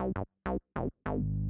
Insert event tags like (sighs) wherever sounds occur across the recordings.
Ow, ow, ow, ow.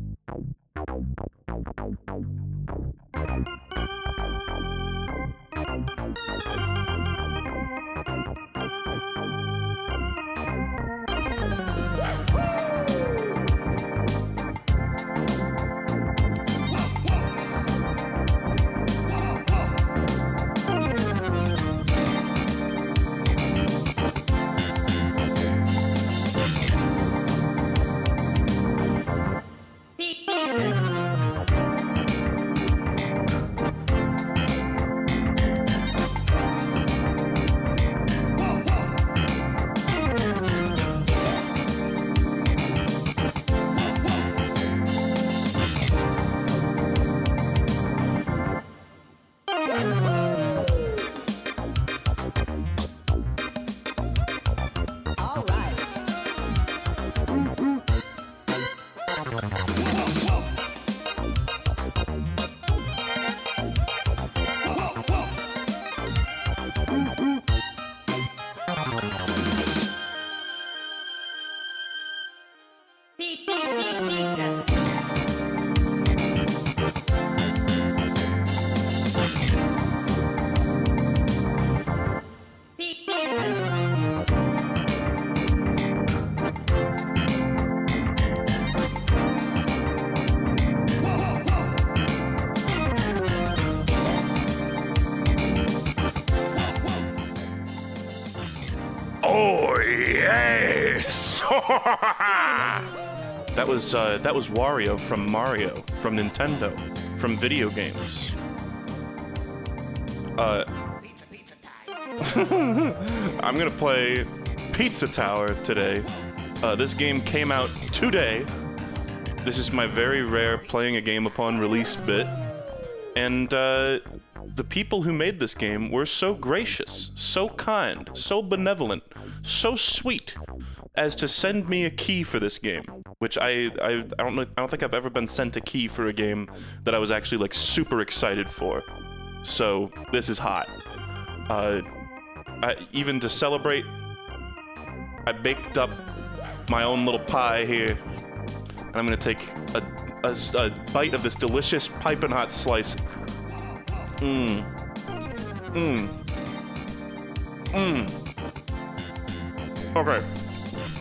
Was uh, that was Wario from Mario from Nintendo from video games. Uh, (laughs) I'm gonna play Pizza Tower today. Uh, this game came out today. This is my very rare playing a game upon release bit, and uh, the people who made this game were so gracious, so kind, so benevolent, so sweet as to send me a key for this game, which I I, I don't know I don't think I've ever been sent a key for a game that I was actually like super excited for. So this is hot. Uh, I, even to celebrate, I baked up my own little pie here, and I'm gonna take a, a, a bite of this delicious piping hot slice. Mmm. Mmm. Mmm. Okay.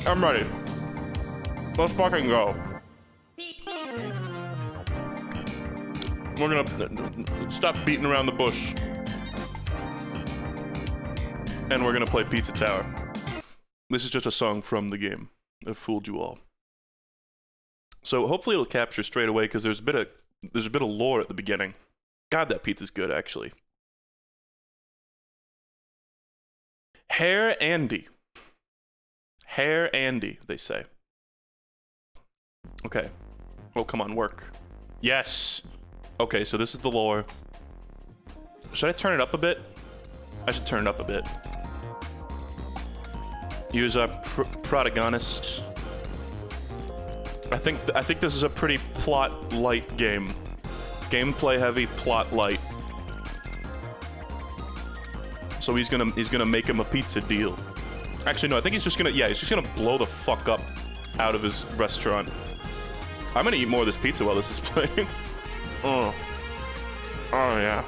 I'm ready. Let's fucking go. We're gonna stop beating around the bush. And we're gonna play Pizza Tower. This is just a song from the game. I fooled you all. So hopefully it'll capture straight away because there's a bit of there's a bit of lore at the beginning. God, that pizza's good actually. Hair Andy. Hair Andy, they say. Okay. Oh, come on, work. Yes. Okay, so this is the lore. Should I turn it up a bit? I should turn it up a bit. Use a pr protagonist. I think I think this is a pretty plot light game. Gameplay heavy, plot light. So he's gonna he's gonna make him a pizza deal. Actually, no, I think he's just gonna yeah, he's just gonna blow the fuck up out of his restaurant. I'm gonna eat more of this pizza while this is playing. oh. (laughs) Oh yeah.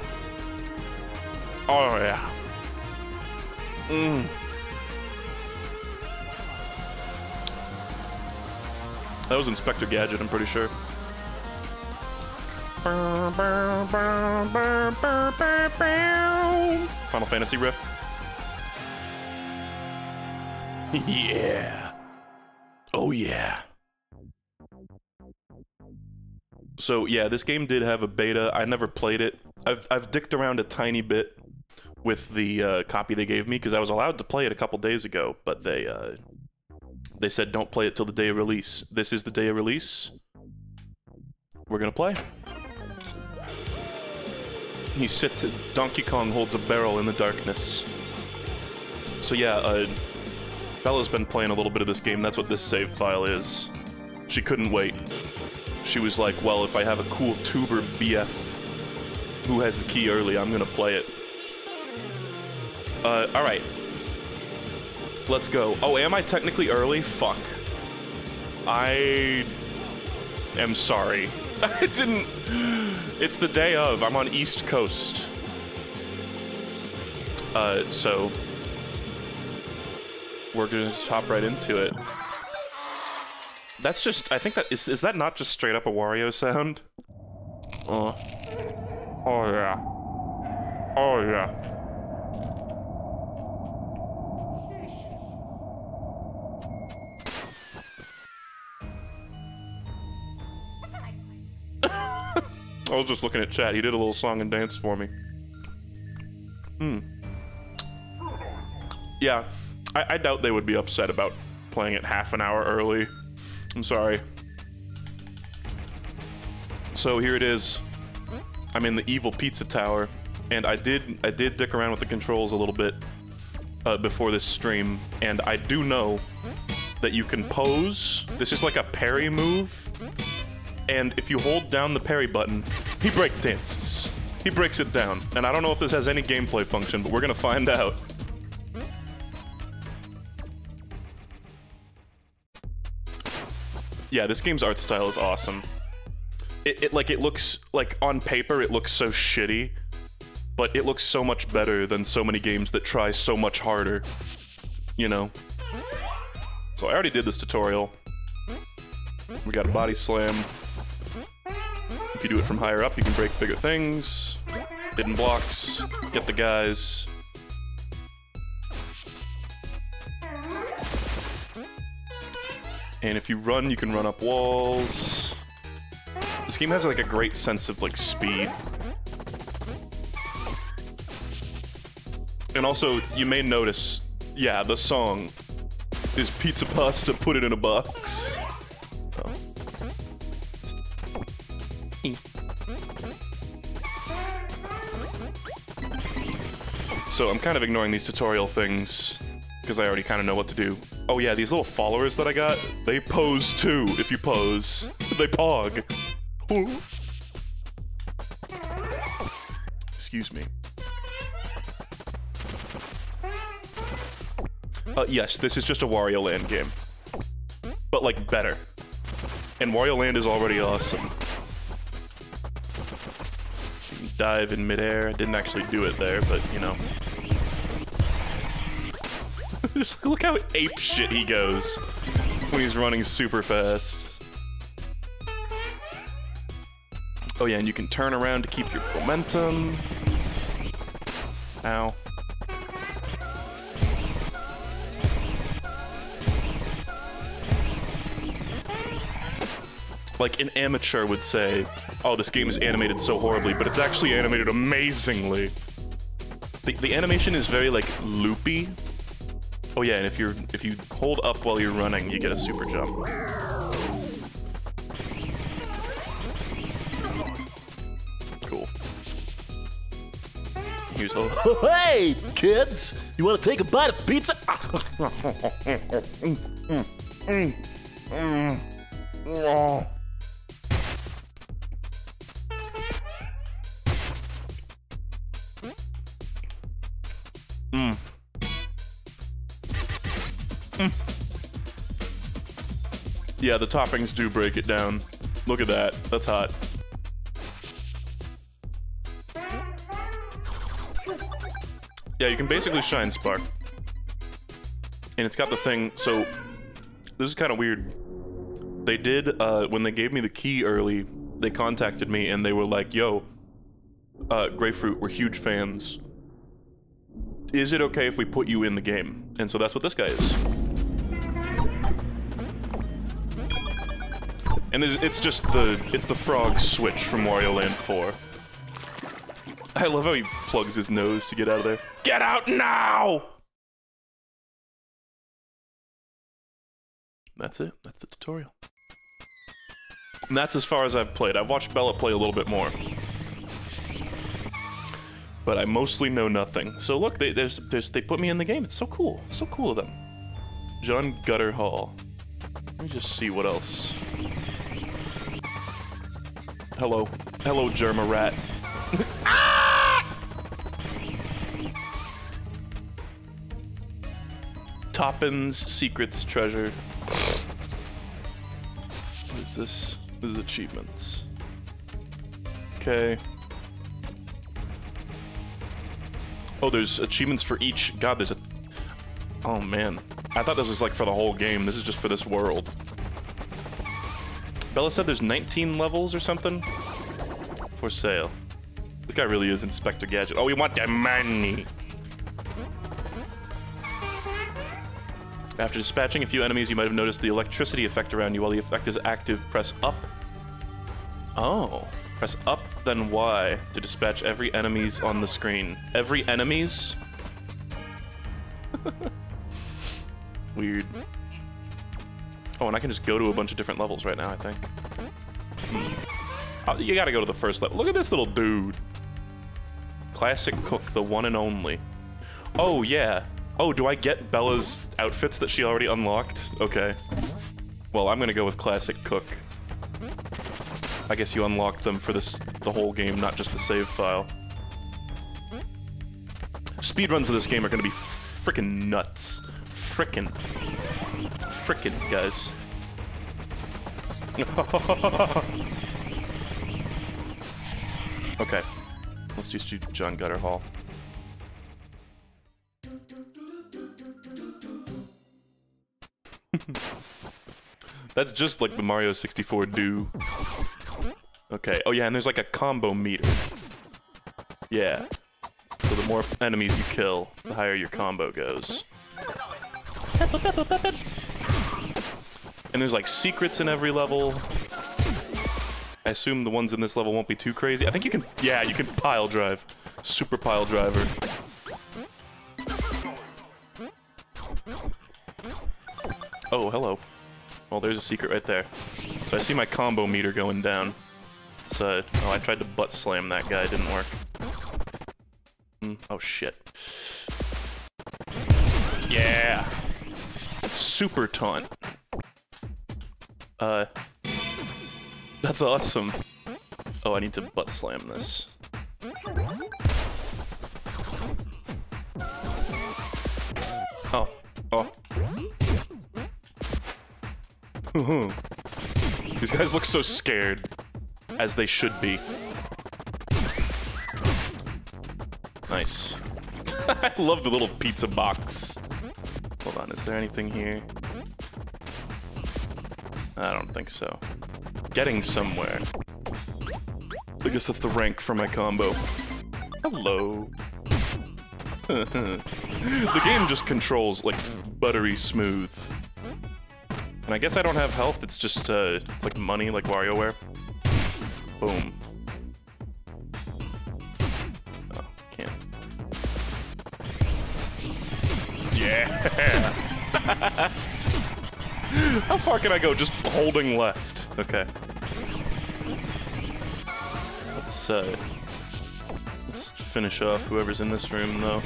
Oh yeah. Mmm. That was Inspector Gadget, I'm pretty sure. Final Fantasy riff. (laughs) yeah. Oh yeah. So yeah, this game did have a beta. I never played it. I've I've dicked around a tiny bit with the uh, copy they gave me because I was allowed to play it a couple days ago, but they uh, they said don't play it till the day of release. This is the day of release. We're gonna play. He sits. Donkey Kong holds a barrel in the darkness. So yeah, uh, Bella's been playing a little bit of this game. That's what this save file is. She couldn't wait. She was like, well, if I have a cool tuber BF who has the key early, I'm gonna play it. Uh, alright. Let's go. Oh, am I technically early? Fuck. I am sorry. (laughs) I didn't. It's the day of. I'm on East Coast. Uh, so we're gonna just hop right into it. That's just. I think that is. Is that not just straight up a Wario sound? Oh. Oh yeah. Oh yeah. (laughs) I was just looking at chat. He did a little song and dance for me. Hmm. Yeah, I, I doubt they would be upset about playing it half an hour early. I'm sorry. So here it is. I'm in the evil pizza tower, and I did I did dick around with the controls a little bit uh, before this stream, and I do know that you can pose. This is like a parry move, and if you hold down the parry button, he break dances. He breaks it down, and I don't know if this has any gameplay function, but we're gonna find out. Yeah, this game's art style is awesome. It, it like it looks like on paper it looks so shitty, but it looks so much better than so many games that try so much harder. You know. So I already did this tutorial. We got a body slam. If you do it from higher up, you can break bigger things. Hidden blocks, get the guys. And if you run, you can run up walls. This game has like a great sense of like speed. And also, you may notice, yeah, the song is Pizza Pasta, put it in a box. Oh. So I'm kind of ignoring these tutorial things because I already kind of know what to do. Oh yeah, these little followers that I got, they pose too, if you pose. They pog. Excuse me. Uh, yes, this is just a Wario Land game. But, like, better. And Wario Land is already awesome. Dive in midair. I didn't actually do it there, but, you know. Just look how ape shit he goes when he's running super fast. Oh yeah, and you can turn around to keep your momentum. Ow. Like an amateur would say, oh, this game is animated so horribly, but it's actually animated amazingly. The, the animation is very, like, loopy. Oh yeah, and if you're if you hold up while you're running, you get a super jump. Cool. Here's a (laughs) Hey, kids! You want to take a bite of pizza? (laughs) Mm. Yeah, the toppings do break it down. Look at that. That's hot. Yeah, you can basically shine spark. And it's got the thing, so this is kind of weird. They did, uh, when they gave me the key early, they contacted me and they were like, yo, uh, Grayfruit, we're huge fans. Is it okay if we put you in the game? And so that's what this guy is. And it's just the it's the frog switch from Wario Land 4. I love how he plugs his nose to get out of there. Get out now! That's it. That's the tutorial. And that's as far as I've played. I've watched Bella play a little bit more. But I mostly know nothing. So look, they, there's, there's, they put me in the game. It's so cool. So cool of them. John Gutter Hall. Let me just see what else. Hello. Hello, Germa Rat. (laughs) Toppin's Secrets Treasure. What is this? This is achievements. Okay. Oh, there's achievements for each. God, there's a. Oh man, I thought this was like for the whole game. This is just for this world. Bella said there's 19 levels or something for sale. This guy really is Inspector Gadget. Oh, we want the money. After dispatching a few enemies, you might have noticed the electricity effect around you. While the effect is active, press up. Oh. Press up, then Y to dispatch every enemies on the screen. Every enemies? (laughs) Weird. Oh, and I can just go to a bunch of different levels right now, I think. Oh, you gotta go to the first level. Look at this little dude. Classic Cook, the one and only. Oh, yeah. Oh, do I get Bella's outfits that she already unlocked? Okay. Well, I'm gonna go with Classic Cook. I guess you unlocked them for this the whole game, not just the save file. Speedruns of this game are gonna be freaking nuts. Frickin'. Frickin', guys. (laughs) okay. Let's just do John Gutter Hall. (laughs) That's just like the Mario 64 do. Okay, oh yeah, and there's like a combo meter. Yeah. So the more enemies you kill, the higher your combo goes. And there's like secrets in every level. I assume the ones in this level won't be too crazy. I think you can, yeah, you can pile drive. Super pile driver. Oh, hello. Well, there's a secret right there. So I see my combo meter going down. So, oh, I tried to butt slam that guy, it didn't work. Mm, oh, shit. Yeah! Super taunt. Uh... That's awesome. Oh, I need to butt slam this. Oh. Oh. These guys look so scared. As they should be. Nice. (laughs) I love the little pizza box. Hold on, is there anything here? I don't think so. Getting somewhere. I guess that's the rank for my combo. Hello. (laughs) the game just controls like buttery smooth. And I guess I don't have health, it's just, uh, it's like money, like WarioWare. Boom. Oh, can't. Yeah! (laughs) How far can I go? Just holding left. Okay. Let's, uh... Let's finish off whoever's in this room, though.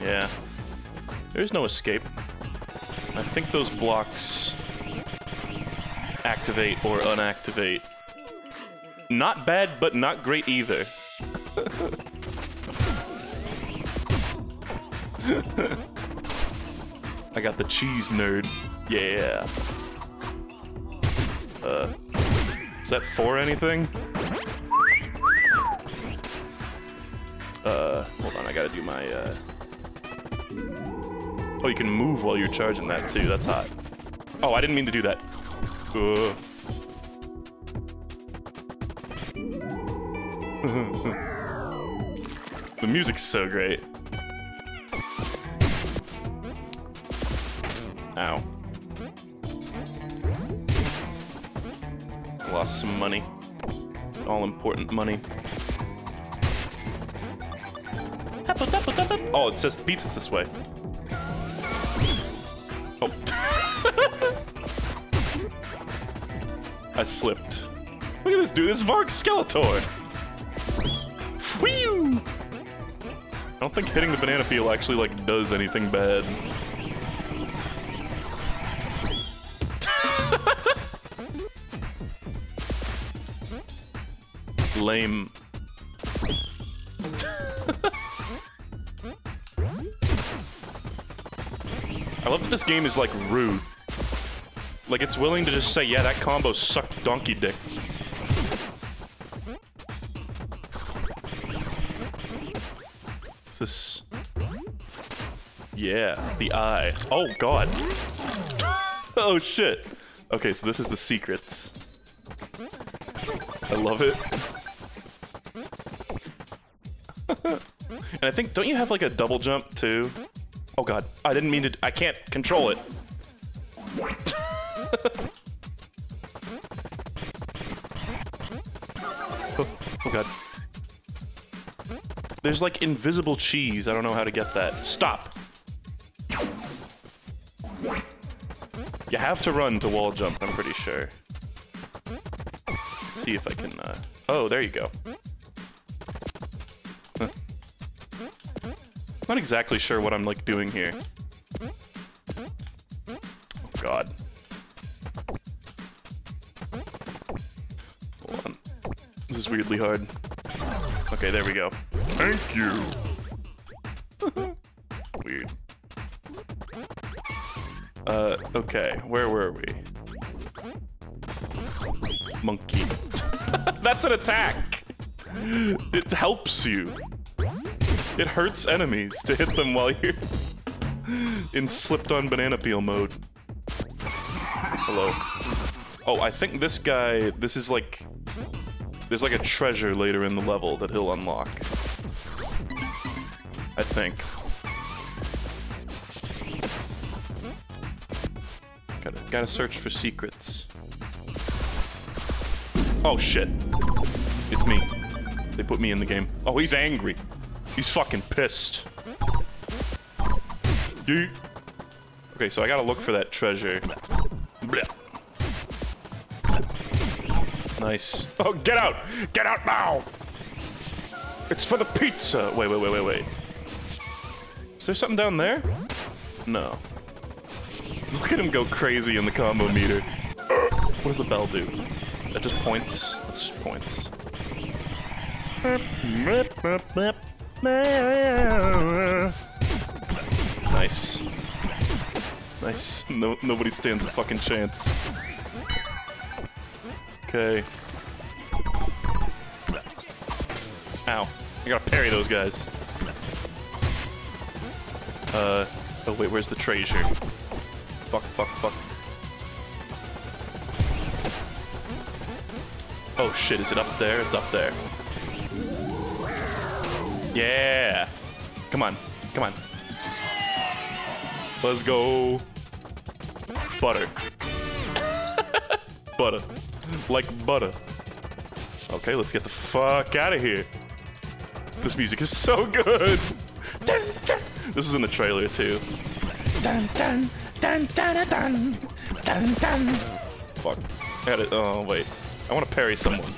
Yeah. There's no escape. I think those blocks activate or unactivate. Not bad, but not great either. (laughs) I got the cheese nerd. Yeah. Uh, is that for anything? Uh, hold on, I gotta do my, uh... Oh, you can move while you're charging that too, that's hot. Oh, I didn't mean to do that. Uh. (laughs) the music's so great. Ow. Lost some money. All important money. Oh, it says the pizza's this way. Oh. (laughs) I slipped. Look at this dude, this Vark Skeletor! Whew! I don't think hitting the banana peel actually, like, does anything bad. Lame. I love that this game is, like, rude. Like it's willing to just say, yeah, that combo sucked donkey dick. What's this? Yeah, the eye. Oh god. (laughs) Oh shit. Okay, so this is the secrets. I love it. And I think, don't you have like a double jump too? Oh god, I didn't mean to, I can't control it. (laughs) oh, oh god. There's like invisible cheese, I don't know how to get that. Stop! You have to run to wall jump, I'm pretty sure. see if I can, uh... Oh, there you go. Not exactly sure what I'm, like, doing here. Oh, God. Hold on. This is weirdly hard. Okay, there we go. Thank you! (laughs) Weird. Uh, okay, where were we? Monkey. (laughs) That's an attack! It helps you. It hurts enemies to hit them while you're (laughs) in slipped on banana peel mode. Hello. Oh, I think this guy, this is like, there's like a treasure later in the level that he'll unlock. I think. Gotta, gotta search for secrets. Oh shit. It's me. They put me in the game. Oh, he's angry. He's fucking pissed. Yeet. Okay, so I gotta look for that treasure. Blech. Nice. Oh, get out! Get out now! It's for the pizza! Wait, wait, wait, wait, wait. Is there something down there? No. Look at him go crazy in the combo meter. What does the bell do? That just points? That's just points. Nice. Nice. No, nobody stands a fucking chance. Okay. Ow. I gotta parry those guys. Uh, oh wait, where's the treasure? Fuck, fuck, fuck. Oh shit, is it up there? It's up there. Yeah! Come on, come on. Let's go. Butter. (laughs) butter. Like butter. Okay, let's get the fuck out of here. This music is so good. Dun, dun. This is in the trailer too. Dun dun dun dun dun dun dun. Fuck. I got it. Oh wait. I want to parry someone.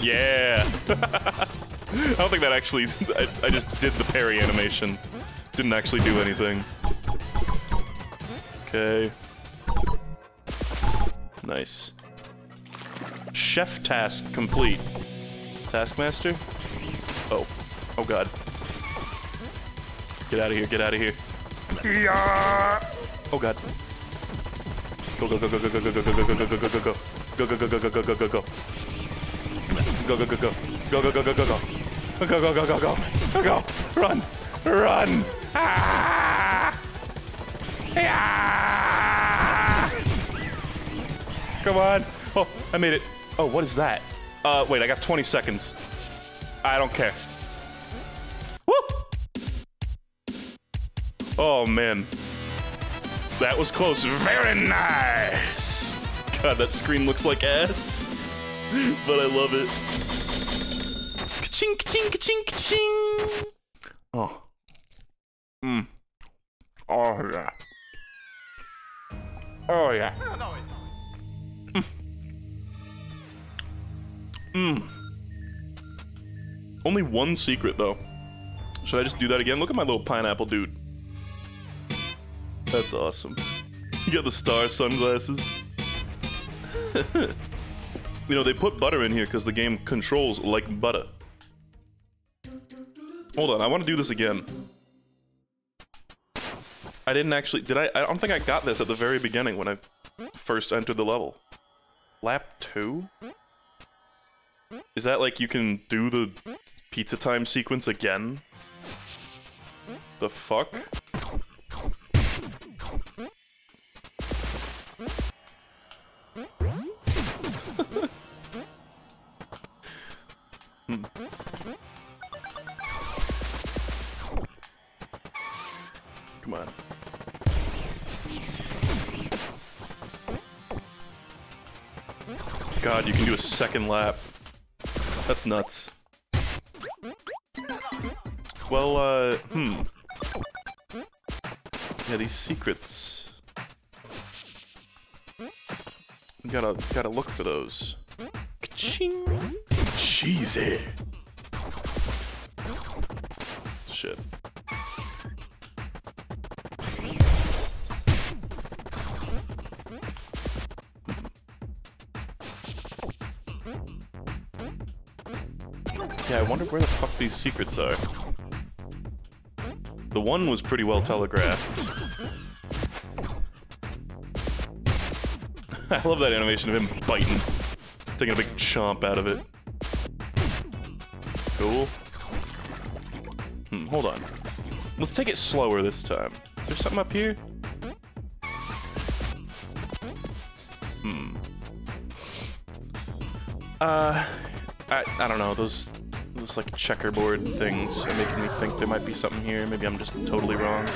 Yeah. (laughs) I don't think that actually. I, I just did the parry animation. Didn't actually do anything. Okay. Nice. Chef task complete. Taskmaster? Oh. Oh god. Get out of here, get out of here. Yeah! Oh god. Go go go go go go go go go go go go go go go. Go go go go go go go go go. Go go go go. Go go go go go go. Go go go go go go. Go go. Run. Run. Ah! Yeah! Come on. Oh, I made it. Oh, what is that? Uh, wait, I got 20 seconds. I don't care. Woo! Oh, man. That was close. Very nice. God, that screen looks like ass. (laughs) but I love it. Ka-ching, ka-ching, ka-ching, ka-ching. Oh. Mmm. Oh, yeah. Oh, yeah. Mmm. Only one secret, though. Should I just do that again? Look at my little pineapple dude. That's awesome. You got the star sunglasses. (laughs) you know, they put butter in here because the game controls like butter. Hold on, I want to do this again. I didn't actually, did I? I don't think I got this at the very beginning when I first entered the level. Lap two? Is that like you can do the pizza time sequence again? The fuck? God, you can do a second lap. That's nuts. Well, uh, hmm. Yeah, these secrets. We gotta gotta look for those. Ka-ching. Cheesy. Where the fuck these secrets are. The one was pretty well telegraphed. (laughs) I love that animation of him biting, taking a big chomp out of it. Cool. Hmm, hold on. Let's take it slower this time. Is there something up here? Hmm. Uh, I, I don't know, those, like checkerboard things are making me think there might be something here. Maybe I'm just totally wrong.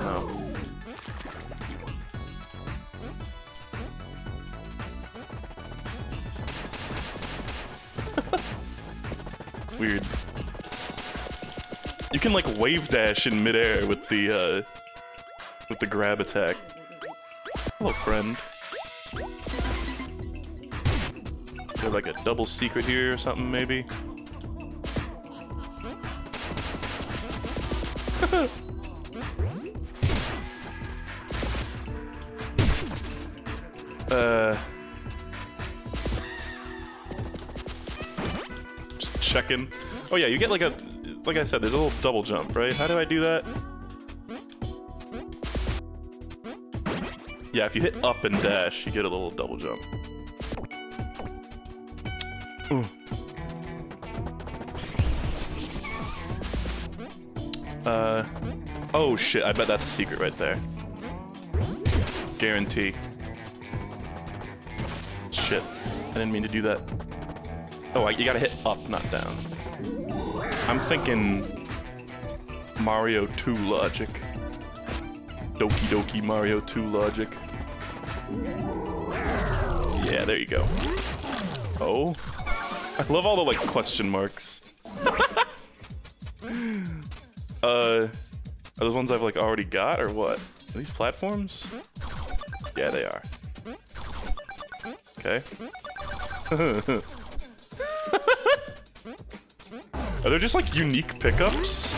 No. (laughs) Weird. You can like wave dash in midair with the uh with the grab attack. Hello, friend. There like a double secret here or something, maybe? (laughs) uh. Just checking. Oh yeah, you get like a, like I said, there's a little double jump, right? How do I do that? Yeah, if you hit up and dash, you get a little double jump. Uh, oh shit, I bet that's a secret right there. Guarantee. Shit, I didn't mean to do that. Oh, I, you gotta hit up, not down. I'm thinking Mario 2 logic. Doki Doki Mario 2 logic. Yeah, there you go. Oh. I love all the, like, question marks. (laughs) uh, are those ones I've, like, already got, or what? Are these platforms? Yeah, they are. Okay. (laughs) Are there just like unique pickups?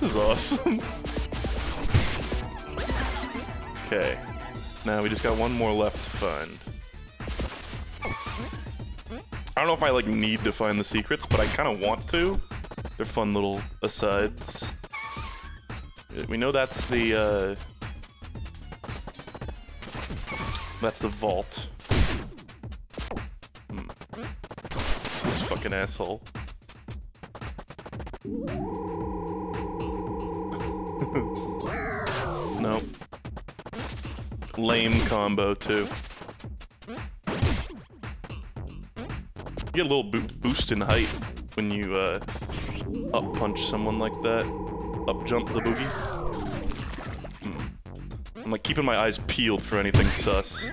This is awesome. (laughs) okay. Now we just got one more left to find. I don't know if I like need to find the secrets, but I kind of want to. They're fun little asides. We know that's the uh that's the vault. Hmm. This fucking asshole. (laughs) nope. Lame combo too. Get a little bo boost in height when you uh, up punch someone like that. Up jump the boogie. Hmm. I'm like keeping my eyes peeled for anything sus.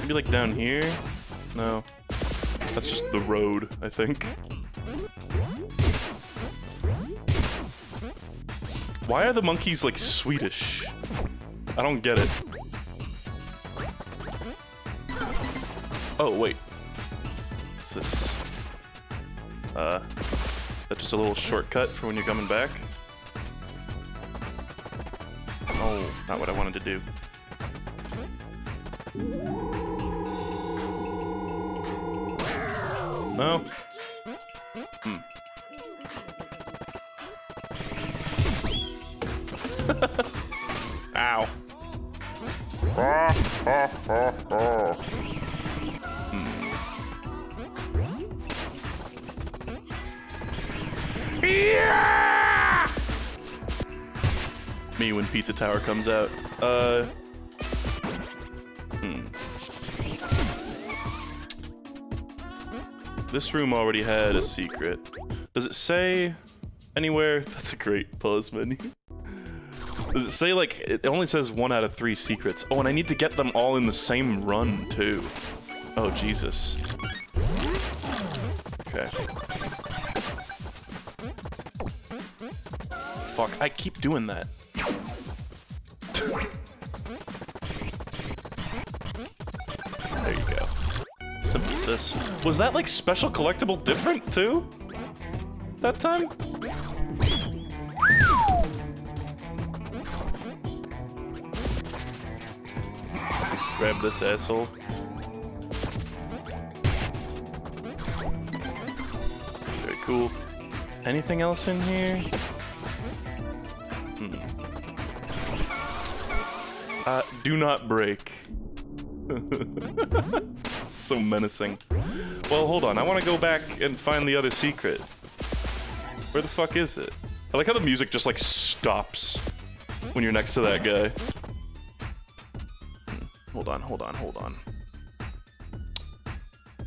Maybe like down here? No. That's just the road, I think. Why are the monkeys like Swedish? I don't get it. Oh, wait. What's this? Uh, that's just a little shortcut for when you're coming back? Oh, not what I wanted to do. No? Pizza Tower comes out. Uh. Hmm. This room already had a secret. Does it say anywhere? (laughs) That's a great pause menu. Does it say like it only says one out of three secrets? Oh, and I need to get them all in the same run too. Oh Jesus. Okay. Fuck, I keep doing that. Synthesis. Was that like special collectible different too? That time? Grab this asshole. Very cool. Anything else in here? Hmm. Uh, do not break. (laughs) so menacing. Well, hold on. I want to go back and find the other secret. Where the fuck is it? I like how the music just like stops when you're next to that guy. Hold on, hold on, hold on.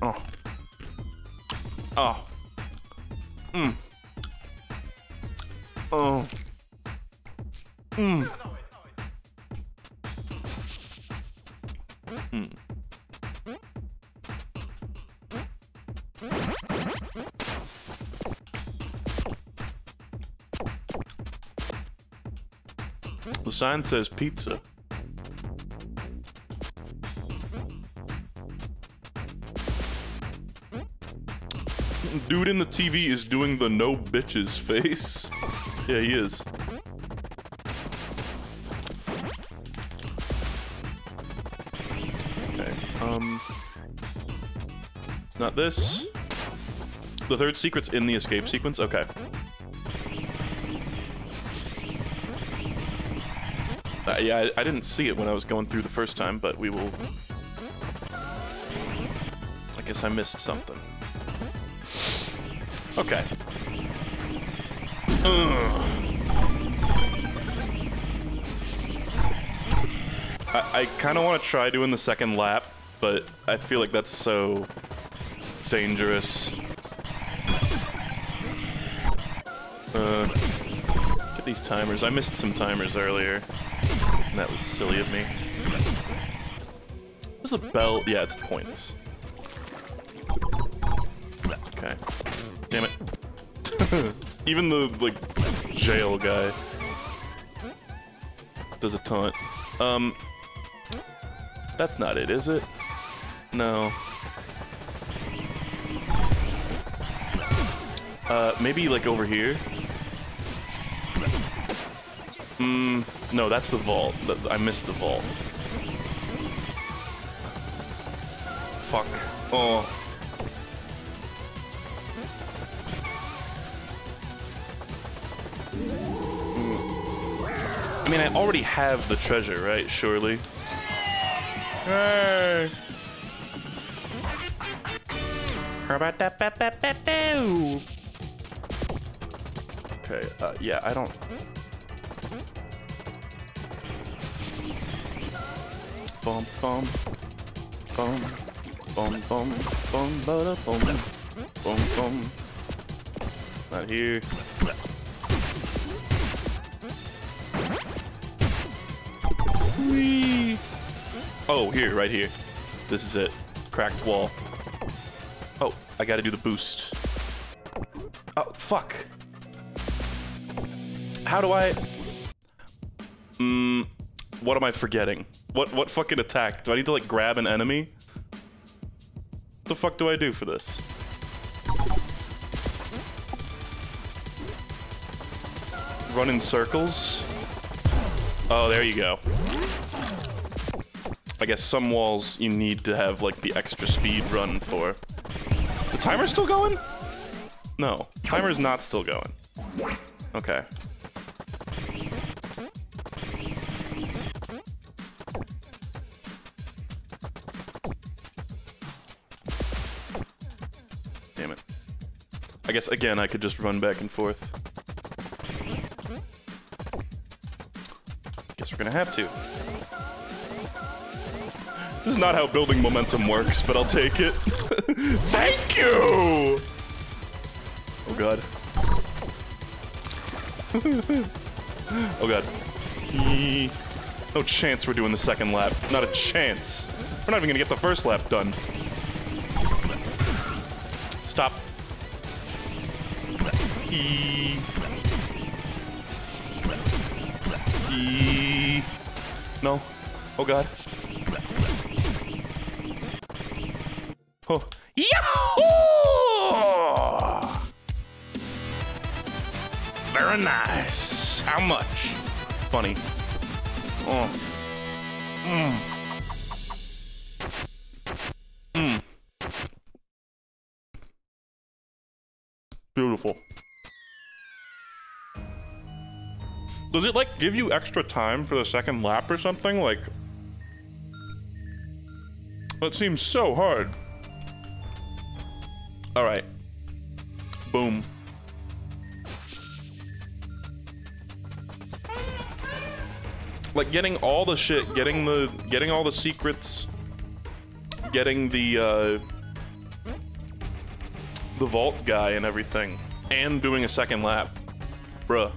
Oh. Oh. Mm. Oh. Mm. Sign says pizza. Dude in the TV is doing the no bitches face. Yeah, he is. Okay, um... It's not this. The third secret's in the escape sequence? Okay. Yeah, I, I didn't see it when I was going through the first time, but we will... I guess I missed something. Okay. Ugh. I, I kind of want to try doing the second lap, but I feel like that's so dangerous. Uh, get these timers. I missed some timers earlier. That was silly of me. What's the bell? Yeah, it's points. Okay. Damn it. (laughs) Even the, like, jail guy does a taunt. Um, that's not it, is it? No. Uh, maybe, like, over here? Hmm, no, that's the vault. I missed the vault. Fuck. Oh. I mean, I already have the treasure, right? Surely. Hey. How about that? Okay, uh, yeah, I don't... Bum bum bum bum bum bum bada bum bum bum. Not here. Whee! Oh, here, right here. This is it. Cracked wall. Oh, I gotta do the boost. Oh, fuck. How do I... Hmm... What am I forgetting? What what fucking attack? Do I need to like grab an enemy? What the fuck do I do for this? Run in circles? Oh, there you go. I guess some walls you need to have like the extra speed run for. Is the timer still going? No, timer's not still going. Okay. I guess again I could just run back and forth. Guess we're gonna have to. This is not how building momentum works, but I'll take it. (laughs) Thank you! Oh god. (laughs) oh god. No chance we're doing the second lap. Not a chance. We're not even gonna get the first lap done. Stop. No. Oh god. Oh. Yahoo! Very nice. How much? Funny. Give you extra time for the second lap or something? Like, that seems so hard. All right. Boom. Like getting all the shit, getting the getting all the secrets, getting the uh the vault guy and everything, and doing a second lap. Bruh.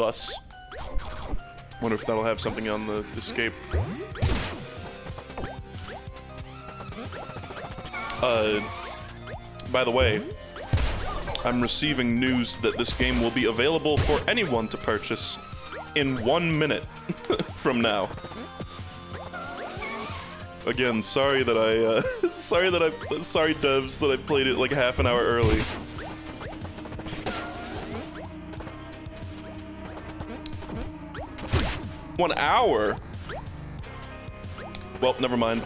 Sus. Wonder if that'll have something on the escape. Uh, by the way, I'm receiving news that this game will be available for anyone to purchase in one minute (laughs) from now. Again, sorry that I, uh, (laughs) sorry that I, sorry devs that I played it like half an hour early. One hour? Well, never mind.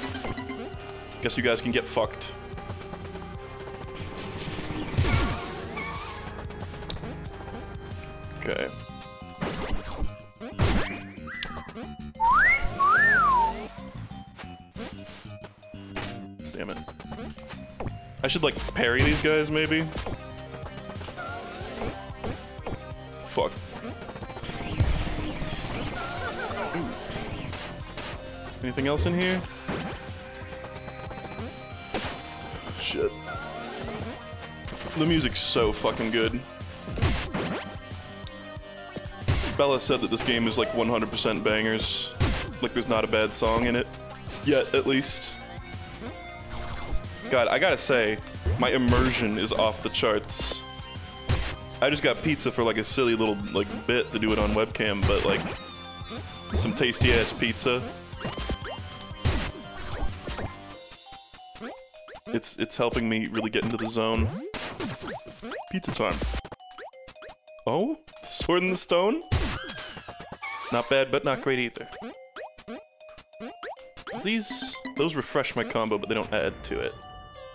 Guess you guys can get fucked. Okay. Damn it. I should like parry these guys maybe? Anything else in here? Shit. The music's so fucking good. Bella said that this game is like 100% bangers. Like there's not a bad song in it. Yet, at least. God, I gotta say, my immersion is off the charts. I just got pizza for like a silly little like bit to do it on webcam, but like some tasty ass pizza. It's it's helping me really get into the zone. Pizza time. Oh, sword in the stone. Not bad, but not great either. These those refresh my combo, but they don't add to it.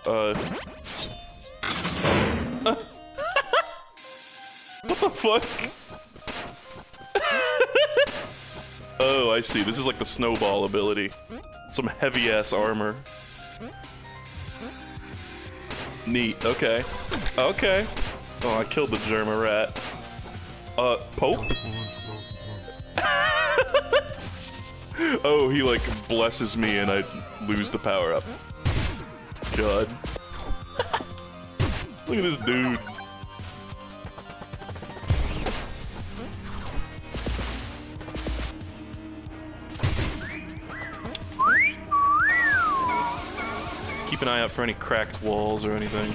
Uh. (laughs) what the fuck? (laughs) oh, I see. This is like the snowball ability. Some heavy ass armor. Neat. Okay. Okay. Oh, I killed the Germa rat. Uh, Pope? (laughs) oh, he like blesses me and I lose the power up. God. (laughs) Look at this dude. keep an eye out for any cracked walls or anything.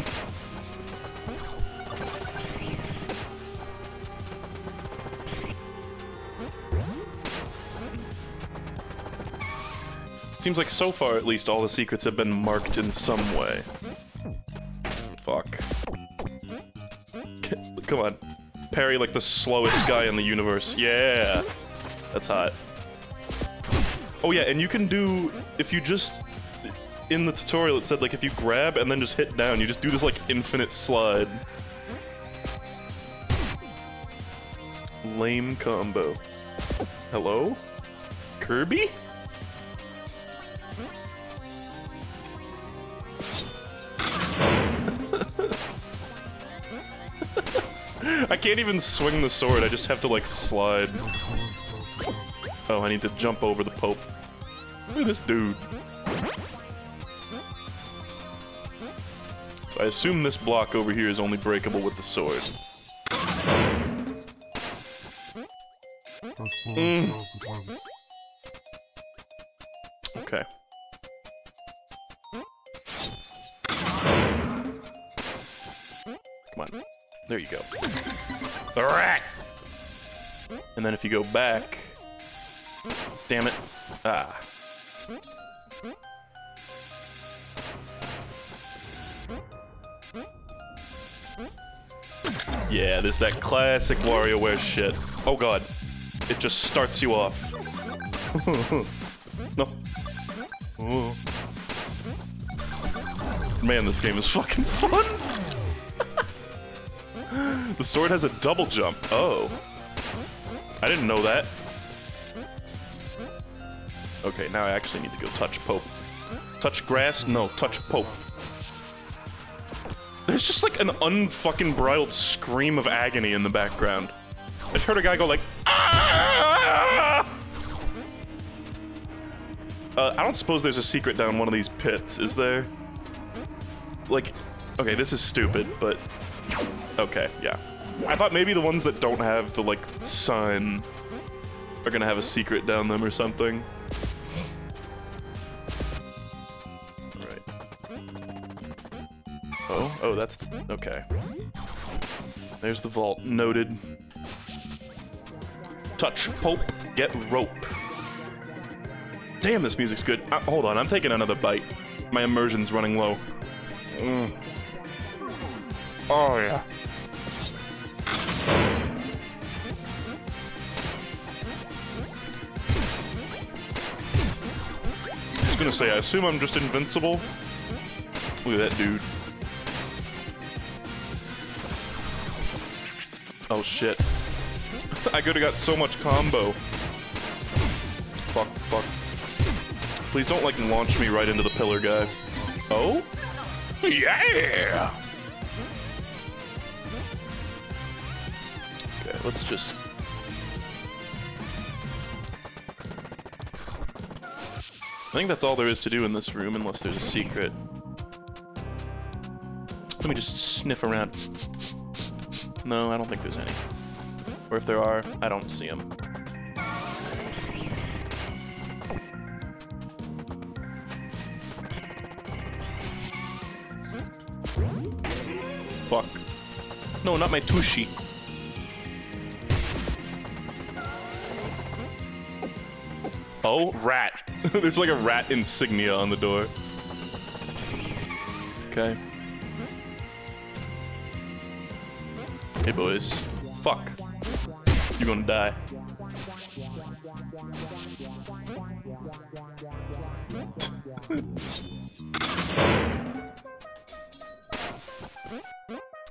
Seems like so far, at least, all the secrets have been marked in some way. Fuck. Come on. Parry like the slowest guy in the universe. Yeah! That's hot. Oh yeah, and you can do... If you just in the tutorial it said like if you grab and then just hit down, you just do this like infinite slide. Lame combo. Hello? Kirby? (laughs) I can't even swing the sword, I just have to like slide. Oh, I need to jump over the Pope. Look at this dude. I assume this block over here is only breakable with the sword. Mm. Okay. Come on. There you go. Alright! And then if you go back... Damn it. Ah. Yeah, there's that classic WarioWare shit. Oh god. It just starts you off. (laughs) no. Man, this game is fucking fun! (laughs) the sword has a double jump. Oh. I didn't know that. Okay, now I actually need to go touch Pope. Touch grass? No, touch Pope. There's just like an unfucking bridled scream of agony in the background. I just heard a guy go like, ah! Uh, I don't suppose there's a secret down one of these pits, is there? Like, okay, this is stupid, but okay, yeah. I thought maybe the ones that don't have the like sun are gonna have a secret down them or something. Oh, oh, that's the, okay. There's the vault. Noted. Touch Pope, get rope. Damn, this music's good. Uh, hold on, I'm taking another bite. My immersion's running low. Mm. Oh, yeah. I was gonna say, I assume I'm just invincible. Look at that dude. Oh shit. (laughs) I could've got so much combo. Fuck, fuck. Please don't, like, launch me right into the pillar guy. Oh? Yeah! Okay, let's just... I think that's all there is to do in this room, unless there's a secret. Let me just sniff around. No, I don't think there's any. Or if there are, I don't see them. Fuck. No, not my Tushi. Oh, rat. (laughs) There's like a rat insignia on the door. Okay. Hey, boys. Fuck. You're gonna die. (laughs)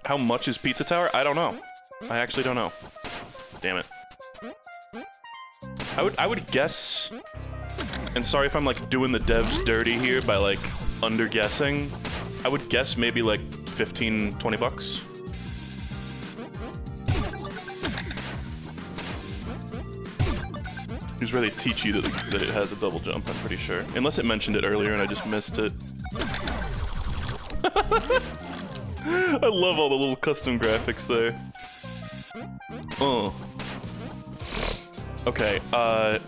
How much is Pizza Tower? I don't know. I actually don't know. Damn it. I would I would guess and sorry if I'm like doing the devs dirty here by like under guessing. I would guess maybe like 15, 20 bucks. It was really teach you that, that it has a double jump, I'm pretty sure. Unless it mentioned it earlier and I just missed it. (laughs) I love all the little custom graphics there. Oh. Okay, uh...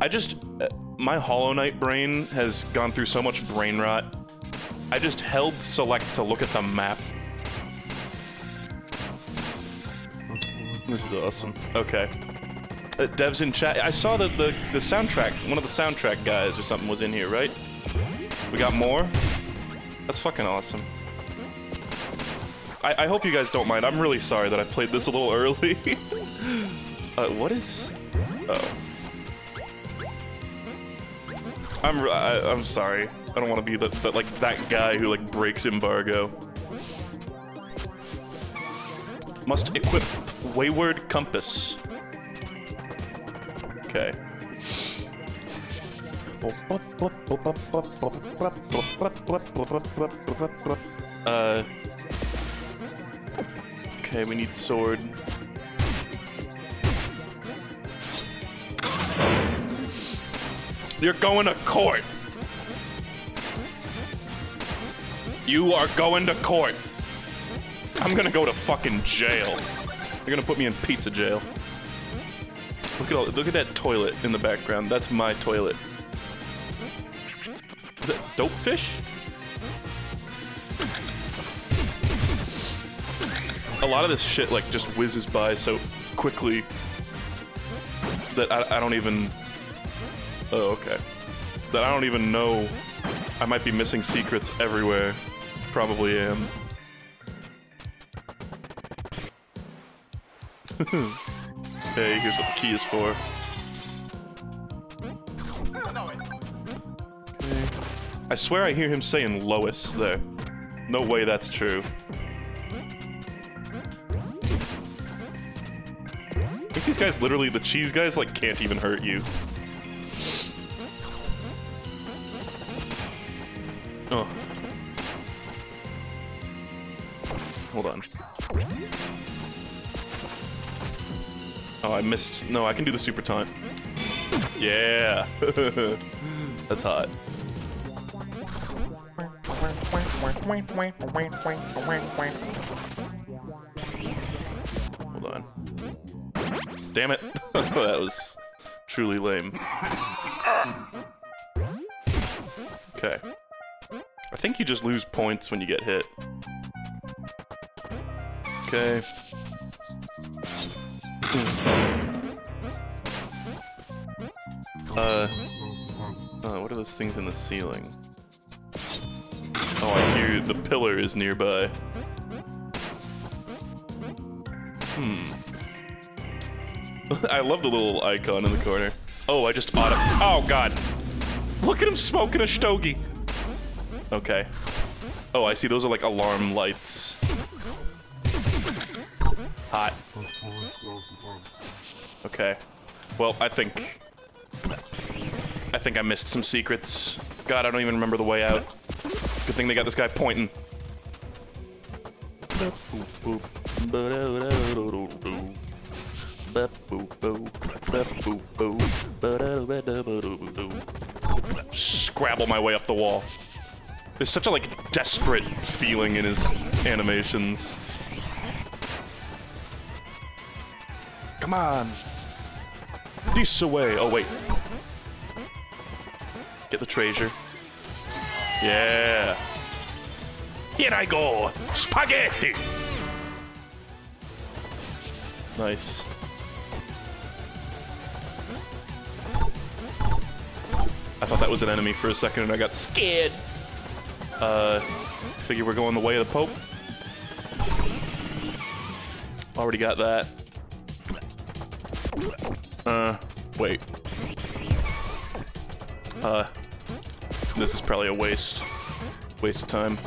I just... Uh, my Hollow Knight brain has gone through so much brain rot. I just held select to look at the map. This is awesome. Okay. Uh, devs in chat. I saw that the the soundtrack, one of the soundtrack guys or something was in here, right? We got more. That's fucking awesome. I, I hope you guys don't mind. I'm really sorry that I played this a little early. (laughs) uh, what is? Oh. I'm I, am i am sorry. I don't want to be the, the like that guy who like breaks embargo. Must equip wayward compass. Okay. Uh. Okay, we need sword. You're going to court. You are going to court. I'm gonna go to fucking jail. They're gonna put me in pizza jail. Look at all, look at that toilet in the background. That's my toilet. Is that Dopefish? A lot of this shit like just whizzes by so quickly that I, I don't even. Oh, okay. That I don't even know. I might be missing secrets everywhere. Probably am. (laughs) okay, here's what the key is for. Okay. I swear I hear him saying Lois there. No way that's true. I think these guys literally, the cheese guys, like, can't even hurt you. Oh. Hold on. Oh, I missed. No, I can do the super taunt. Yeah. (laughs) That's hot. Hold on. Damn it. (laughs) that was truly lame. Okay. I think you just lose points when you get hit. Okay. Uh, uh, what are those things in the ceiling? Oh, I hear the pillar is nearby. Hmm. (laughs) I love the little icon in the corner. Oh, I just auto- Oh, God. Look at him smoking a stogie. Okay. Oh, I see. Those are like alarm lights. Hot. Okay. Well, I think... I think I missed some secrets. God, I don't even remember the way out. Good thing they got this guy pointing. Scrabble my way up the wall. There's such a, like, desperate feeling in his animations. Come on. This away. Oh, wait. Get the treasure. Yeah. Here I go. Spaghetti. Nice. I thought that was an enemy for a second and I got scared. Uh, figure we're going the way of the Pope. Already got that. Uh, wait. Uh, this is probably a waste. Waste of time.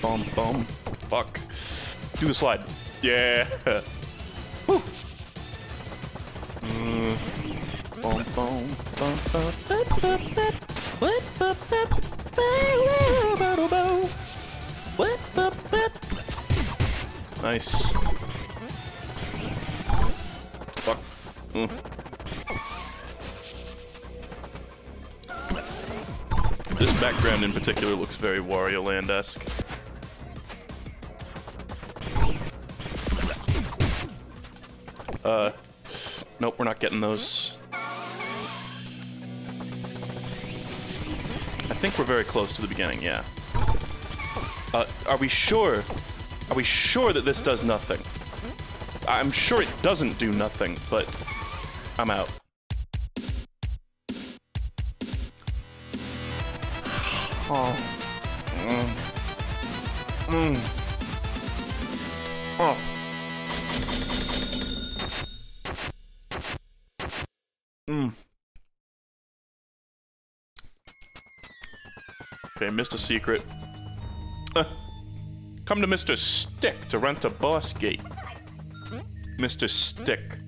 Bum, bum. Fuck. Do the slide. Yeah. (laughs) Woo. Mm. Bum, bum, bum. Nice. Fuck. Mm. This background in particular looks very Wario Land-esque. Uh, nope, we're not getting those. I think we're very close to the beginning, yeah. Uh, are we sure? Are we sure that this does nothing? I'm sure it doesn't do nothing, but I'm out. Oh. Mm. Mm. Oh. Mm. Okay, Mr. Secret. Uh, come to Mr. Stick to rent a boss gate. Mr. Stick.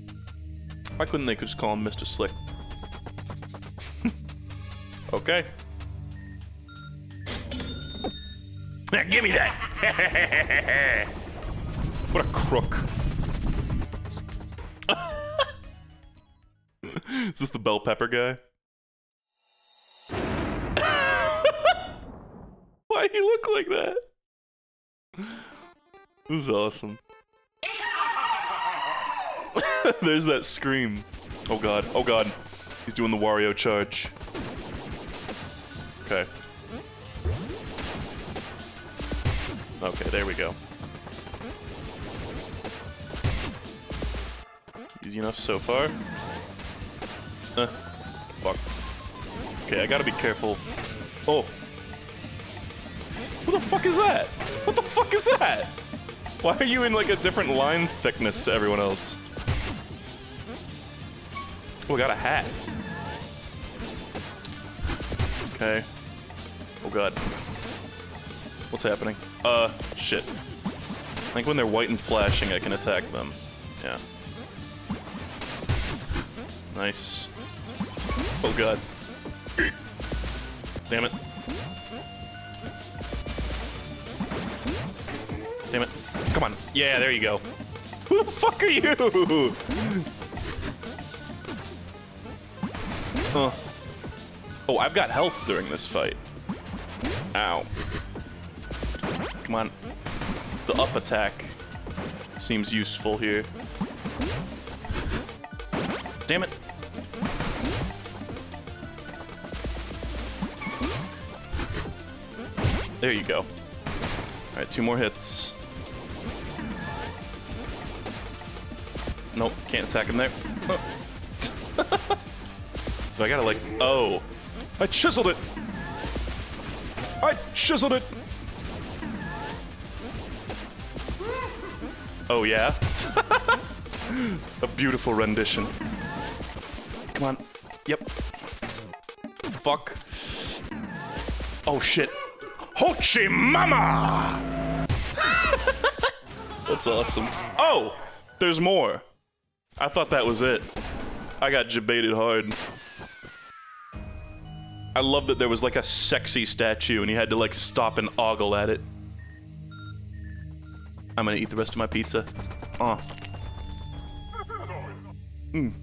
Why couldn't they just call him Mr. Slick? (laughs) okay. Give me that! (laughs) what a crook. (laughs) Is this the bell pepper guy? Why he look like that? This is awesome. (laughs) There's that scream. Oh god, oh god. He's doing the Wario charge. Okay. Okay, there we go. Easy enough so far. Uh, fuck. Okay, I gotta be careful. Oh. What the fuck is that? What the fuck is that? Why are you in like a different line thickness to everyone else? Oh, got a hat. Okay. Oh god. What's happening? Uh, shit. I think when they're white and flashing, I can attack them. Yeah. Nice. Oh god. Damn it. Damn it. Come on. Yeah, there you go. Who the fuck are you? Huh. Oh, I've got health during this fight. Ow. Come on. The up attack seems useful here. Damn it. There you go. Alright, two more hits. Nope, can't attack him there. Do I gotta like, oh. I chiseled it! I chiseled it! Oh yeah? (laughs) A beautiful rendition. Come on. Yep. Fuck. Oh shit. Hochi Mama! (laughs) That's awesome. Oh! There's more. I thought that was it. I got debated hard. I love that there was like a sexy statue and he had to like stop and ogle at it. I'm gonna eat the rest of my pizza. Oh. Mmm.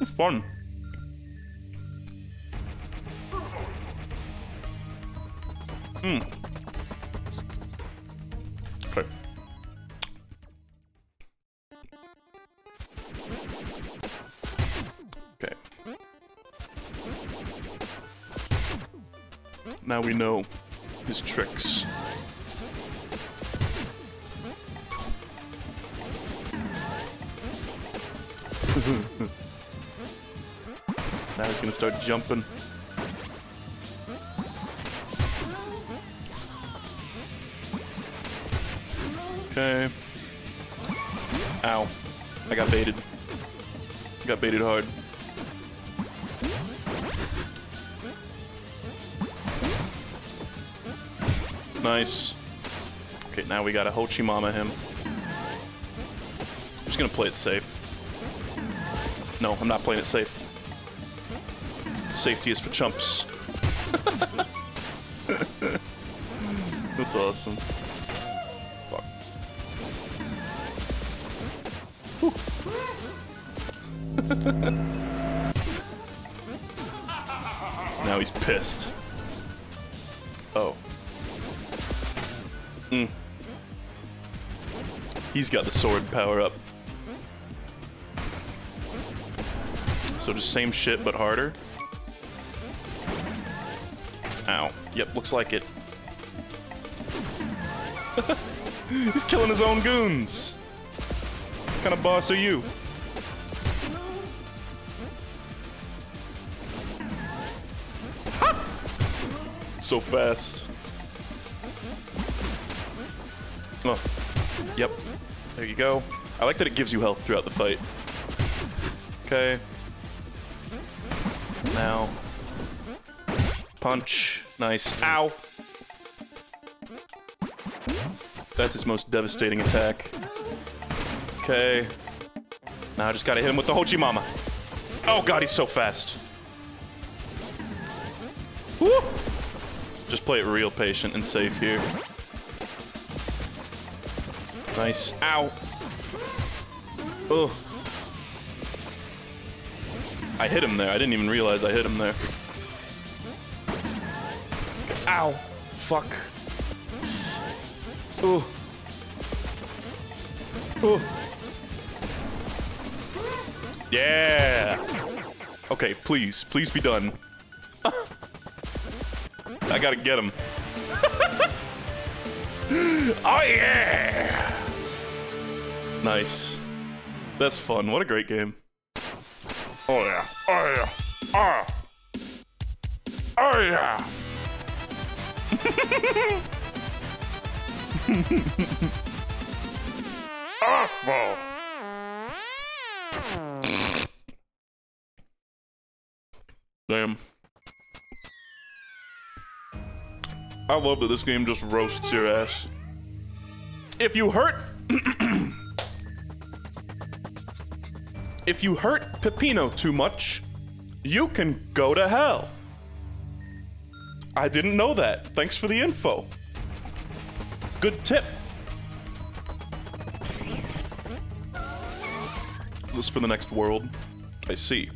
It's fun. Mmm. Now we know his tricks. (laughs) now he's gonna start jumping. Okay. Ow. I got baited. Got baited hard. Nice. Okay, now we got a Ho Chi Mama him. I'm just gonna play it safe. No, I'm not playing it safe. Safety is for chumps. (laughs) That's awesome. Fuck. (laughs) now he's pissed. Oh. Mm. He's got the sword power up. So just same shit, but harder. Ow. Yep, looks like it. (laughs) He's killing his own goons! What kind of boss are you? Ha! So fast. Oh, yep. There you go. I like that it gives you health throughout the fight. Okay. Now. Punch. Nice. Ow! That's his most devastating attack. Okay. Now I just gotta hit him with the Hochi Mama. Oh god, he's so fast. Woo! Just play it real patient and safe here. Nice. Ow! Ugh. I hit him there. I didn't even realize I hit him there. Ow! Fuck. Ooh. Ooh. Yeah! Okay, please. Please be done. I gotta get him. (laughs) oh yeah! Nice. That's fun. What a great game. Oh yeah. Oh yeah. Ah. Oh yeah. (laughs) Awful. Damn. I love that this game just roasts your ass. If you hurt... (clears throat) if you hurt Peppino too much, you can go to hell. I didn't know that. Thanks for the info. Good tip. This for the next world. I see.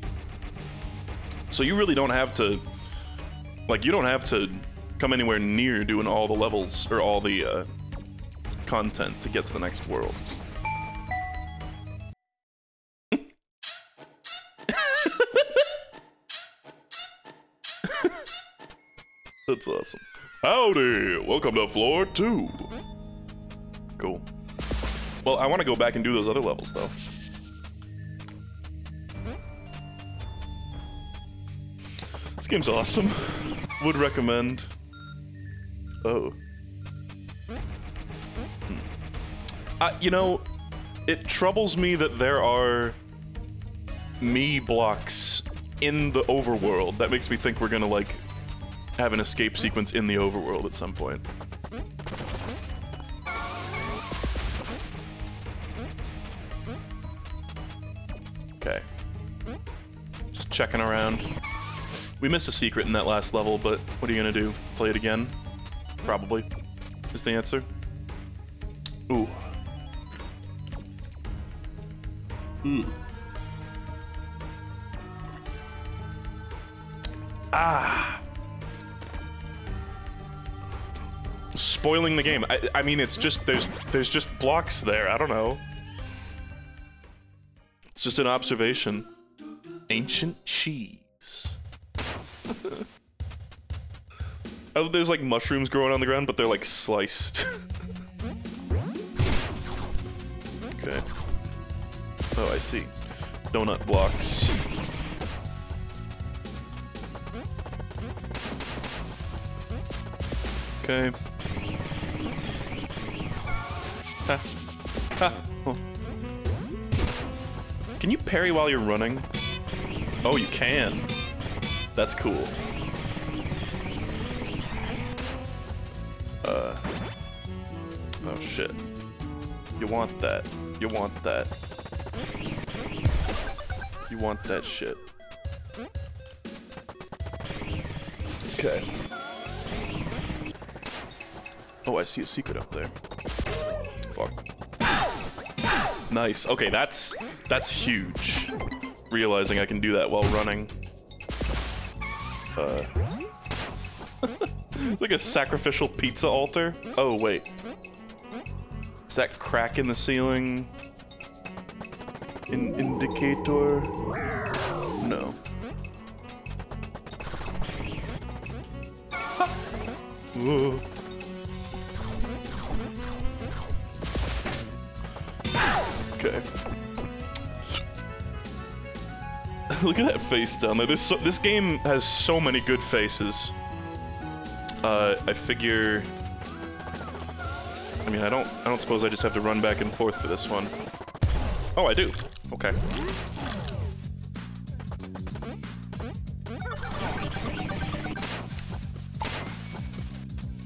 So you really don't have to, like, you don't have to come anywhere near doing all the levels or all the uh, content to get to the next world. That's awesome. Howdy! Welcome to floor two. Cool. Well, I want to go back and do those other levels, though. This game's awesome. Would recommend. Oh. Hmm. Uh, you know, it troubles me that there are me blocks in the overworld. That makes me think we're gonna, like, have an escape sequence in the overworld at some point. Okay. Just checking around. We missed a secret in that last level, but what are you gonna do? Play it again? Probably. Is the answer. Ooh. Hmm. Ah. Spoiling the game. I, I mean, it's just there's there's just blocks there. I don't know. It's just an observation. Ancient cheese. (laughs) oh, there's like mushrooms growing on the ground, but they're like sliced. (laughs) okay. Oh, I see. Donut blocks. Okay. (laughs) Can you parry while you're running? Oh, you can. That's cool. Uh. Oh shit. You want that. You want that. You want that shit. Okay. Oh, I see a secret up there. Fuck. Nice. Okay, that's that's huge. Realizing I can do that while running. Uh. (laughs) like a sacrificial pizza altar. Oh wait. Is that crack in the ceiling? Indicator? No. (laughs) Whoa. (laughs) Look at that face down there. This so, this game has so many good faces. uh, I figure. I mean, I don't. I don't suppose I just have to run back and forth for this one. Oh, I do. Okay.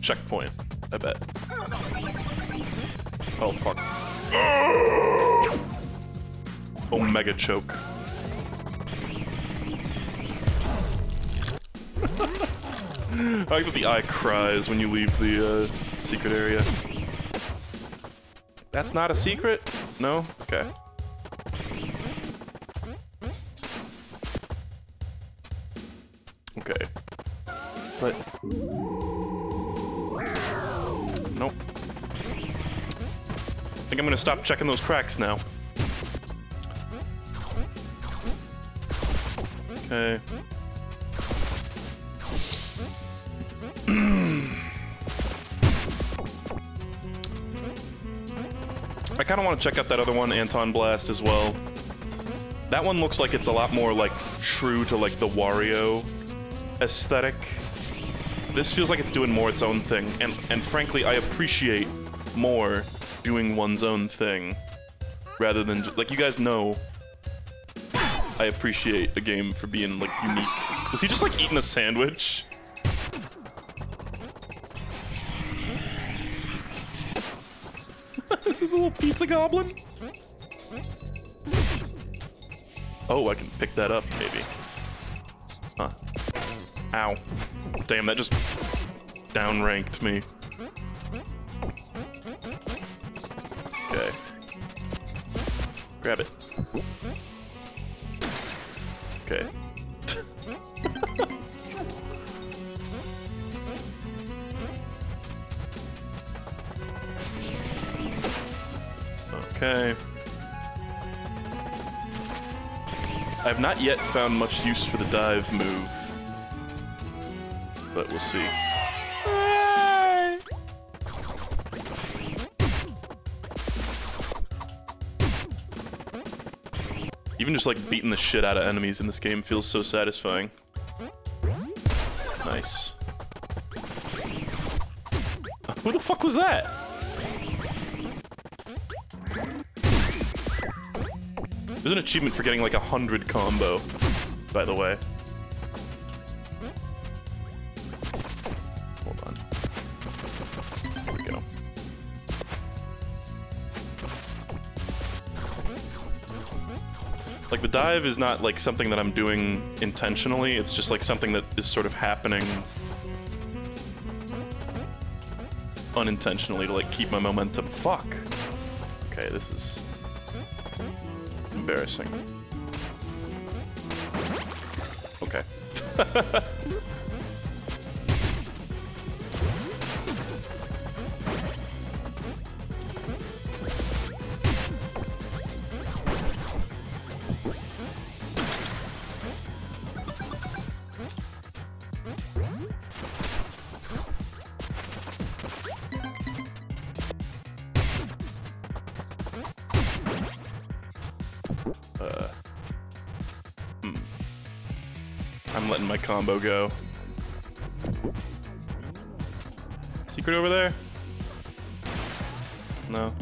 Checkpoint. I bet. Oh fuck. (gasps) Omega choke. I like that the eye cries when you leave the uh, secret area. That's not a secret? No? Okay. Okay. But... Nope. I think I'm gonna stop checking those cracks now. Okay. Kind of want to check out that other one, Antonblast, as well. That one looks like it's a lot more, like, true to, like, the Wario aesthetic. This feels like it's doing more its own thing, and, and frankly, I appreciate more doing one's own thing, rather than, like, you guys know, I appreciate a game for being, like, unique. Was he just, like, eating a sandwich? This is a little pizza goblin. Oh, I can pick that up, maybe. Huh. Ow. Damn, that just downranked me. Okay. Grab it. Have not yet found much use for the dive move. But we'll see. Even just like beating the shit out of enemies in this game feels so satisfying. Nice. Who the fuck was that? There's an achievement for getting like a hundred combo, by the way. Hold on. We go. Like the dive is not like something that I'm doing intentionally, it's just like something that is sort of happening unintentionally to like keep my momentum. Fuck. Okay, this is embarrassing. Okay. (laughs) combo go. Secret over there? No.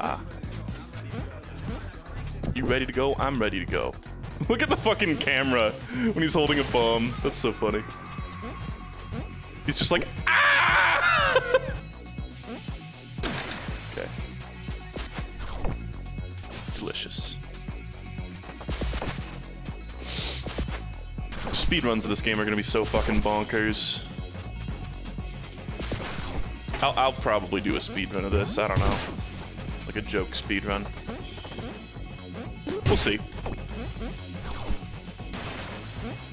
Ah. You ready to go? I'm ready to go. (laughs) Look at the fucking camera when he's holding a bomb. That's so funny. He's just like, Speedruns of this game are gonna be so fucking bonkers. I'll, I'll probably do a speedrun of this, I don't know. Like a joke speedrun. We'll see.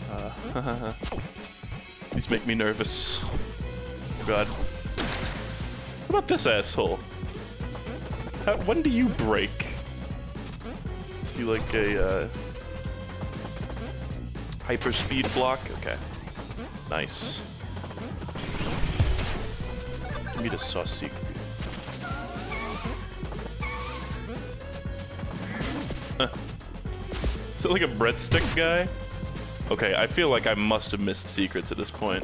Uh, (laughs) these make me nervous. God. What about this asshole? How, when do you break? Is he like a, uh... Hyper speed block? Okay. Nice. Give me the saucy. (laughs) Is it like a breadstick guy? Okay, I feel like I must have missed secrets at this point.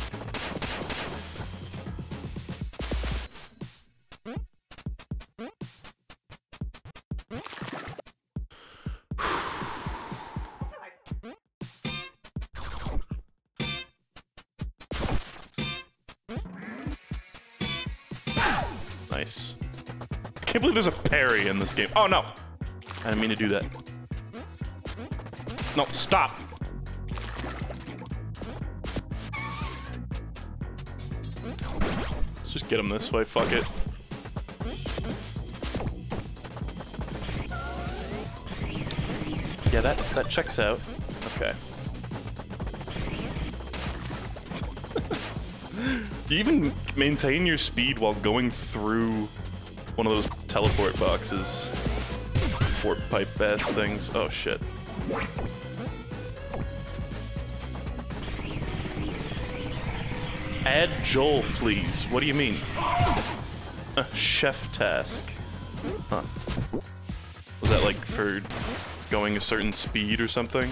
This game. Oh no! I didn't mean to do that. No, stop! Let's just get him this way, fuck it. Yeah, that, that checks out. Okay. (laughs) you even maintain your speed while going through one of those teleport boxes. Warp pipe ass things. Oh shit. Add Joel, please. What do you mean? A chef task. Huh. Was that like for going a certain speed or something?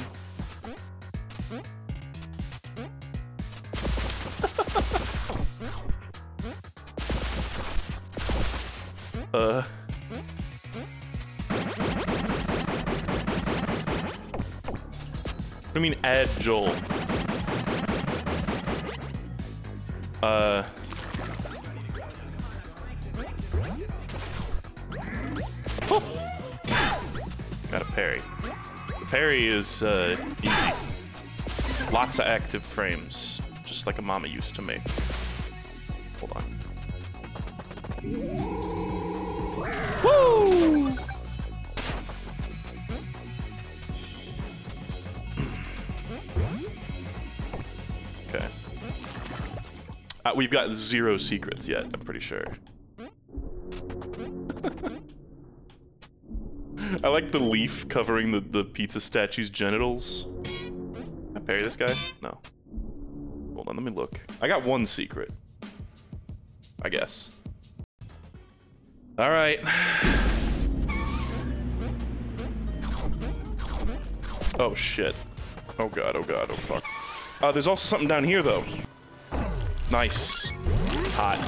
Uh. What do you mean add Joel? Uh. Oh. Got a parry. Parry is uh, easy. Lots of active frames, just like a mama used to make. We've got zero secrets yet, I'm pretty sure. (laughs) I like the leaf covering the, the pizza statue's genitals. Can I parry this guy? No. Hold on, let me look. I got one secret. I guess. Alright. (sighs) Oh shit. Oh god, oh god, oh fuck. Uh, there's also something down here though. Nice. Hot.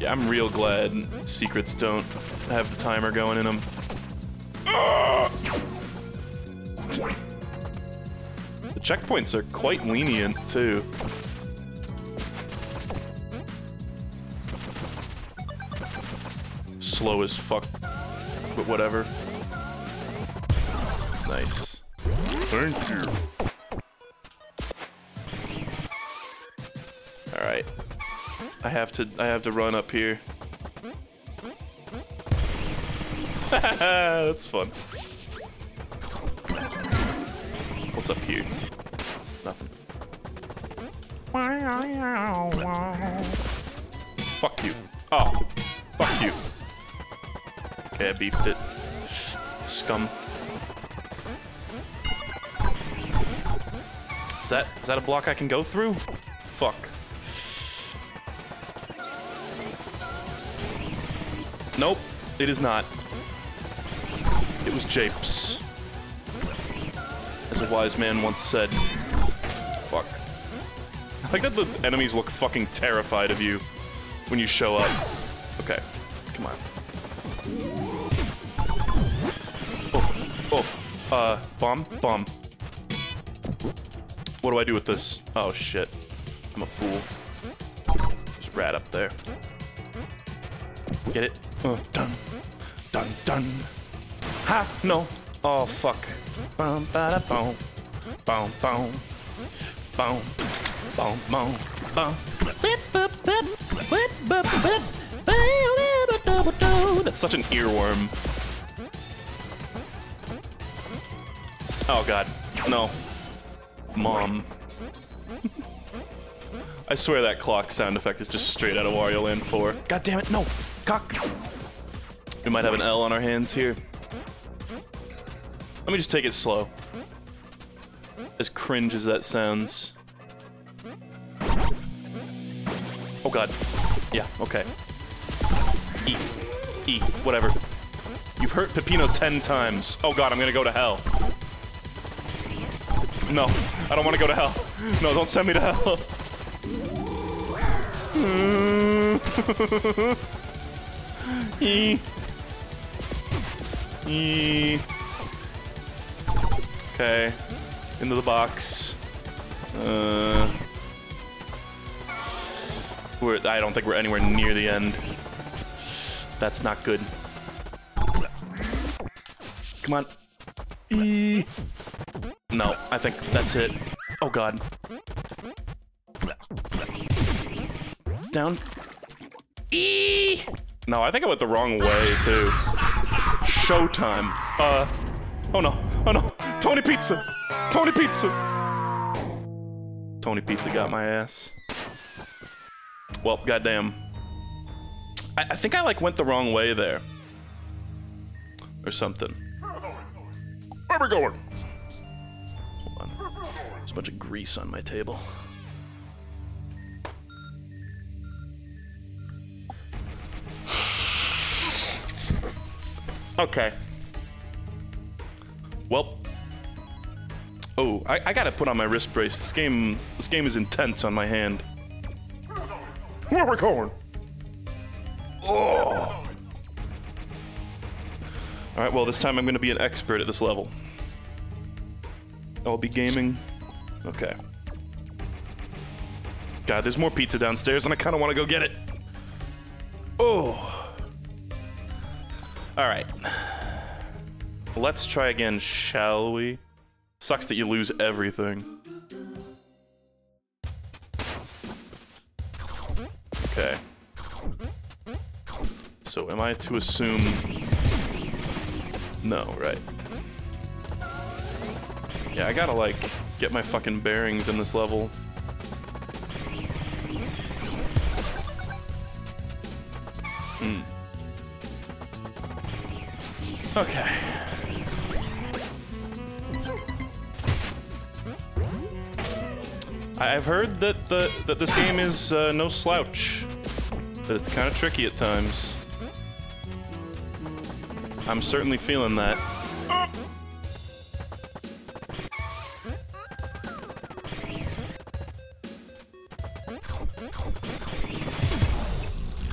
Yeah, I'm real glad secrets don't have the timer going in them. The checkpoints are quite lenient too. Slow as fuck, but whatever. Nice. Thank you. I have to I have to run up here. (laughs) That's fun. What's up here? Nothing. Fuck you. Oh. Fuck you. Okay, I beefed it. Scum. Is that is that a block I can go through? Nope, it is not. It was Japes. As a wise man once said. Fuck. I like that the enemies look fucking terrified of you when you show up. Okay, come on. Oh, oh, uh, bomb, bomb. What do I do with this? Oh shit. I'm a fool. There's a rat up there. Get it? Uh, dun. Dun dun. Ha! No. Oh fuck. Bum ba da boom. Boom boom. Boom. Boom boom. Boom. That's such an earworm. Oh god. No. Mom. (laughs) I swear that clock sound effect is just straight out of Wario Land 4. God damn it, no! Cock! We might have an L on our hands here. Let me just take it slow. As cringe as that sounds. Oh god. Yeah, okay. E. E. Whatever. You've hurt Peppino ten times. Oh god, I'm gonna go to hell. No, I don't want to go to hell. No, don't send me to hell. Ee. (laughs) Okay, into the box. Uh, we're, I don't think we're anywhere near the end. That's not good. Come on. No, I think that's it. Oh god. Down. No, I think I went the wrong way too. Showtime. Uh. Oh no. Oh no. Tony Pizza. Tony Pizza. Tony Pizza got my ass. Well, goddamn. I, I think I like went the wrong way there. Or something. Where are we going? Hold on. There's a bunch of grease on my table. Okay. Well. Oh, I, I gotta put on my wrist brace. This game, this game is intense on my hand. Where we going? Oh. All right. Well, this time I'm gonna be an expert at this level. I'll be gaming. Okay. God, there's more pizza downstairs, and I kind of want to go get it. Oh. All right. Let's try again, shall we? Sucks that you lose everything. Okay. So am I to assume... No, right. Yeah, I gotta, like, get my fucking bearings in this level. Hmm. Okay. I've heard that the that this game is uh, no slouch. That it's kind of tricky at times. I'm certainly feeling that.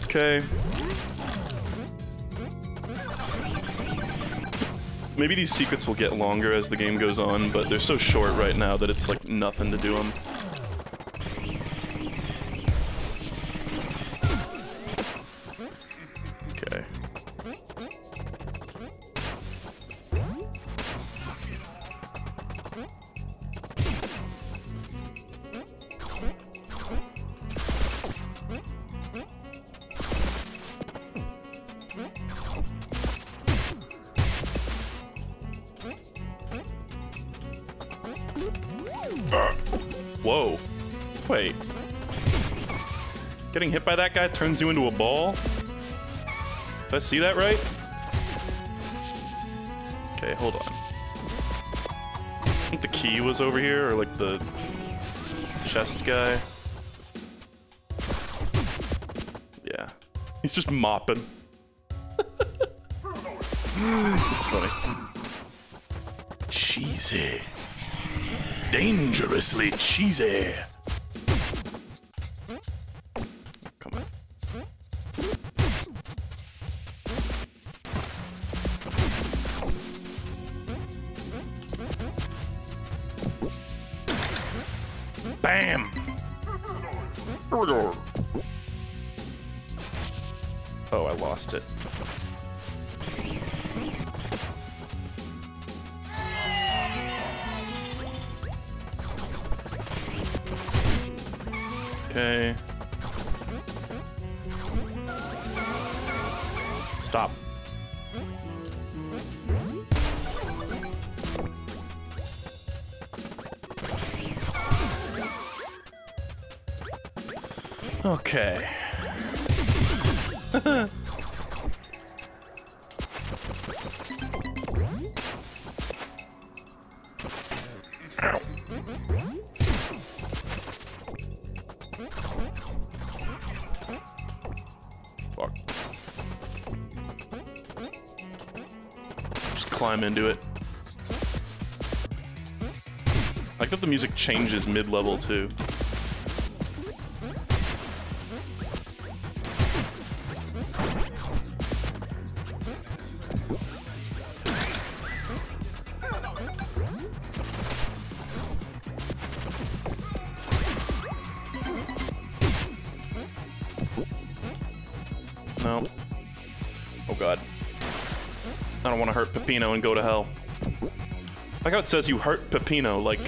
Okay. Maybe these secrets will get longer as the game goes on, but they're so short right now that it's like nothing to do them. Getting hit by that guy turns you into a ball? Did I see that right? Okay, hold on. I think the key was over here, or like the chest guy. Yeah. He's just mopping. (laughs) it's funny. Cheesy. Dangerously cheesy. Lost it. Okay. Stop. Okay. (laughs) climb into it. I like that the music changes mid-level too. Peppino and go to hell. Like how it says you hurt Peppino, like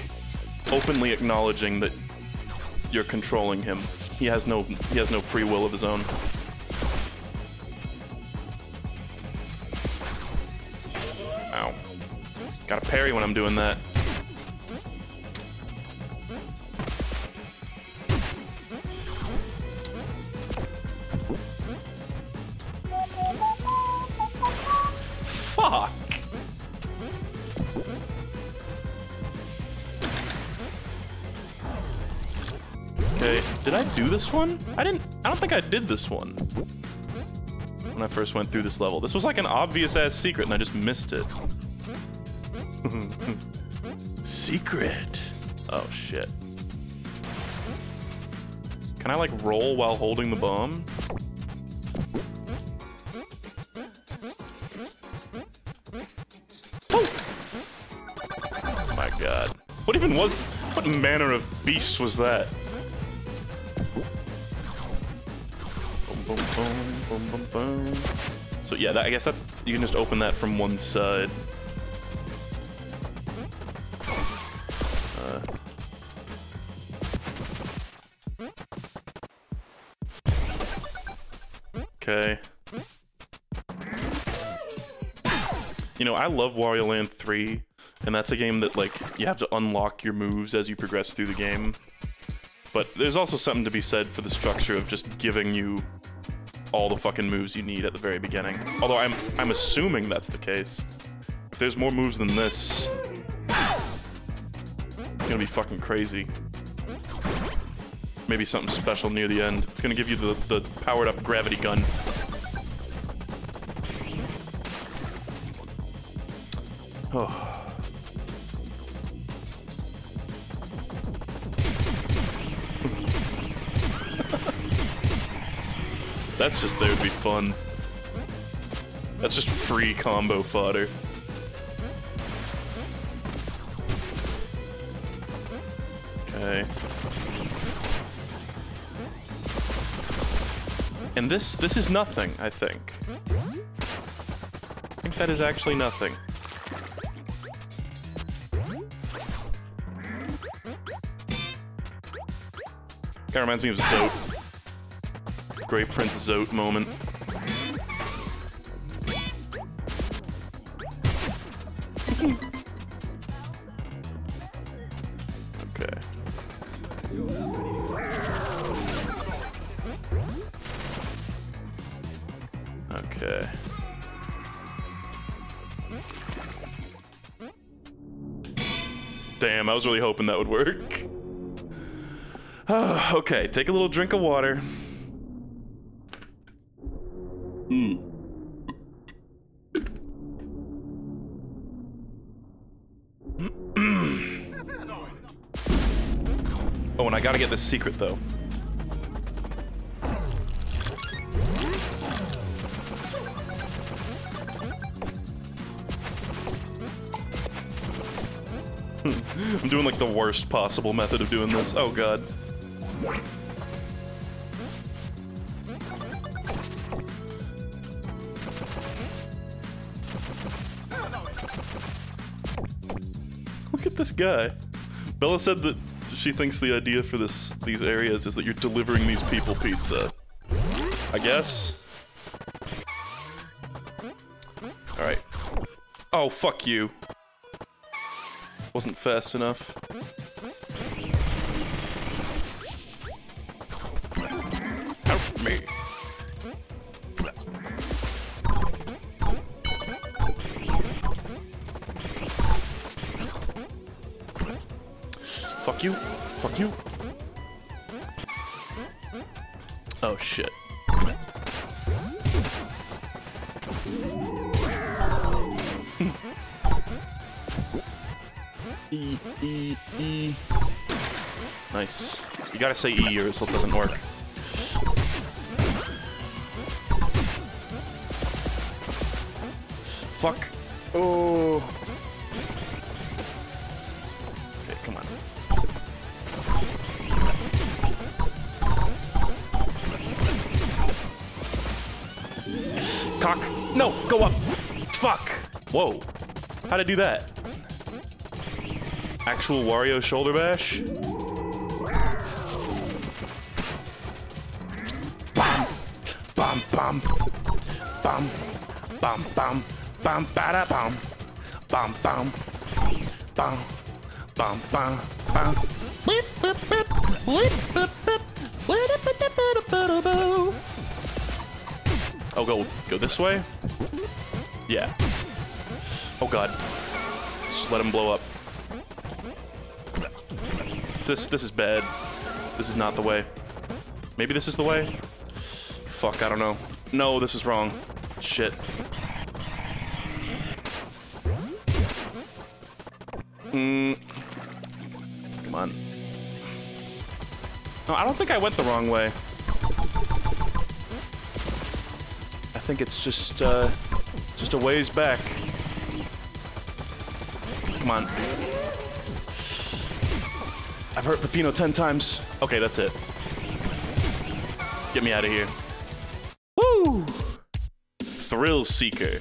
openly acknowledging that you're controlling him. He has no he has no free will of his own. Ow. Gotta parry when I'm doing that. Do this one? I didn't, I don't think I did this one. When I first went through this level. This was like an obvious ass secret and I just missed it. (laughs) secret. Oh shit. Can I like roll while holding the bomb? Oh my god. What even was, what manner of beast was that? Boom, boom, boom. So yeah, that, I guess that's, you can just open that from one side. Uh. Okay. You know, I love Wario Land 3, and that's a game that, like, you have to unlock your moves as you progress through the game. But there's also something to be said for the structure of just giving you all the fucking moves you need at the very beginning. Although I'm I'm assuming that's the case. If there's more moves than this, it's gonna be fucking crazy. Maybe something special near the end. It's gonna give you the, the powered up gravity gun. (sighs) Oh. That's just there to be fun. That's just free combo fodder. Okay. And this this is nothing, I think. I think that is actually nothing. Of reminds me of Zote. Great Prince Zote moment. okay. Okay. Damn, I was really hoping that would work. (sighs) okay, take a little drink of water. Get this secret though. Hmm. (laughs) I'm doing like the worst possible method of doing this. Oh god. Look at this guy. Bella said that she thinks the idea for this these areas is that you're delivering these people pizza. I guess. Alright. Oh, fuck you. Wasn't fast enough. Gotta say E or else it doesn't work. Fuck. Oh. Okay, come on. Cock. No, go up. Fuck. Whoa. How'd I do that? Actual Wario shoulder bash? bum bum bum bada bum bum bum bum bum bum bum boop boop boop boop boop boop Oh go go this way? Yeah. Oh god. Just let him blow up. This this is bad. This is not the way. Maybe this is the way? Fuck, I don't know. No, this is wrong. Shit. Hmm. Come on. No, I don't think I went the wrong way. I think it's just, uh, just a ways back. Come on. I've hurt Peppino ten times. Okay, that's it. Get me out of here. Woo! Thrill Seeker.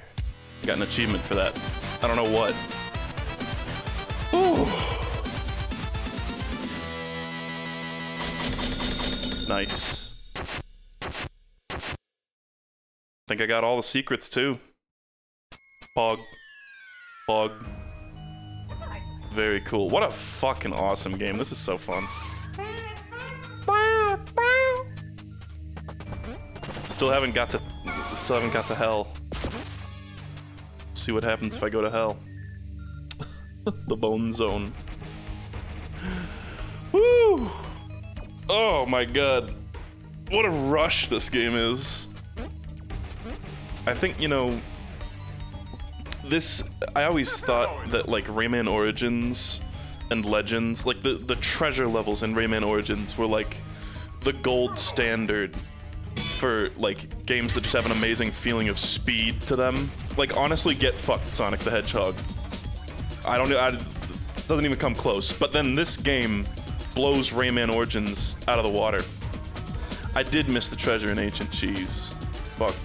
Got an achievement for that. I don't know what. Nice. Think I got all the secrets too. Pog. Pog. Very cool. What a fucking awesome game. This is so fun. Still haven't got to still haven't got to hell. See what happens if I go to hell. (laughs) the bone zone. Woo! Oh my god. What a rush this game is. I think, you know, this I always thought that like Rayman Origins and Legends, like the the treasure levels in Rayman Origins were like the gold standard for like games that just have an amazing feeling of speed to them. Like honestly, get fucked, Sonic the Hedgehog. I don't know. I, doesn't even come close. But then this game blows Rayman Origins out of the water. I did miss the treasure in Ancient Cheese. Fuck.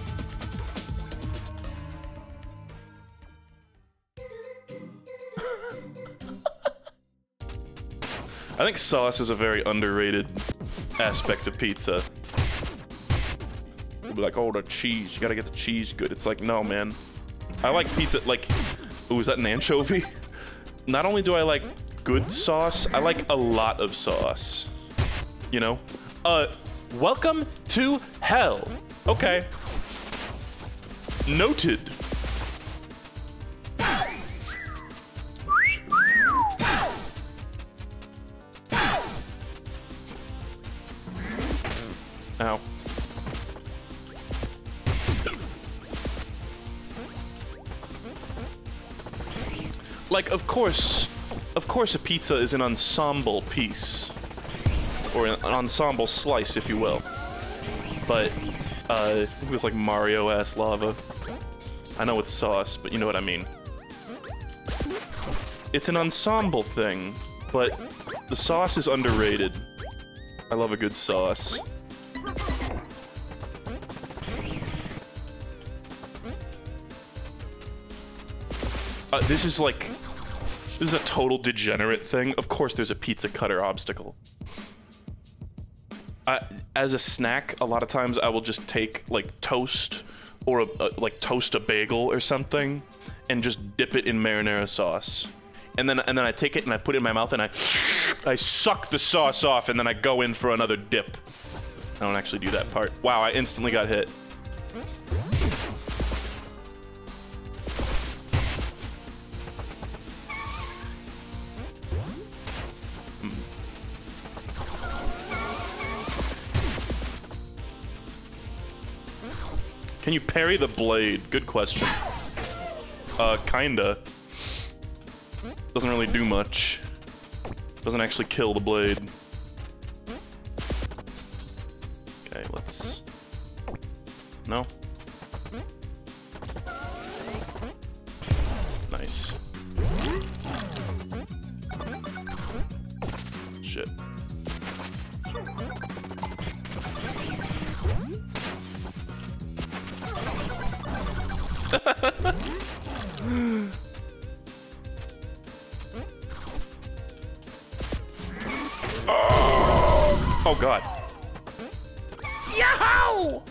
(laughs) I think sauce is a very underrated aspect of pizza. Be like, oh, the cheese. You gotta get the cheese good. It's like, no, man. I like pizza, like, ooh, is that an anchovy? (laughs) Not only do I like good sauce, I like a lot of sauce. You know? Uh, welcome to hell. Okay. Noted. Ow. Like, of course, of course a pizza is an ensemble piece. Or an ensemble slice, if you will. But, uh, it was like Mario-ass lava. I know it's sauce, but you know what I mean. It's an ensemble thing, but the sauce is underrated. I love a good sauce. Uh, this is like, this is a total degenerate thing. Of course, there's a pizza cutter obstacle. I, as a snack, a lot of times I will just take like toast or a, a, like toast a bagel or something, and just dip it in marinara sauce. And then and then I take it and I put it in my mouth and I I suck the sauce off and then I go in for another dip. I don't actually do that part. Wow, I instantly got hit. Can you parry the blade? Good question. Uh, kinda. Doesn't really do much. Doesn't actually kill the blade. Okay, let's... No? Nice. Shit. Oh god. Yahoo!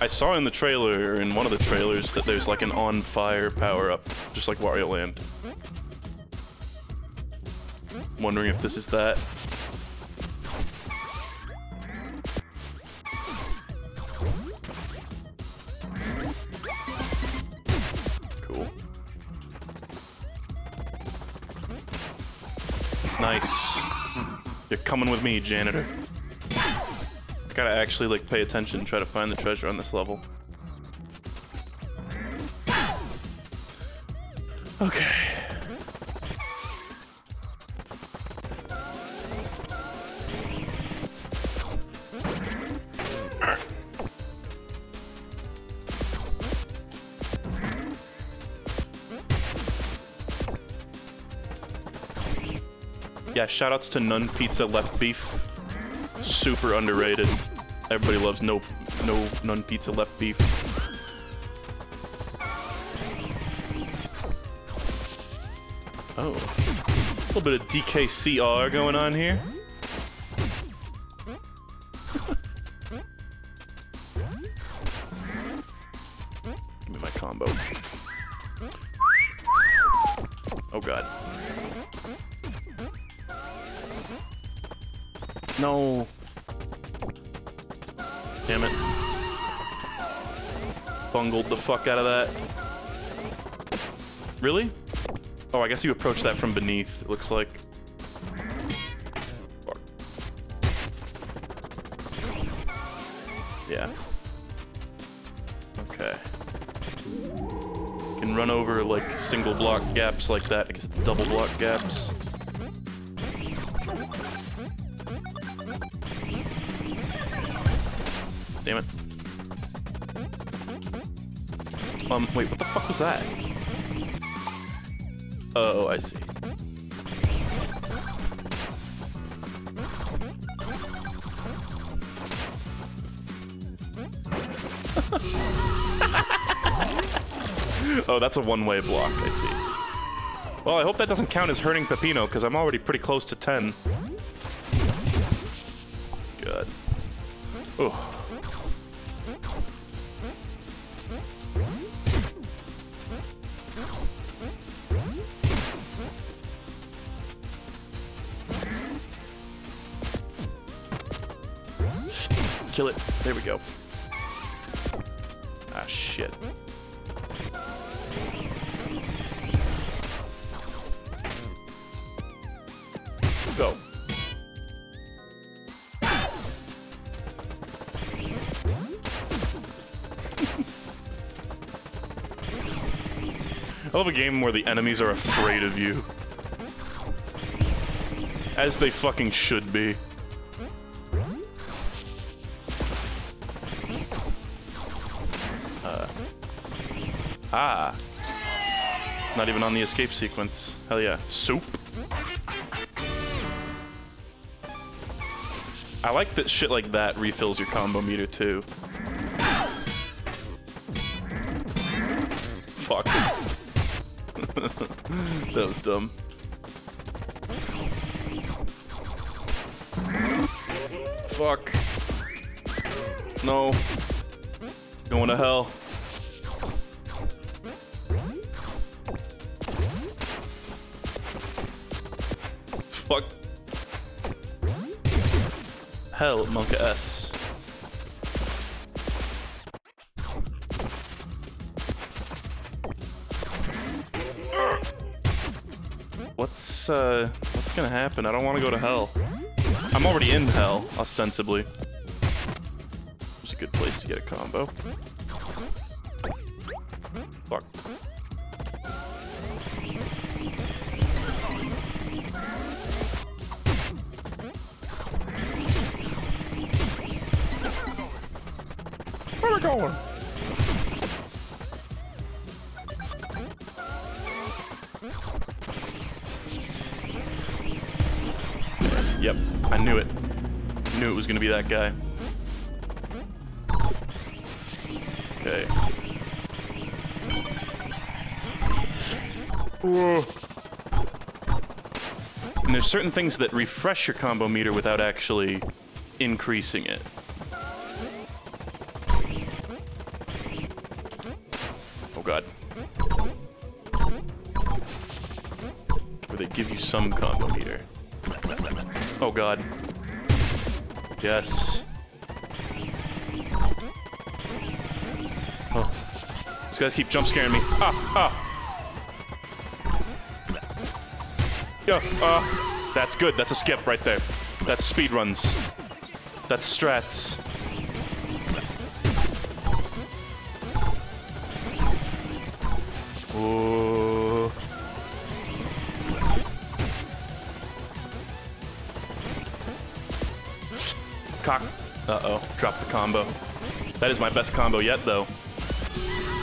I saw in the trailer, in one of the trailers, that there's like an on fire power up, just like Wario Land. Wondering if this is that. Nice. You're coming with me, janitor. Gotta actually like pay attention, and try to find the treasure on this level. Okay. Yeah, shoutouts to Nun Pizza Left Beef. Super underrated. Everybody loves no no Nun Pizza Left Beef. Oh. A little bit of DKCR going on here. Fuck out of that. Really? Oh, I guess you approach that from beneath, it looks like. Yeah. Okay. Can run over like single block gaps like that because it's double block gaps. Um, wait, what the fuck was that? Oh, I see. (laughs) oh, that's a one-way block, I see. Well, I hope that doesn't count as hurting Peppino, because I'm already pretty close to 10. I love a game where the enemies are afraid of you. As they fucking should be. Uh. Ah. Not even on the escape sequence. Hell yeah. Soup. I like that shit like that refills your combo meter too. That was dumb. Fuck. No. Going to hell. Fuck. Hell, monkaS. What's uh what's gonna happen? I don't wanna go to hell. I'm already in hell, ostensibly. It's a good place to get a combo. That guy. Okay. Whoa. And there's certain things that refresh your combo meter without actually increasing it. Oh god. Where they give you some combo meter. Oh god. Yes. Oh. These guys keep jump scaring me. Ah, ah. Yeah, uh, that's good. That's a skip right there. That's speed runs. That's strats. The combo. That is my best combo yet, though.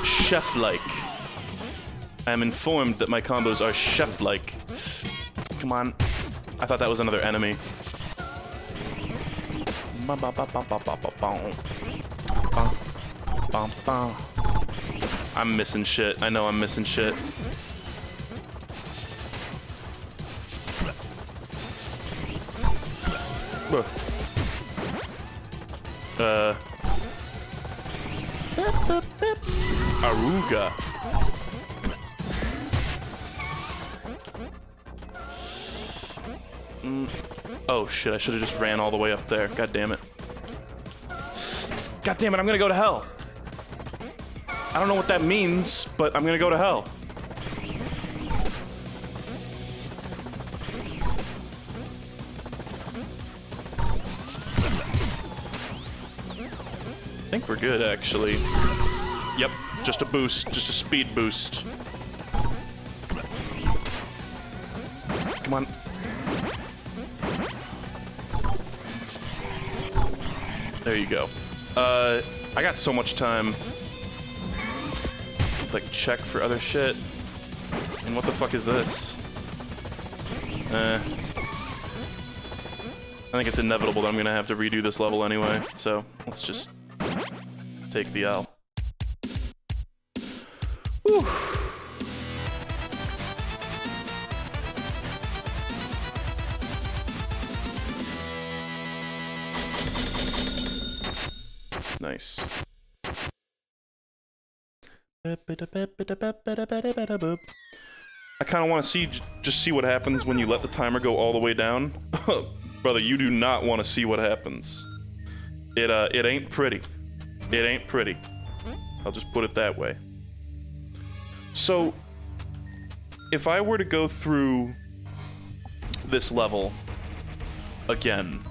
Chef-like. I am informed that my combos are chef-like. Come on. I thought that was another enemy. I'm missing shit. I know I'm missing shit. Aruga. Mm. Oh shit, I should have just ran all the way up there. God damn it. God damn it, I'm gonna go to hell. I don't know what that means, but I'm gonna go to hell. I think we're good, actually. Just a boost, just a speed boost. Come on. There you go. Uh, I got so much time. Like, check for other shit. And what the fuck is this? Uh, I think it's inevitable that I'm gonna have to redo this level anyway, so let's just take the L. kind of want to see, just see what happens when you let the timer go all the way down. (laughs) Brother, you do not want to see what happens. It, uh, it ain't pretty. It ain't pretty. I'll just put it that way. So, if I were to go through this level again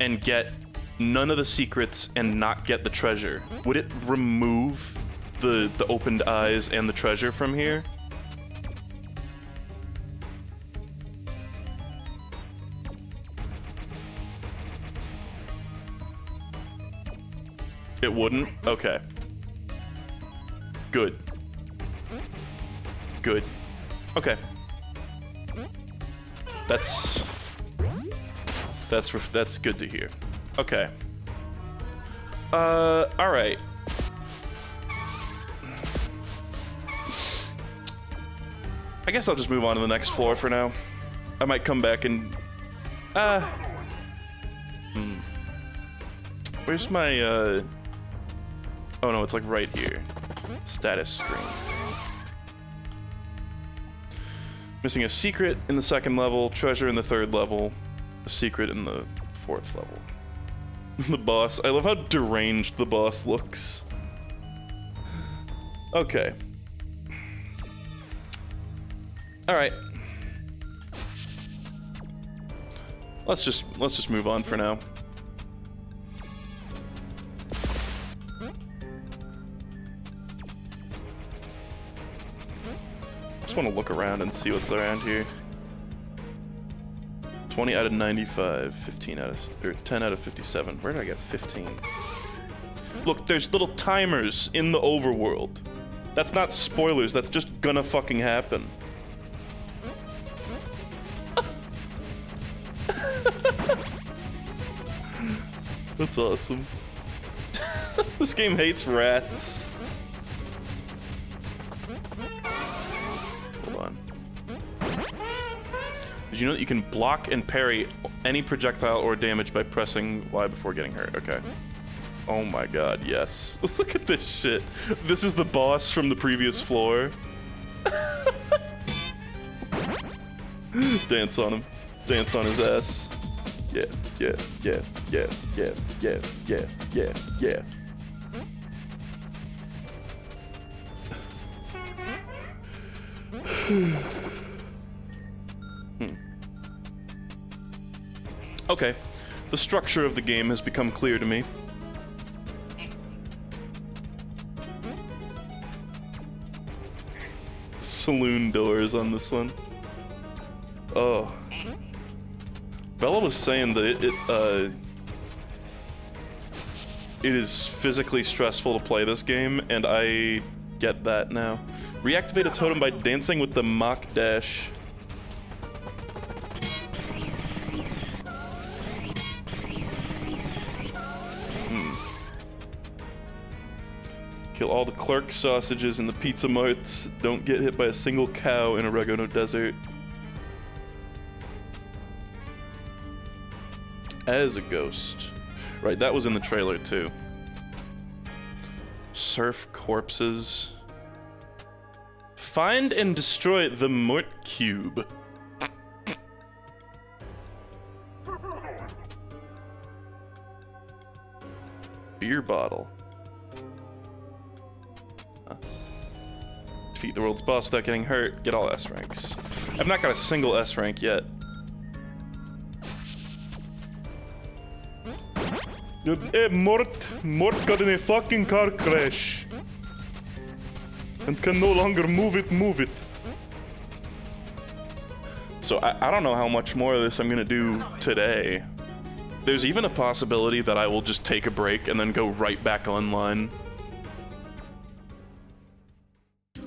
and get none of the secrets and not get the treasure, would it remove the the opened eyes and the treasure from here? It wouldn't? Okay. Good. Good. Okay. That's that's that's good to hear. Okay. Uh, all I guess I'll just move on to the next floor for now. I might come back and uh hmm. Where's my uh Oh no, it's like right here. Status screen. Missing a secret in the second level, treasure in the third level, a secret in the fourth level. (laughs) the boss. I love how deranged the boss looks. Okay. All right. Let's just let's just move on for now. just want to look around and see what's around here. 20 out of 95, 15 out of, or 10 out of 57. Where did I get 15? Look, there's little timers in the overworld. That's not spoilers, that's just gonna fucking happen. That's awesome. (laughs) this game hates rats. Hold on. Did you know that you can block and parry any projectile or damage by pressing Y before getting hurt? Okay. Oh my god, yes. (laughs) Look at this shit. This is the boss from the previous floor. (laughs) Dance on him. Dance on his ass. Yeah, yeah, yeah, yeah, yeah, yeah, yeah, yeah, yeah. Hmm. Okay. The structure of the game has become clear to me. Saloon doors on this one. Oh. Bella was saying that it, it uh it is physically stressful to play this game, and I get that now. Reactivate a totem by dancing with the Mach Dash. Hmm. Kill all the clerk sausages and the pizza marts. Don't get hit by a single cow in a Oregano Desert. As a ghost. Right, that was in the trailer too. Surf corpses. Find and destroy the Mort Cube. Beer bottle. Huh. Defeat the world's boss without getting hurt. Get all S ranks. I've not got a single S rank yet. Hey, Mort, Mort got in a fucking car crash. And can no longer move it, move it. So I, I don't know how much more of this I'm gonna do today. There's even a possibility that I will just take a break and then go right back online. (laughs)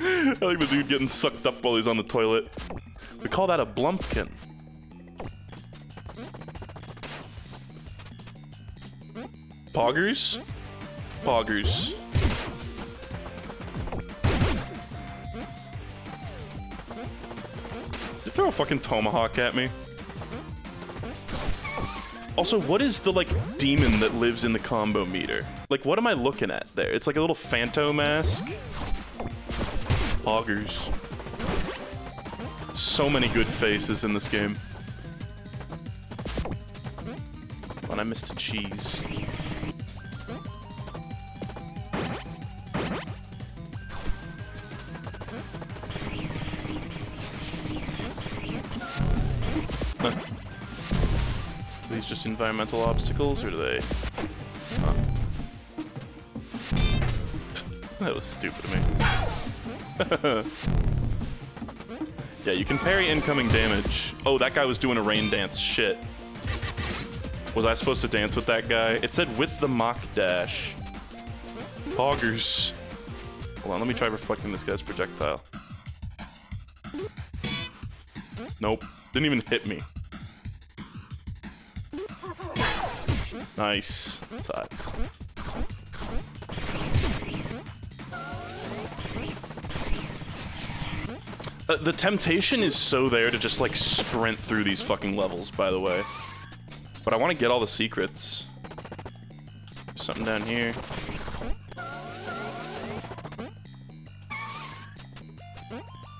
I like the dude getting sucked up while he's on the toilet. We call that a blumpkin. Poggers? Poggers. You throw a fucking tomahawk at me. Also, what is the, like, demon that lives in the combo meter? Like, what am I looking at there? It's like a little Phanto mask. Poggers. So many good faces in this game. When I missed a cheese. Environmental obstacles, or do they... Huh. (laughs) that was stupid of me. (laughs) yeah, you can parry incoming damage. Oh, that guy was doing a rain dance. Shit. Was I supposed to dance with that guy? It said with the Mach Dash. Poggers. Hold on, let me try reflecting this guy's projectile. Nope. Didn't even hit me. Nice. Uh, the temptation is so there to just like sprint through these fucking levels, by the way. But I want to get all the secrets. Something down here.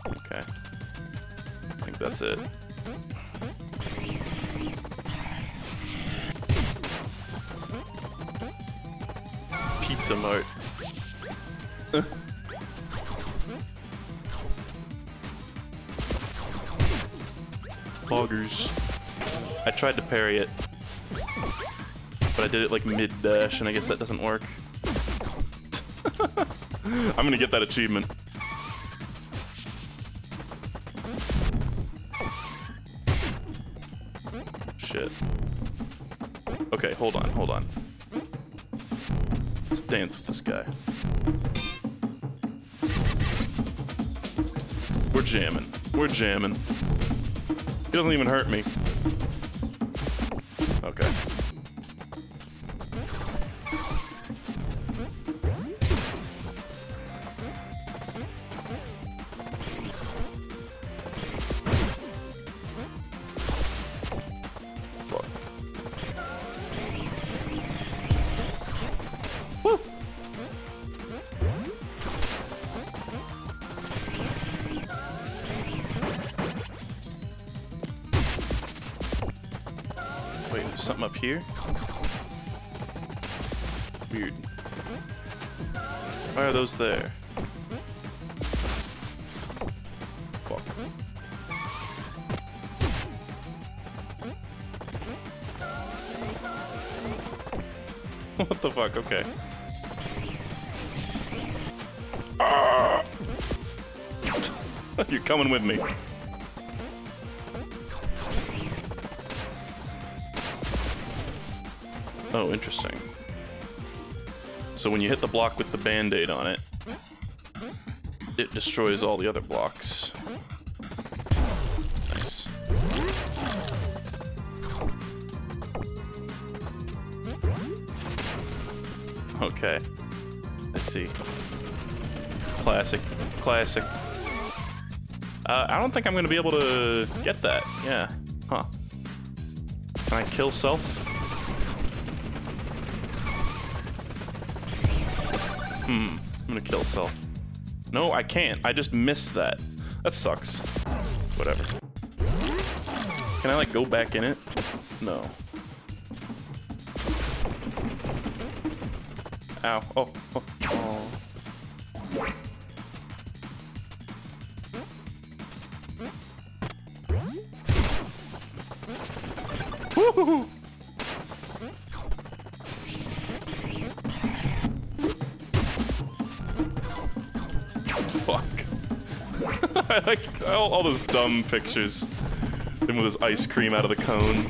Okay. I think that's it. Mart. Poggers. (laughs) I tried to parry it. But I did it like mid-dash, and I guess that doesn't work. (laughs) I'm gonna get that achievement. Shit. Okay, hold on, hold on. Dance with this guy. We're jamming. We're jamming. He doesn't even hurt me. Those there? Fuck. (laughs) what the fuck? Okay. (laughs) You're coming with me. Oh, interesting. So when you hit the block with the band-aid on it, it destroys all the other blocks. Nice. Okay. I see. Classic. Classic. Uh, I don't think I'm gonna be able to get that. Yeah. Huh. Can I kill self? Hmm. I'm gonna kill self. No, I can't. I just missed that. That sucks. Whatever. Can I, like, go back in it? No. Ow. Oh. Those dumb pictures. Him with his ice cream out of the cone.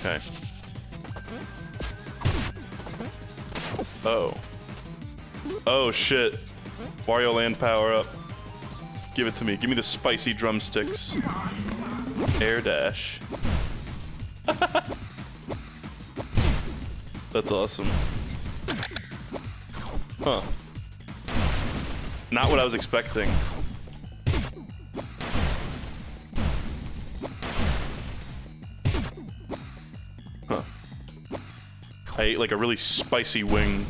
Okay. Oh. Oh shit. Wario Land power up. Give it to me. Give me the spicy drumsticks. Air dash. (laughs) That's awesome. Huh. Not what I was expecting. Like a really spicy wing.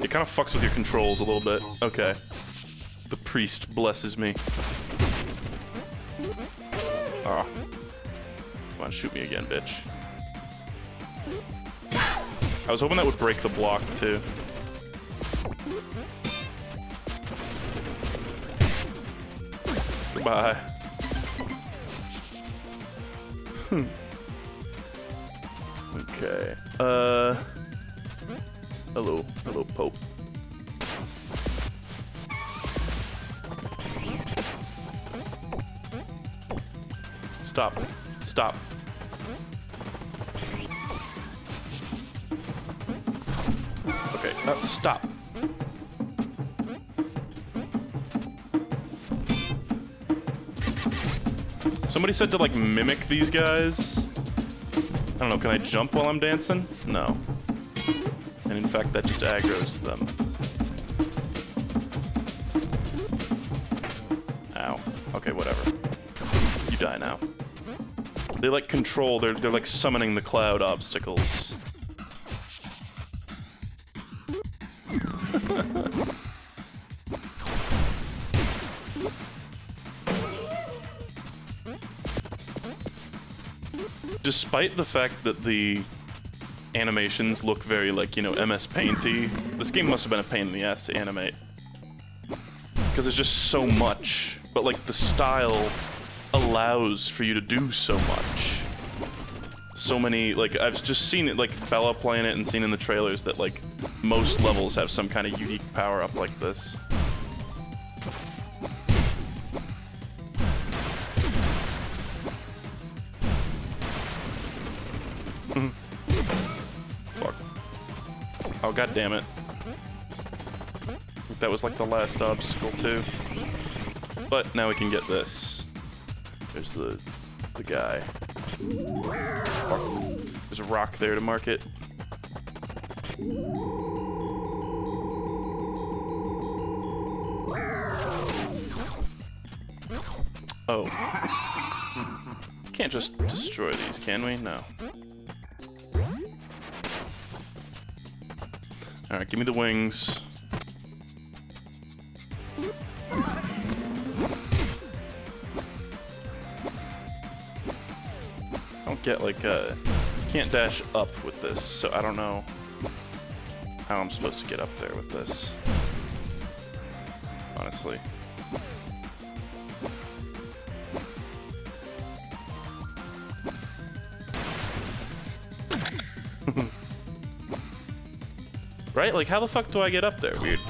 It kind of fucks with your controls a little bit. Okay. The priest blesses me. Ah. Come on, shoot me again, bitch. I was hoping that would break the block, too. Goodbye. Stop. Stop. Okay, uh, stop. Somebody said to like mimic these guys. I don't know, can I jump while I'm dancing? No. And in fact, that just aggroes them. Ow. Okay, whatever. You die now. They like control, they're, they're like summoning the cloud obstacles. Despite the fact that the animations look very like, you know, MS Painty, this game must have been a pain in the ass to animate. Because there's just so much, but like the style allows for you to do so much. So many like I've just seen it like Bella playing it and seen in the trailers that like most levels have some kind of unique power up like this. (laughs) Fuck. Oh god damn it. That was like the last obstacle too. But now we can get this. There's the the guy. There's a rock there to mark it. Oh. Can't just destroy these, can we? No. Alright, give me the wings. Don't get like uh you can't dash up with this, so I don't know how I'm supposed to get up there with this. Honestly. (laughs) right? Like how the fuck do I get up there? Weird.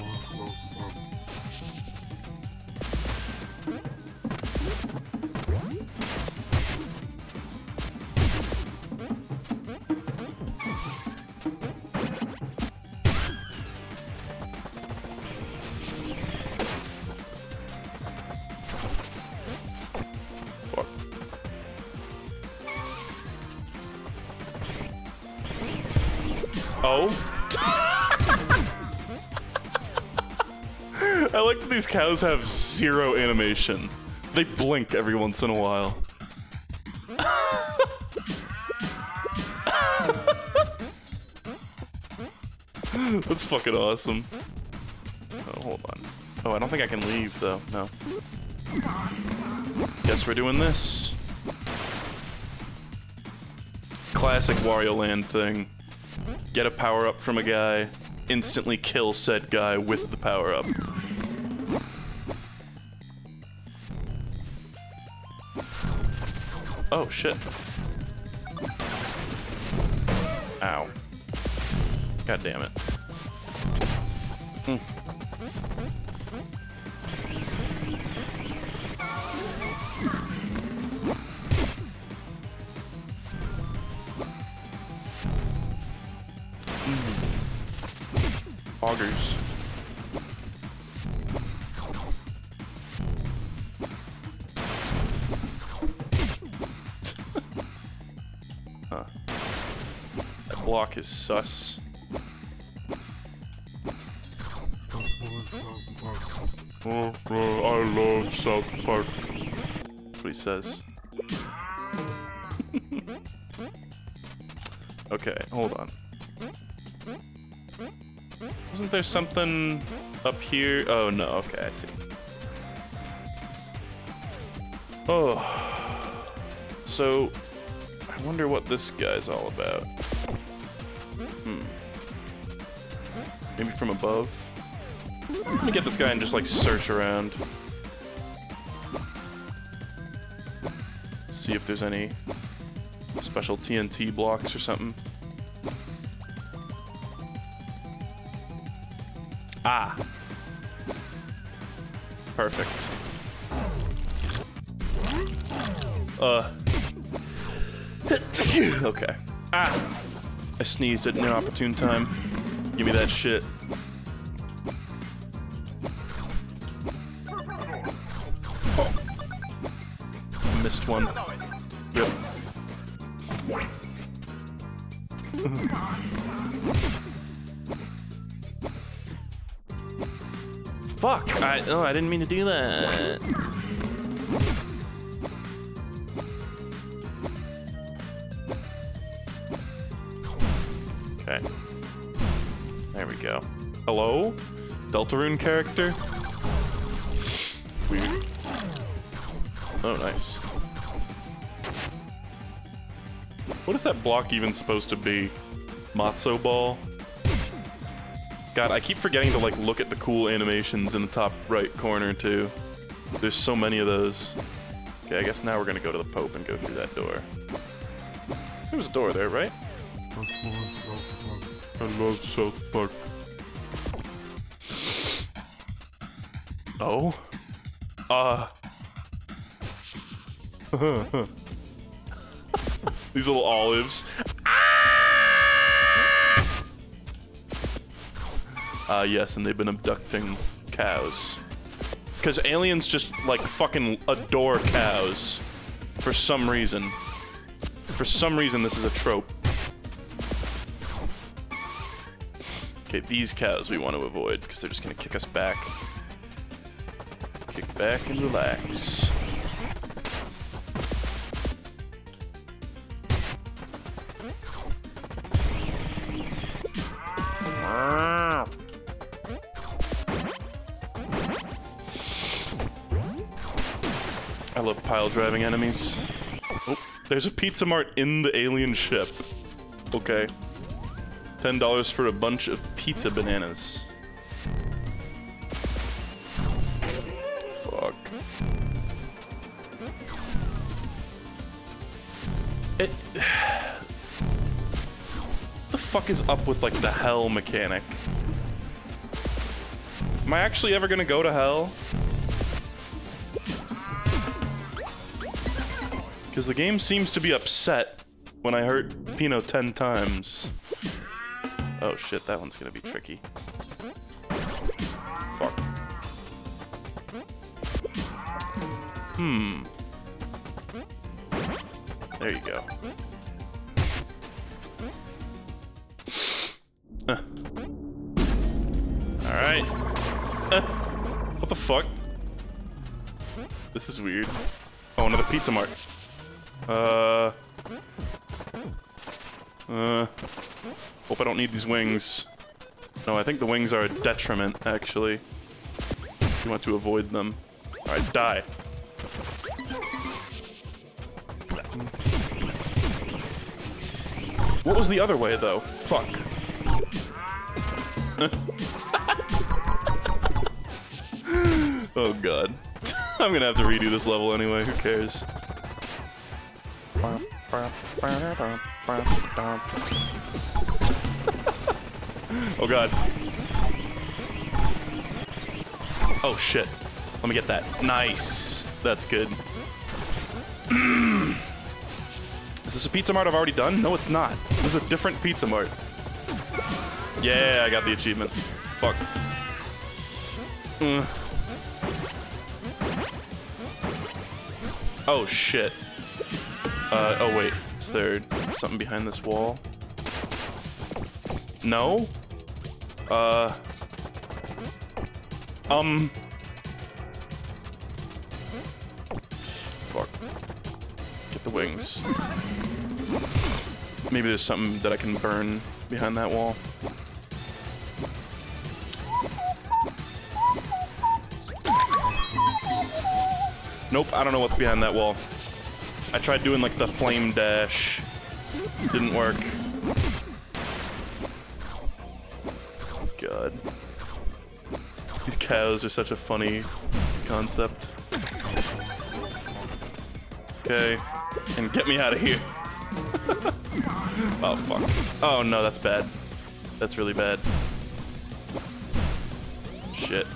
These cows have zero animation. They blink every once in a while. (laughs) That's fucking awesome. Oh, hold on. Oh, I don't think I can leave, though. No. Guess we're doing this. Classic Wario Land thing. Get a power up from a guy, instantly kill said guy with the power Oh shit. Ow. God damn it. Block is sus. Oh, I love South Park. That's what he says. (laughs) okay, hold on. Wasn't there something up here? Oh no, okay, I see. Oh. So, I wonder what this guy's all about. From above? Let me get this guy and just like search around. See if there's any special TNT blocks or something. Ah. Perfect. Uh. (coughs) okay. Ah. I sneezed at an inopportune time. Give me that shit. One. Fuck! I oh I didn't mean to do that. Okay. There we go. Hello? Deltarune character? Weird. Oh, nice. What is that block even supposed to be? Matzo ball? God, I keep forgetting to like look at the cool animations in the top right corner too. There's so many of those. Okay, I guess now we're gonna go to the Pope and go through that door. There was a door there, right? I love South Park. Oh? Uh. (laughs) These little olives. Ah, yes, and they've been abducting cows. Because aliens just, like, fucking adore cows. For some reason. For some reason, this is a trope. Okay, these cows we want to avoid, because they're just gonna kick us back. Kick back and relax. Pile driving enemies. Oh, there's a Pizza Mart in the alien ship. Okay. $10 for a bunch of pizza bananas. Fuck. It. (sighs) the fuck is up with like the hell mechanic? Am I actually ever gonna go to hell? Because the game seems to be upset when I hurt Pino 10 times. Oh shit, that one's gonna be tricky. Fuck. Hmm. There you go. Uh. Alright. Uh. What the fuck? This is weird. Oh, another Pizza Mart. Uh. Uh. Hope I don't need these wings. No, I think the wings are a detriment, actually. You want to avoid them. Alright, die. What was the other way, though? Fuck. (laughs) oh god. (laughs) I'm gonna have to redo this level anyway, who cares? (laughs) oh god. Oh shit. Let me get that. Nice. That's good. (clears throat) is this a Pizza Mart I've already done? No, it's not. This is a different Pizza Mart. Yeah, I got the achievement. Fuck. Oh shit. Uh, oh wait, is there something behind this wall? No? Uh... Um... Fuck. Get the wings. Maybe there's something that I can burn behind that wall. Nope, I don't know what's behind that wall. I tried doing like the flame dash. Didn't work. God. These cows are such a funny concept. Okay. And get me out of here. (laughs) oh, fuck. Oh, no, that's bad. That's really bad. Shit.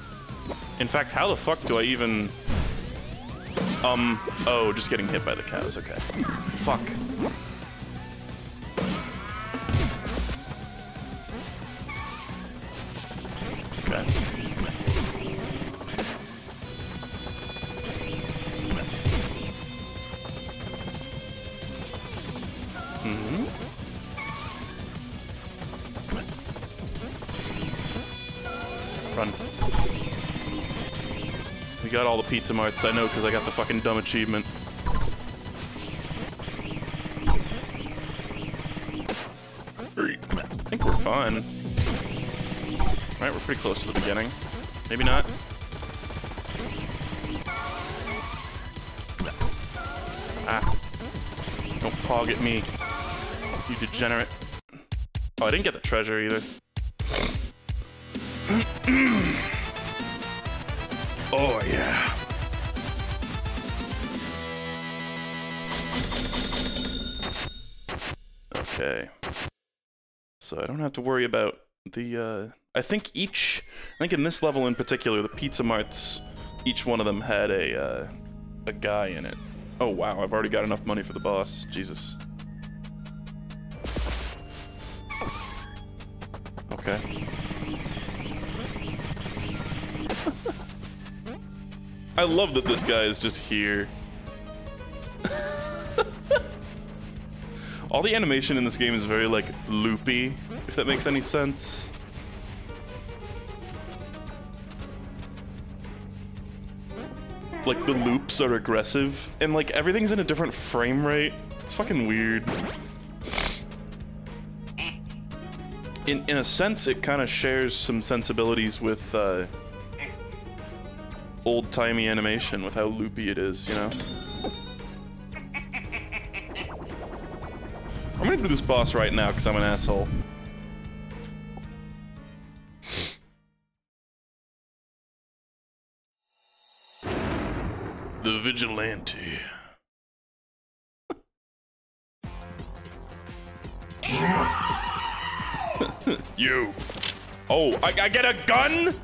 In fact, how the fuck do I even... Um, oh, just getting hit by the cows, okay. Fuck. Pizza marts, I know, because I got the fucking dumb achievement. I think we're fine. Alright, we're pretty close to the beginning. Maybe not. Ah. Don't pog at me. You degenerate. Oh, I didn't get the treasure either. (clears throat) have to worry about the, uh... I think each... I think in this level in particular, the Pizza Marts, each one of them had a, uh... A guy in it. Oh, wow, I've already got enough money for the boss. Jesus. Okay. (laughs) I love that this guy is just here. All the animation in this game is very, like, loopy, if that makes any sense. Like, the loops are aggressive, and, like, everything's in a different frame rate. It's fucking weird. In, in a sense, it kind of shares some sensibilities with, uh, old-timey animation, with how loopy it is, you know? Gonna do this boss right now because I'm an asshole. The Vigilante. (laughs) you. Oh, I, I get a gun?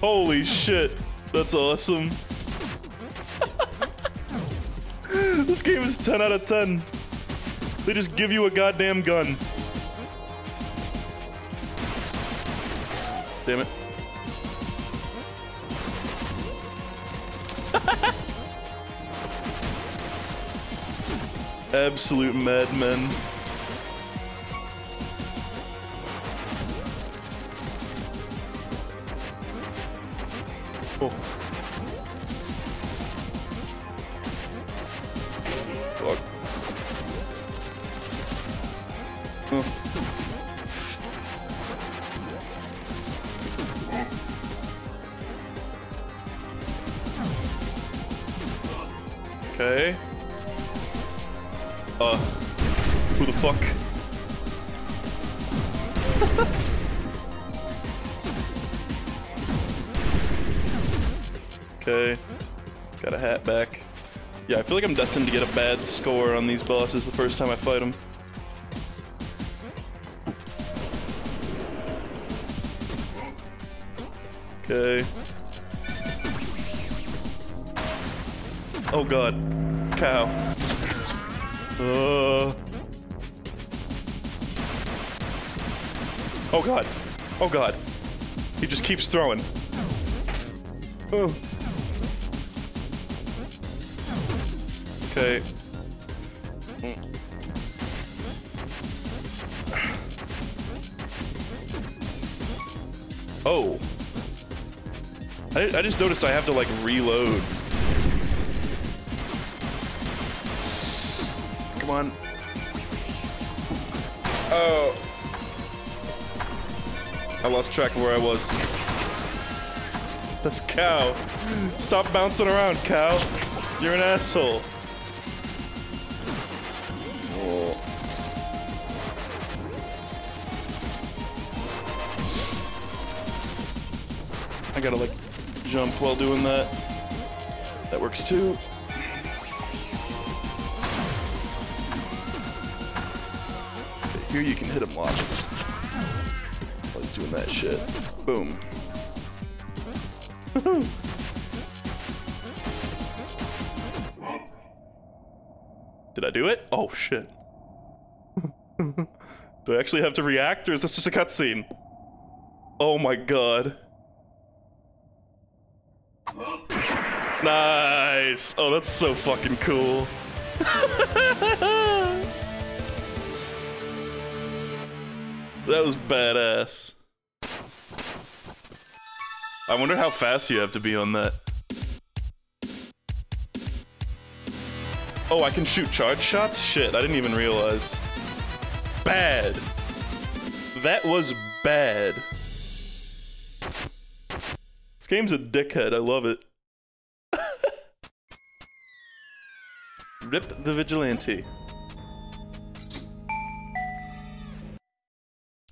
Holy shit. That's awesome. (laughs) this game is 10 out of 10. They just give you a goddamn gun. Damn it. (laughs) Absolute madmen. Feel like I'm destined to get a bad score on these bosses the first time I fight them. Okay. Oh god. Cow. Uh. Oh god. Oh god. He just keeps throwing. Oh. Okay. Oh. I, I just noticed I have to like reload. Come on. Oh. I lost track of where I was. This cow. Stop bouncing around, cow. You're an asshole. While doing that. That works too. Here you can hit him lots. While he's doing that shit. Boom. (laughs) Did I do it? Oh shit. (laughs) do I actually have to react or is this just a cutscene? Oh my god. Nice! Oh, that's so fucking cool. (laughs) that was badass. I wonder how fast you have to be on that. Oh, I can shoot charge shots? Shit, I didn't even realize. Bad. That was bad. Game's a dickhead, I love it. Rip the Vigilante.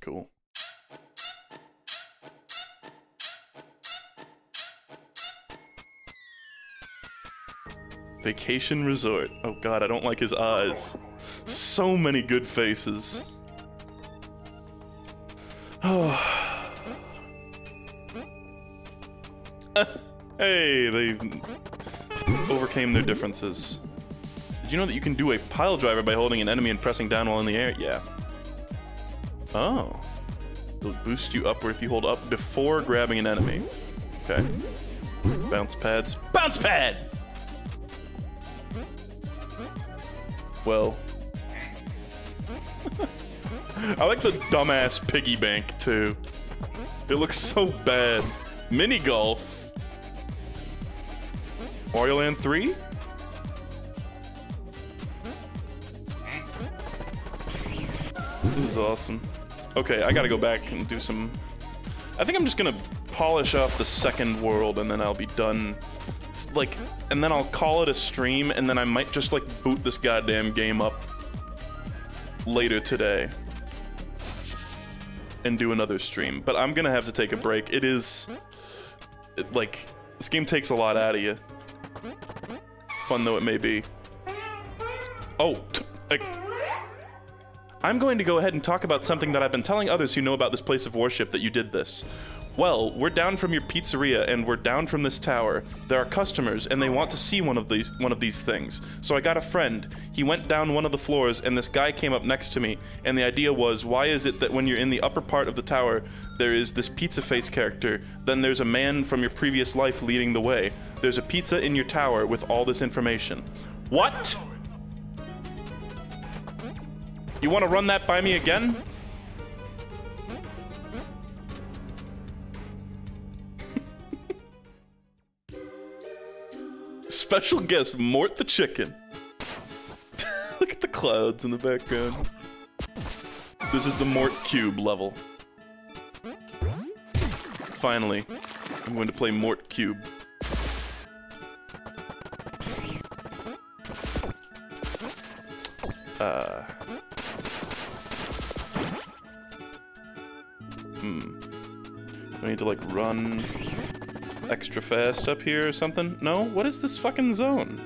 Cool. Vacation Resort. Oh god, I don't like his eyes. So many good faces. (sighs) (sighs) hey, they overcame their differences. Did you know that you can do a pile driver by holding an enemy and pressing down while in the air? Yeah. Oh. It'll boost you upward if you hold up before grabbing an enemy. Okay. Bounce pads. Bounce pad! Well. (laughs) I like the dumbass piggy bank too. It looks so bad. Mini golf. Mario Land 3? This is awesome. Okay, I gotta go back and do some... I think I'm just gonna polish off the second world and then I'll be done. Like, and then I'll call it a stream and then I might just like boot this goddamn game up later today and do another stream. But I'm gonna have to take a break. It is, it, like, this game takes a lot out of you. Fun though it may be. Oh, I'm going to go ahead and talk about something that I've been telling others who know about this place of worship that you did this. Well, we're down from your pizzeria and we're down from this tower. There are customers and they want to see one of these one of these things. So I got a friend. He went down one of the floors and this guy came up next to me and the idea was why is it that when you're in the upper part of the tower there is this pizza face character, then there's a man from your previous life leading the way. There's a pizza in your tower with all this information. What? You want to run that by me again? (laughs) Special guest Mort the chicken. (laughs) Look at the clouds in the background. This is the Mort Cube level. Finally, I'm going to play Mort Cube. Uh. Hmm. I need to like run extra fast up here or something? No? What is this fucking zone?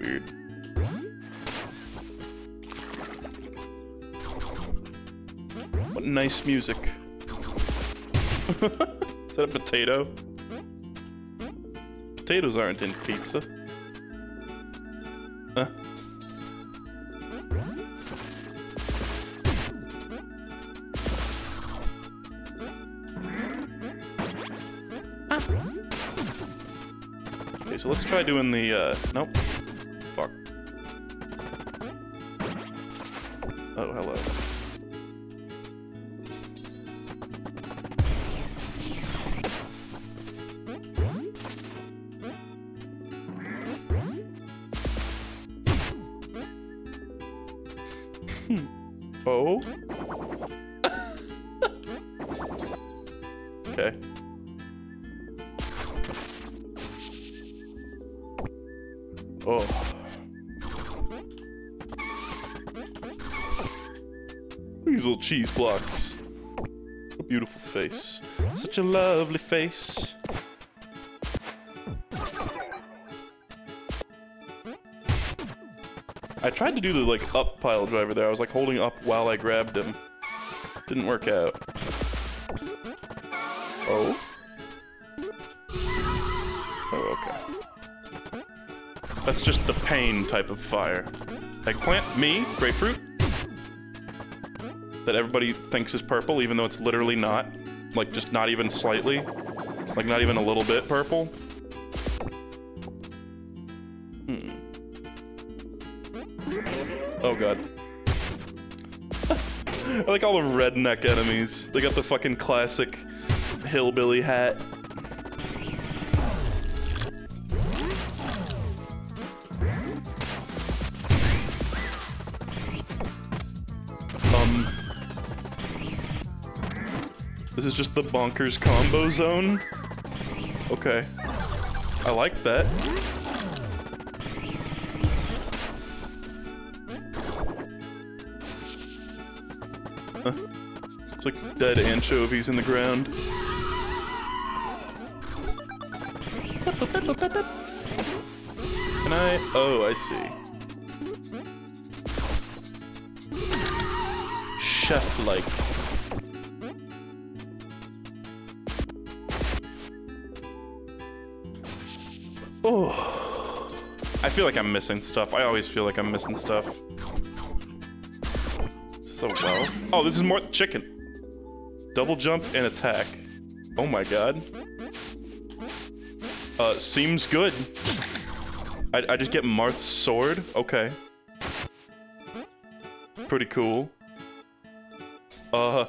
Weird. What nice music. (laughs) is that a potato? Potatoes aren't in pizza. Huh? So let's try doing the, uh, nope. Fuck. Oh, hello. Face. Such a lovely face. I tried to do the like up pile driver there. I was like holding up while I grabbed him. Didn't work out. Oh? Oh, okay. That's just the pain type of fire. Eggplant, me, grapefruit. That everybody thinks is purple, even though it's literally not. Like, just not even slightly. Like, not even a little bit purple. Hmm. Oh, God. (laughs) I like all the redneck enemies. They got the fucking classic hillbilly hat. is just the bonkers combo zone. Okay. I like that. Huh. It's like dead anchovies in the ground. Can I? Oh, I see. Chef-like. Feel like I'm missing stuff. I always feel like I'm missing stuff. So well. Oh, this is more chicken. Double jump and attack. Oh my god. Uh, seems good. I, I just get Marth's sword? Okay. Pretty cool. Uh,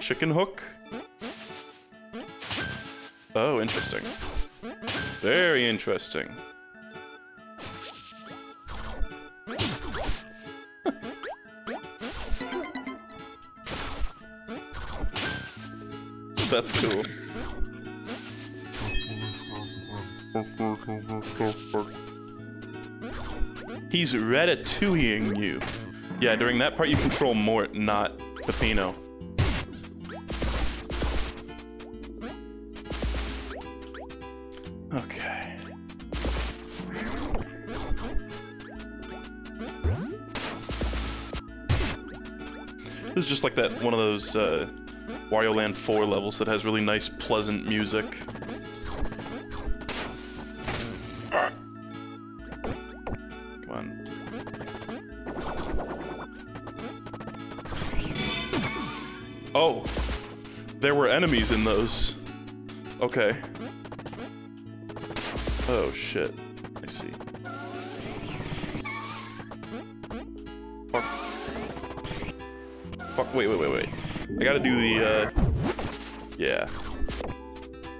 chicken hook? Oh, interesting. Very interesting. That's cool. He's ratatouilleing you. Yeah, during that part you control Mort, not Peppino. Okay. This is just like that one of those uh, Wario Land 4 levels that has really nice, pleasant music. Come on. Oh, there were enemies in those. Okay. Oh shit. I see. Fuck. Fuck, wait, wait, wait, wait. I gotta do the, uh... Yeah.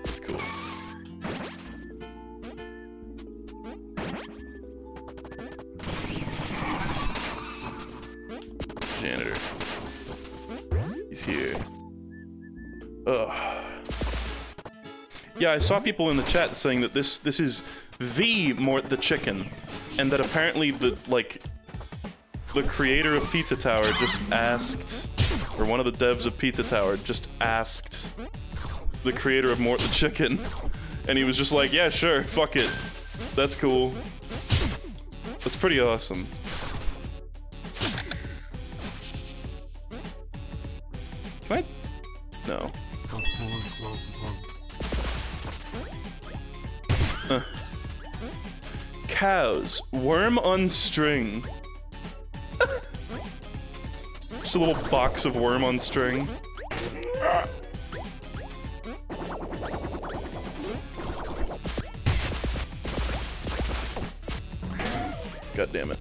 That's cool. Janitor. He's here. Ugh. Yeah, I saw people in the chat saying that this this is the Mort the Chicken, and that apparently the like the creator of Pizza Tower just asked, or one of the devs of Pizza Tower just asked the creator of Mort the Chicken, and he was just like, yeah, sure, fuck it, that's cool. That's pretty awesome. Can I? No. Uh. Cows. Worm on string. A little box of worm on string. God damn it.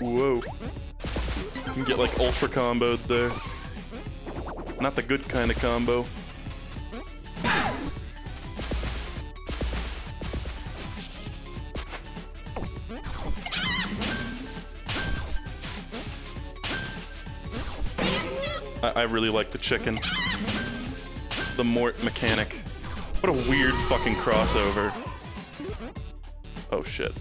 Whoa. You can get like ultra comboed there. Not the good kind of combo. I, really like the chicken. The Mort mechanic. What a weird fucking crossover. Oh shit.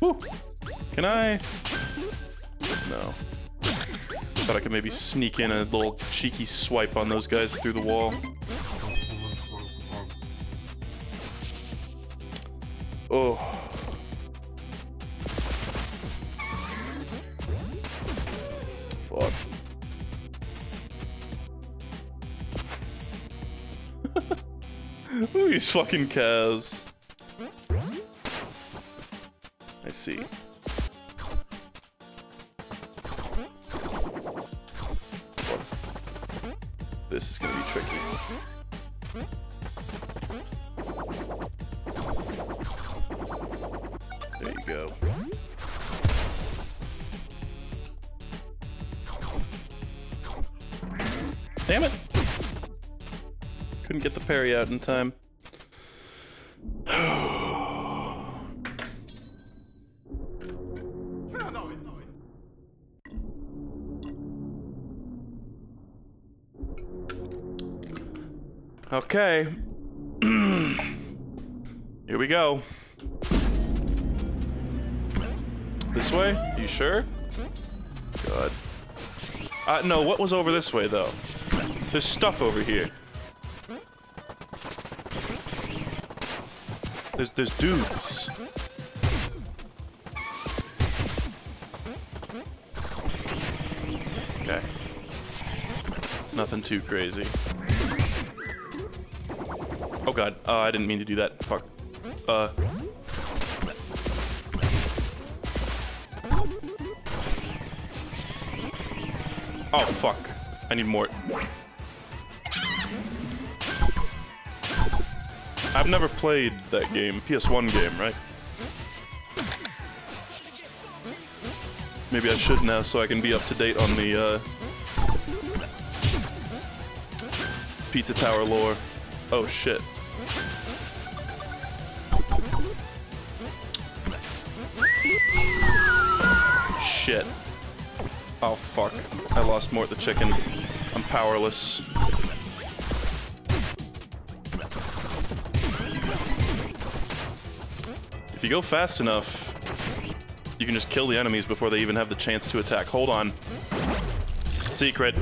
Woo. Can I? No. Thought I could maybe sneak in a little cheeky swipe on those guys through the wall. Oh. Fuck. (laughs) Look at these fucking cows. Out in time. (sighs) Okay. (clears throat) Here we go. This way? You sure? Go. God. Uh, no, what was over this way, though? There's stuff over here. There's, there's dudes. Okay. Nothing too crazy. Oh god. Oh, I didn't mean to do that. Fuck. Uh. Oh, fuck. I need more. I've never played that game. PS1 game, right? Maybe I should now so I can be up to date on the, uh... Pizza Tower lore. Oh, shit. Shit. Oh, fuck. I lost more at the chicken. I'm powerless. Go fast enough, you can just kill the enemies before they even have the chance to attack. Hold on. Secret.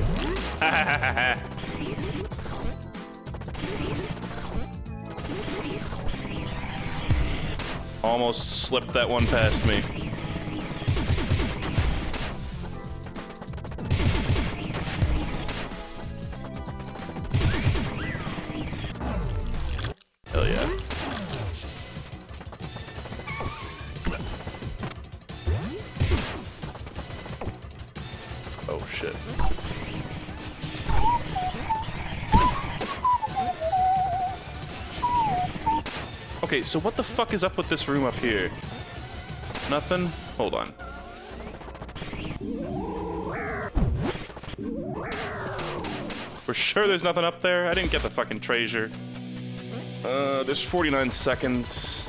(laughs) Almost slipped that one past me. So what the fuck is up with this room up here? Nothing? Hold on. We're sure there's nothing up there? I didn't get the fucking treasure. Uh, there's 49 seconds.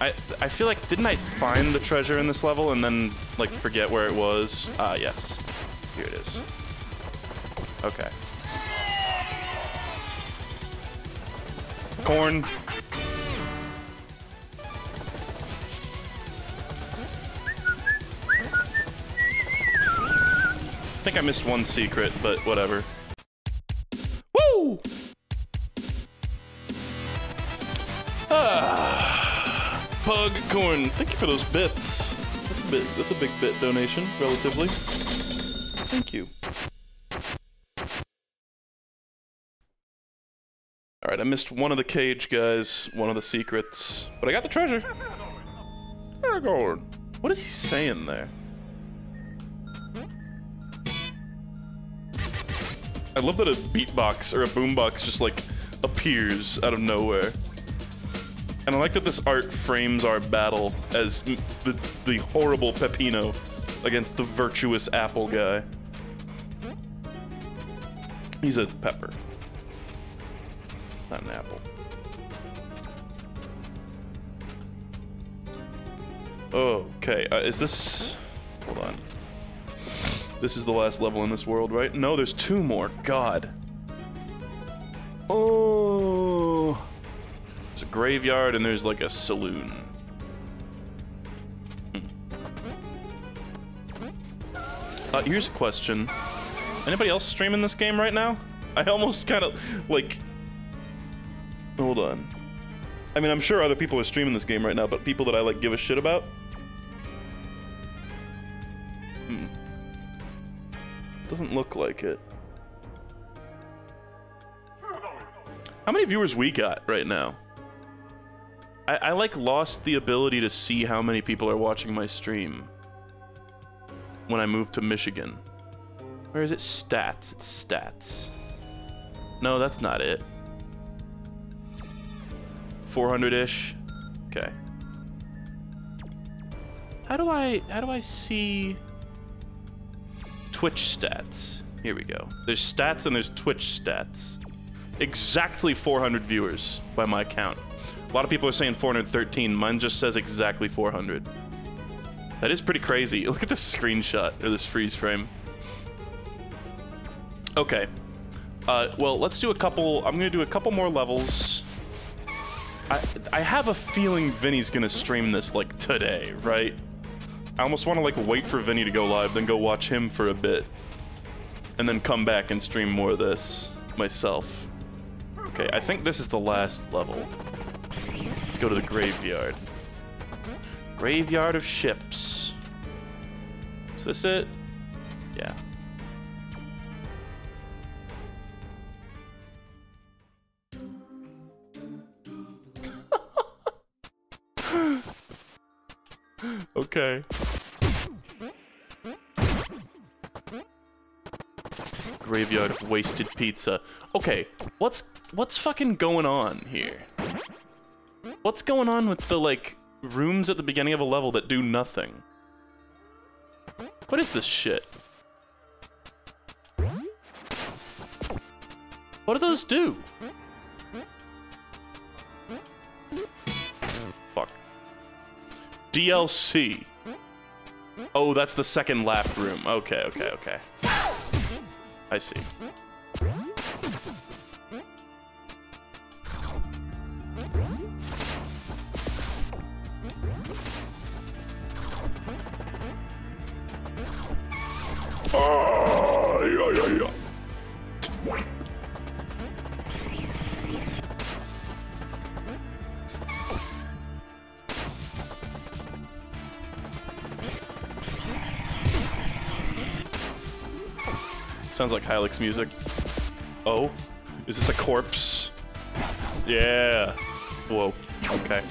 I I feel like didn't I find the treasure in this level and then like forget where it was? Ah, yes. Corn. I think I missed one secret, but whatever. Woo! Ah, Pug corn. Thank you for those bits. That's a bit. That's a big bit donation, relatively. Thank you. I missed one of the cage guys, one of the secrets, but I got the treasure. Aragorn. What is he saying there? I love that a beatbox or a boombox just like appears out of nowhere. And I like that this art frames our battle as the, the horrible Peppino against the virtuous apple guy. He's a pepper, not an apple. Okay, uh, is this. Hold on. This is the last level in this world, right? No, there's two more. God. Oh. There's a graveyard and there's like a saloon. Hmm. Uh, here's a question. Anybody else streaming this game right now? I almost kind of like. Hold on. I mean, I'm sure other people are streaming this game right now, but people that I like give a shit about. Hmm. Doesn't look like it. How many viewers we got right now? I, I like lost the ability to see how many people are watching my stream when I moved to Michigan. Where is it? Stats. It's stats. No, that's not it. 400-ish. Okay. How do I how do I see Twitch stats? Here we go. There's stats and there's Twitch stats. Exactly 400 viewers by my count. A lot of people are saying 413. Mine just says exactly 400. That is pretty crazy. (laughs) Look at this screenshot or this freeze frame. Okay. Uh, well, let's do a couple. I'm gonna do a couple more levels. I I have a feeling Vinny's gonna stream this like today, right? I almost want to like wait for Vinny to go live, then go watch him for a bit, and then come back and stream more of this myself. Okay, I think this is the last level. Let's go to the graveyard. Graveyard of ships. Is this it? Okay. Graveyard of wasted pizza. Okay, what's what's fucking going on here? What's going on with the like rooms at the beginning of a level that do nothing? What is this shit? What do those do? DLC. Oh, that's the second lap room. Okay, okay, okay. I see. Ah, Sounds like Hylics music. Oh, is this a corpse? Yeah. Whoa. Okay.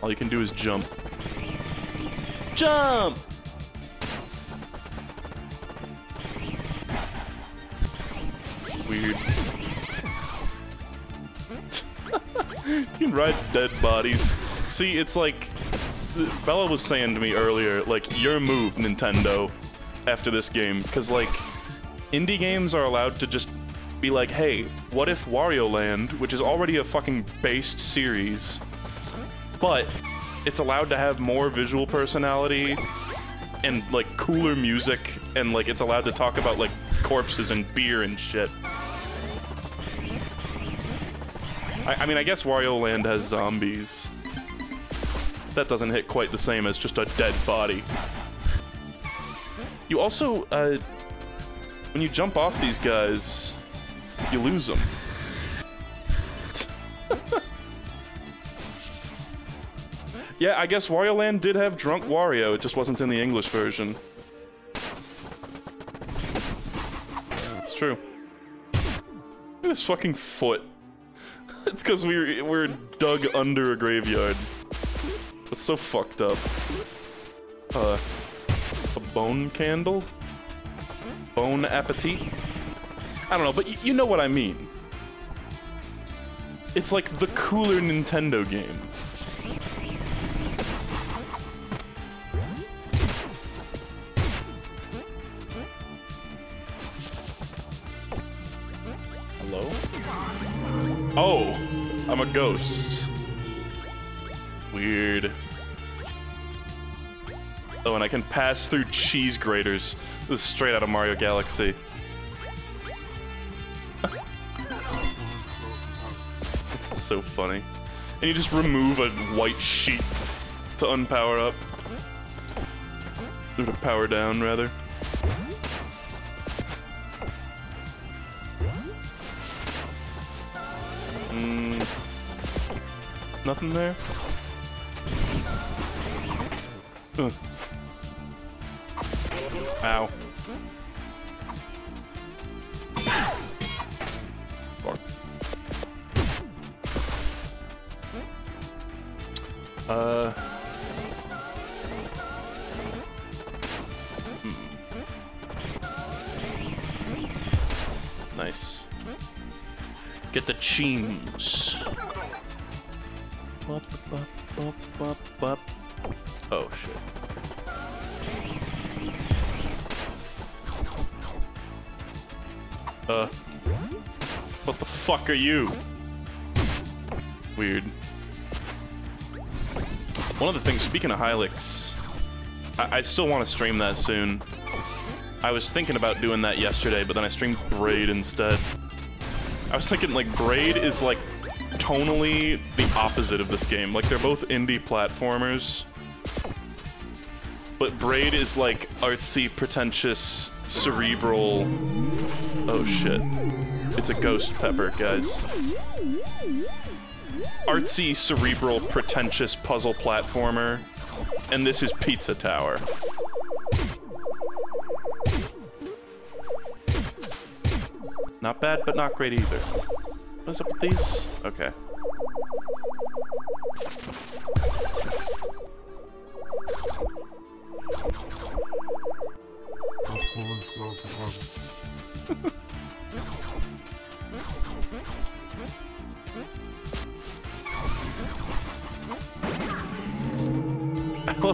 All you can do is jump. Jump! Weird. (laughs) you can ride dead bodies. See, it's like Bella was saying to me earlier, like your move, Nintendo, after this game, because like indie games are allowed to just be like, hey, what if Wario Land, which is already a fucking based series, but it's allowed to have more visual personality and like cooler music and like it's allowed to talk about like corpses and beer and shit. I, I mean, I guess Wario Land has zombies. That doesn't hit quite the same as just a dead body. You also, uh, when you jump off these guys, you lose them. (laughs) yeah, I guess Wario Land did have Drunk Wario, it just wasn't in the English version. It's true. Look at his fucking foot. (laughs) it's because we we're dug under a graveyard. That's so fucked up. Uh, bone candle? Bone appetit? I don't know, but you know what I mean. It's like the cooler Nintendo game. Hello? Oh, I'm a ghost. Weird. Oh, and I can pass through cheese graters. This is straight out of Mario Galaxy. It's (laughs) so funny. And you just remove a white sheet to unpower up. Or to power down, rather. Mm, nothing there? Ugh. Ow. Are you? Weird. One of the things, speaking of Hylics, I, I still want to stream that soon. I was thinking about doing that yesterday, but then I streamed Braid instead. I was thinking, like, Braid is, like, tonally the opposite of this game. Like, they're both indie platformers. but Braid is like artsy, pretentious, cerebral. Oh shit. It's a ghost pepper, guys. Artsy, cerebral, pretentious puzzle platformer. And this is Pizza Tower. Not bad, but not great either. What's up with these? Okay.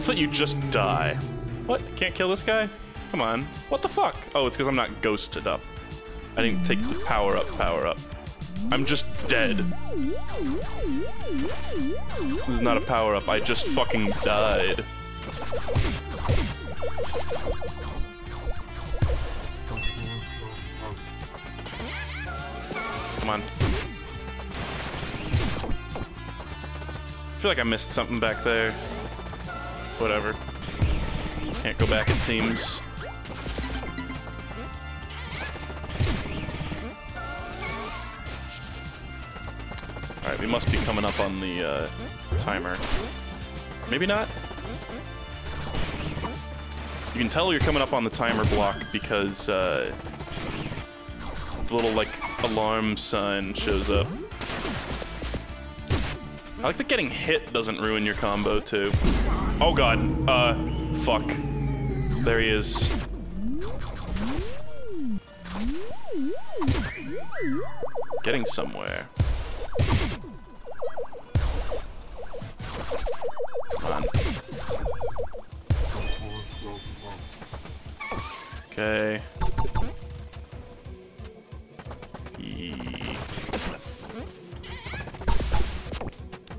That you just die. What? Can't kill this guy? Come on. What the fuck? Oh, it's because I'm not ghosted up. I didn't take the power up, power up. I'm just dead. This is not a power up. I just fucking died. Come on. I feel like I missed something back there. Whatever. Can't go back, it seems. Alright, we must be coming up on the uh, timer. Maybe not? You can tell you're coming up on the timer block because uh, the little, like, alarm sign shows up. I like that getting hit doesn't ruin your combo, too. Oh god, uh, fuck. There he is. Getting somewhere. Okay.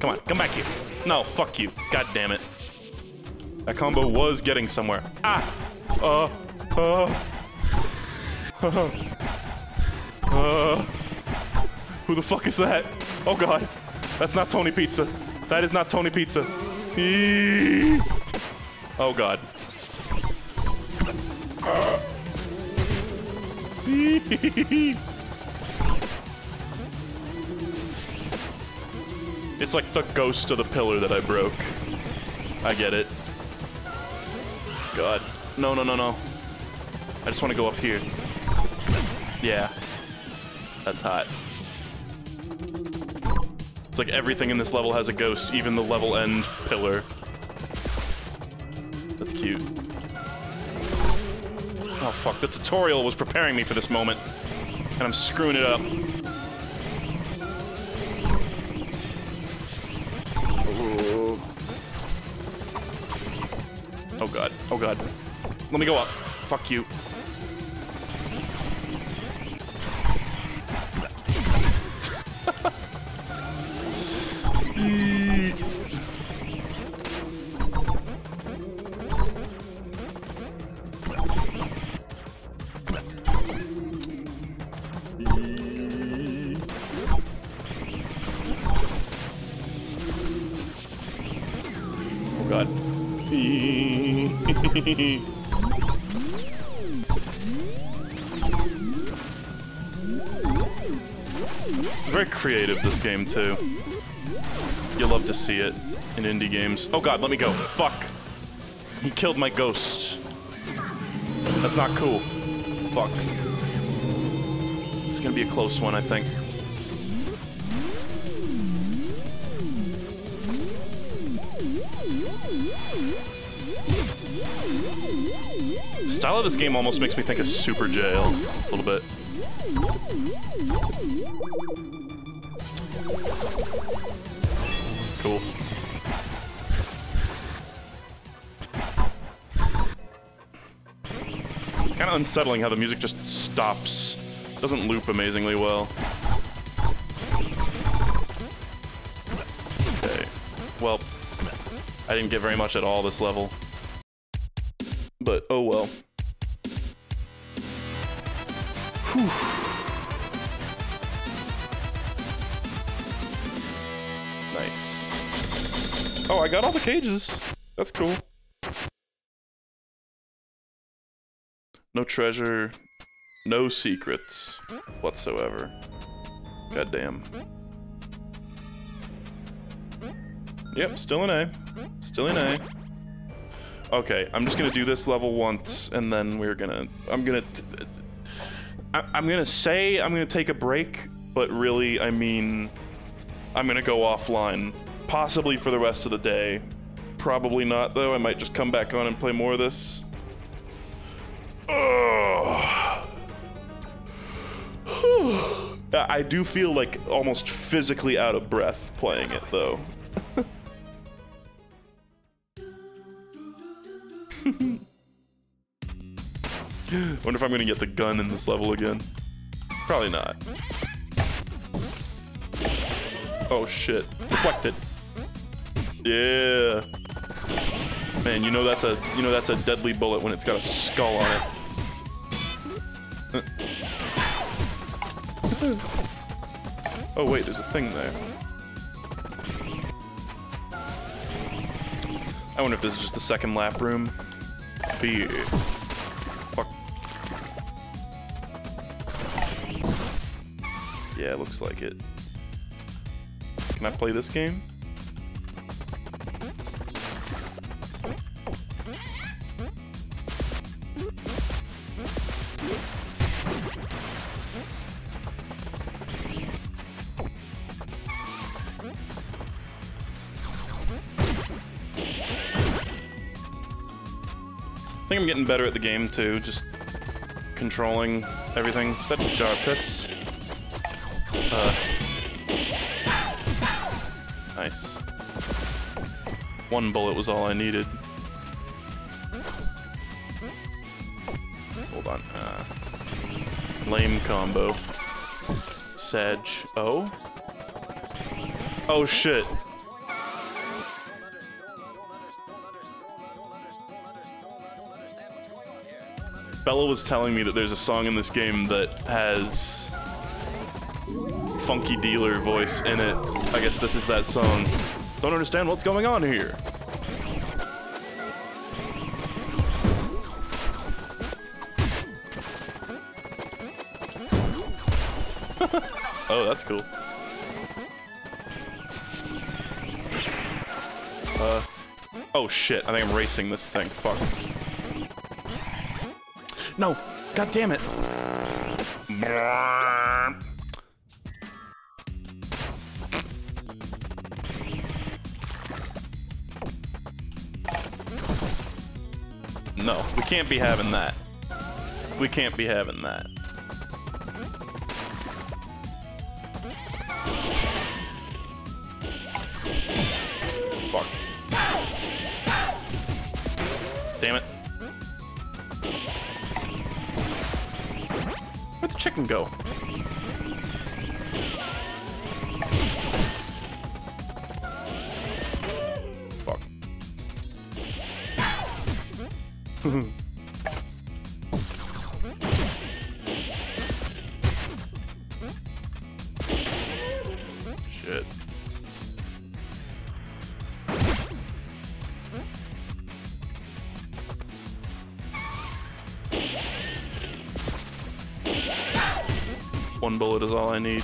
Come on, come back here. No, fuck you. God damn it. That combo was getting somewhere. Ah! Uh, uh, uh, uh. Who the fuck is that? Oh god. That's not Tony Pizza. That is not Tony Pizza. Oh god. It's like the ghost of the pillar that I broke. I get it. God. No, no, no, no. I just want to go up here. Yeah. That's hot. It's like everything in this level has a ghost, even the level end pillar. That's cute. Oh fuck, the tutorial was preparing me for this moment. And I'm screwing it up. Oh god, oh god. Let me go up. Fuck you. Oh (laughs) (laughs) Very creative, this game, too. You love to see it in indie games. Oh god, let me go. Fuck. He killed my ghost. That's not cool. Fuck. It's gonna be a close one, I think. Style of this game almost makes me think of Superjail a little bit. Cool. It's kind of unsettling how the music just stops. Doesn't loop amazingly well. Okay. Well, I didn't get very much at all this level. But oh well. Whew. Nice. Oh, I got all the cages. That's cool. No treasure. No secrets whatsoever. Goddamn. Yep, still an A. Still an A. Okay, I'm just gonna do this level once, and then we're gonna. I'm gonna. I, I'm gonna say I'm gonna take a break, but really, I mean, I'm gonna go offline, possibly for the rest of the day. Probably not, though. I might just come back on and play more of this. (sighs) I do feel like almost physically out of breath playing it, though. (laughs) (laughs) Wonder if I'm gonna get the gun in this level again. Probably not. Oh shit. Deflect it. Yeah. Man, you know that's a you know that's a deadly bullet when it's got a skull on it. (laughs) oh wait, there's a thing there. I wonder if this is just the second lap room. Beer. Yeah, looks like it. Can I play this game? I think I'm getting better at the game too, just controlling everything. Set jar piss. Uh, nice. One bullet was all I needed. Hold on. Uh, lame combo. Sag. Oh? Oh shit. Bella was telling me that there's a song in this game that has funky dealer voice in it. I guess this is that song. Don't understand what's going on here. (laughs) oh, that's cool. Uh, oh shit, I think I'm racing this thing. Fuck. No! God damn it! Can't be having that. We can't be having that. Shit. One bullet is all I need.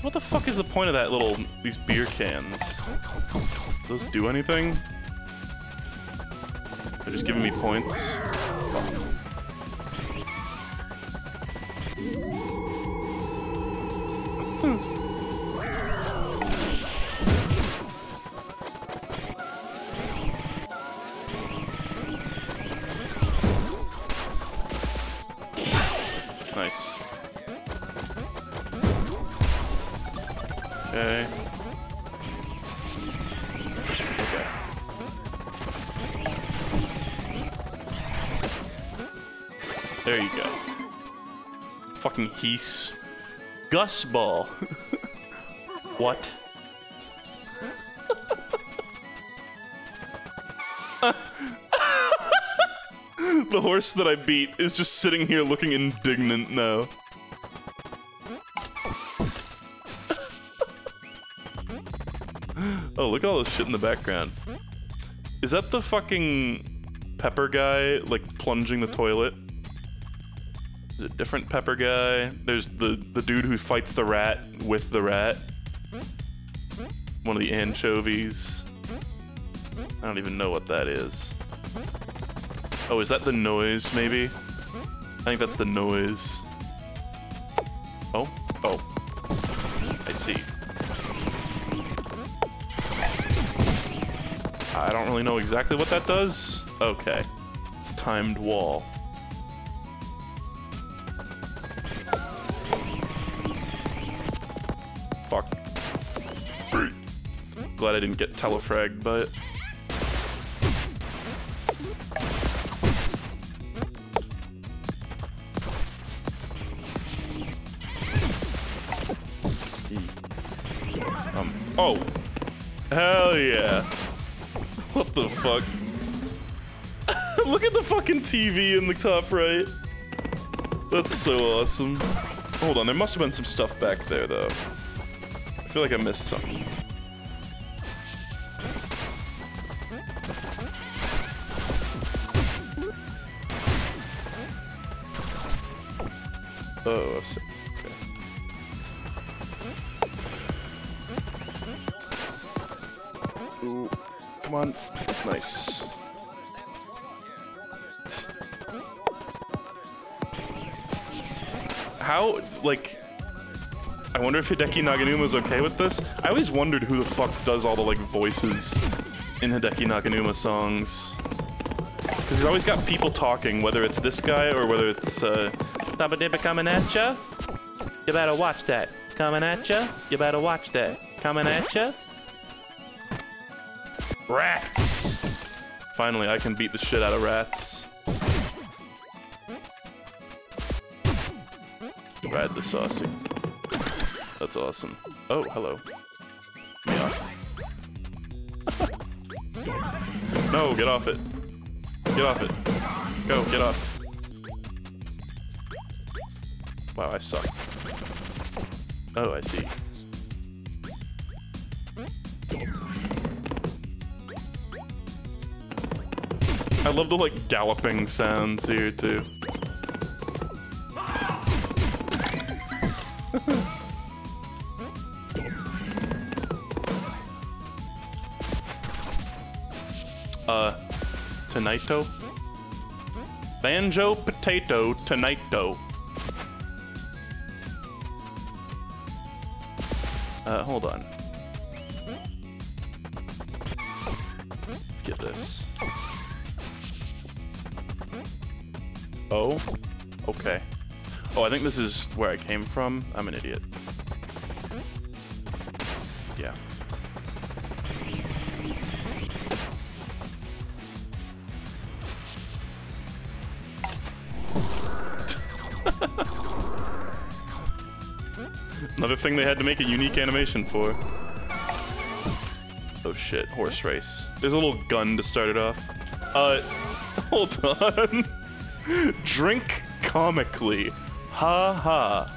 What the fuck is the point of that little, these beer cans? Those do anything? Giving me points. Heese. Gus Ball. (laughs) what? (laughs) the horse that I beat is just sitting here looking indignant now. (laughs) oh, look at all this shit in the background. Is that the fucking... pepper guy like plunging the toilet. Different pepper guy. There's the the dude who fights the rat with the rat. One of the anchovies. I don't even know what that is. Oh, is that the noise, maybe? I think that's the noise. Oh, oh. I see. I don't really know exactly what that does. Okay. It's a timed wall. Glad I didn't get telefragged by it. Um, oh. Hell yeah. What the fuck? (laughs) Look at the fucking TV in the top right. That's so awesome. Hold on, there must have been some stuff back there, though. I feel like I missed something. Like, I wonder if Hideki Naganuma's okay with this? I always wondered who the fuck does all the, like, voices in Hideki Naganuma songs. Because he's always got people talking, whether it's this guy or whether it's, uh, Dabba coming at ya. You better watch that. Coming at ya. You better watch that. Coming at ya. Rats! Finally, I can beat the shit out of rats. The saucy. That's awesome. Oh, hello. (laughs) No, get off it. Get off it. Go, get off. Wow, I suck. Oh, I see. I love the like galloping sounds here too. Tonito? Banjo potato tonito. Uh, hold on. Let's get this. Oh? Okay. Oh, I think this is where I came from. I'm an idiot. Another thing they had to make a unique animation for. Oh shit, horse race. There's a little gun to start it off. Uh, (laughs) hold on. (laughs) Drink comically. Ha ha.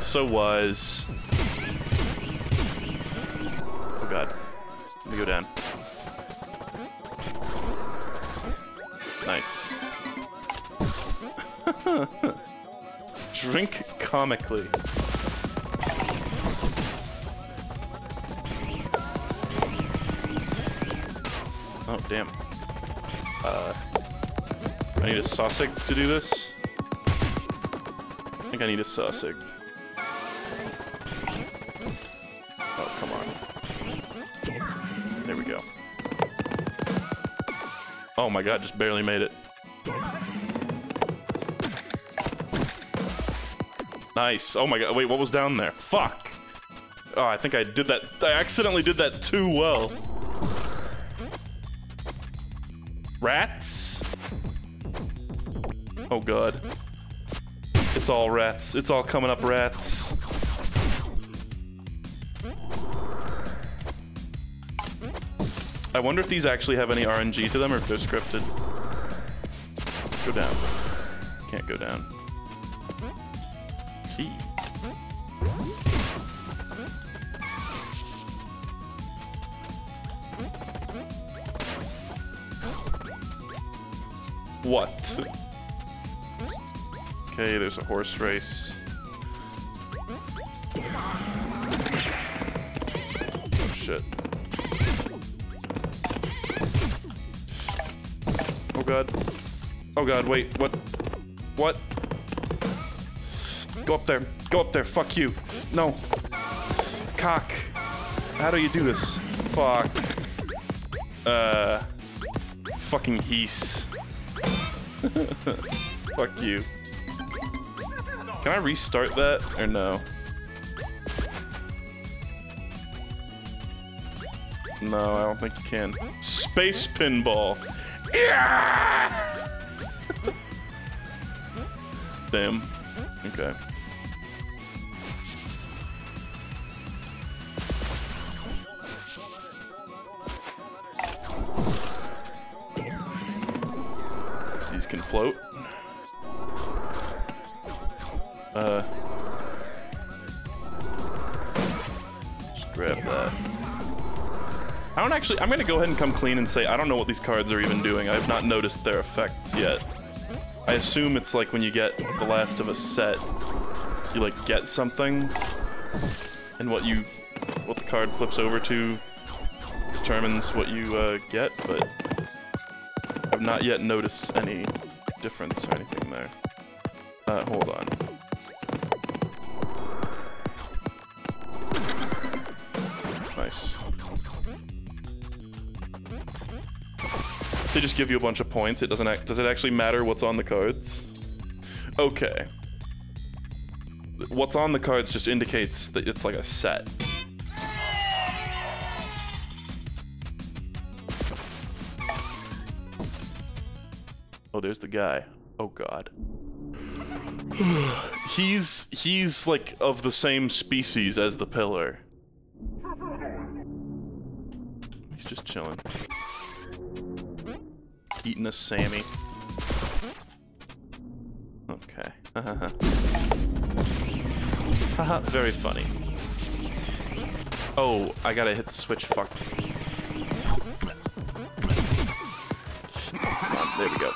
So wise. Oh god. Let me go down. Nice. (laughs) Drink comically. Oh, damn. Uh, I need a sausage to do this? I think I need a sausage. Oh, come on. There we go. Oh my god, just barely made it. Nice. Oh my god, wait, what was down there? Fuck! Oh, I think I did that. I accidentally did that too well. Rats? Oh god. It's all rats. It's all coming up rats. I wonder if these actually have any RNG to them or if they're scripted. Go down. Can't go down. What? Okay, there's a horse race. Oh shit. Oh god. Oh god, wait, what? What? Go up there. Go up there. Fuck you. No. Cock. How do you do this? Fuck. Uh. Fucking hees. (laughs) Fuck you. Can I restart that or no? No, I don't think you can. Space pinball. Yeah! (laughs) Damn. Okay. Actually. I'm gonna go ahead and come clean and say I don't know what these cards are even doing. I have not noticed their effects yet. I assume it's like when you get the last of a set, you like get something, and what you, what the card flips over to, determines what you uh, get. But I've not yet noticed any difference or anything there. Uh, hold on. Nice. They just give you a bunch of points. It doesn't act. Does it actually matter what's on the cards? Okay. What's on the cards just indicates that it's like a set. Oh, there's the guy. Oh god. (sighs) he's he's like of the same species as the pillar. He's just chilling. Eating a Sammy. Okay. Haha, (laughs) very funny. Oh, I gotta hit the switch, fuck. On, there we go.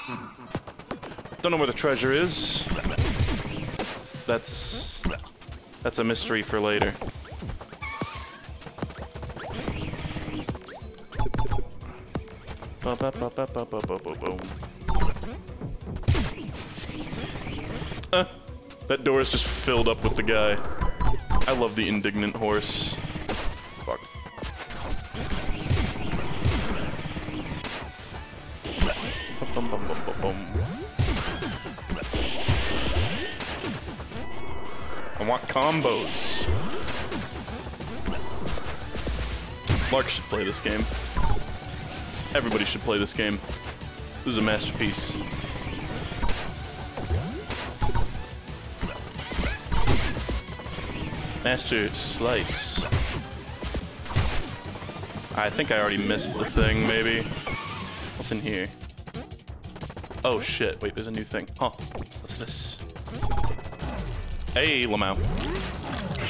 Don't know where the treasure is. That's... That's a mystery for later. That door is just filled up with the guy. I love the indignant horse. Fuck. I want combos. Mark should play this game. Everybody should play this game. This is a masterpiece. Master Slice. I think I already missed the thing, maybe. What's in here? Oh shit, wait, there's a new thing. Huh, what's this? Hey, Lamau.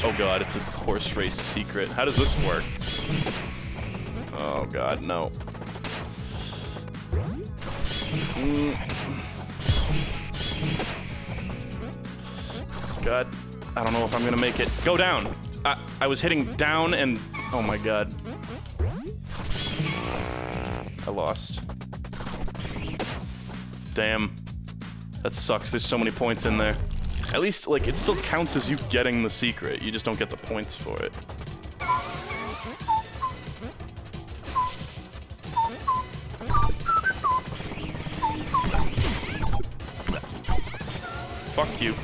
Oh god, it's a horse race secret. How does this work? Oh god, no. God, I don't know if I'm gonna make it. Go down! I, I was hitting down and... Oh my god. I lost. Damn. That sucks. There's so many points in there. At least, like, it still counts as you getting the secret. You just don't get the points for it. You.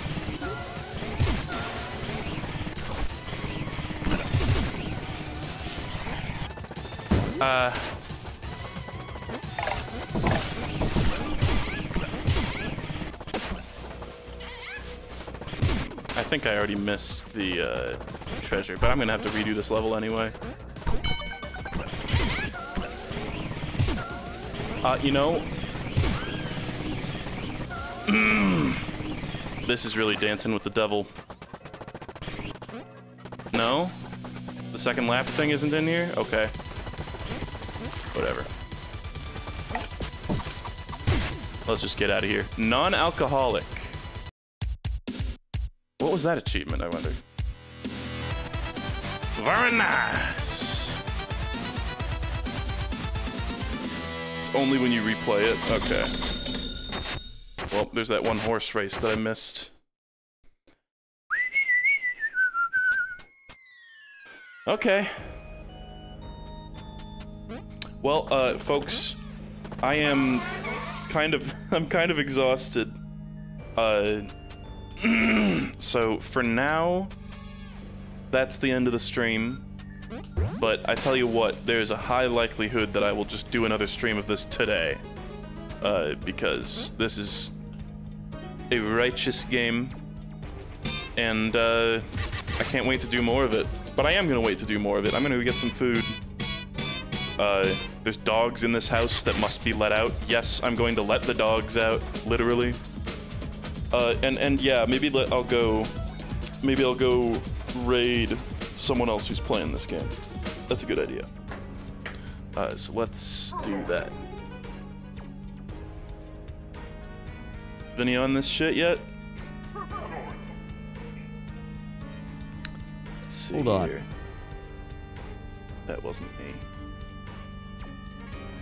Uh... I think I already missed the uh, treasure, but I'm gonna have to redo this level anyway. Uh, you know... (clears throat) this is really dancing with the devil. No? The second lap thing isn't in here? Okay. Whatever. Let's just get out of here. Non-alcoholic. What was that achievement, I wonder? Very nice. It's only when you replay it? Okay. Well, there's that one horse race that I missed. Okay. Well, uh, folks, I am kind of, (laughs) I'm kind of exhausted. Uh, (clears throat) so for now, that's the end of the stream. But I tell you what, there's a high likelihood that I will just do another stream of this today. Uh, because this is a righteous game. And, uh, I can't wait to do more of it. But I am gonna wait to do more of it. I'm gonna go get some food. Uh, there's dogs in this house that must be let out. Yes, I'm going to let the dogs out, literally. Uh, and, and yeah, maybe let, I'll go, maybe I'll go raid someone else who's playing this game. That's a good idea. Uh, so let's do that. Any on this shit yet? Let's see Hold on. here. That wasn't me.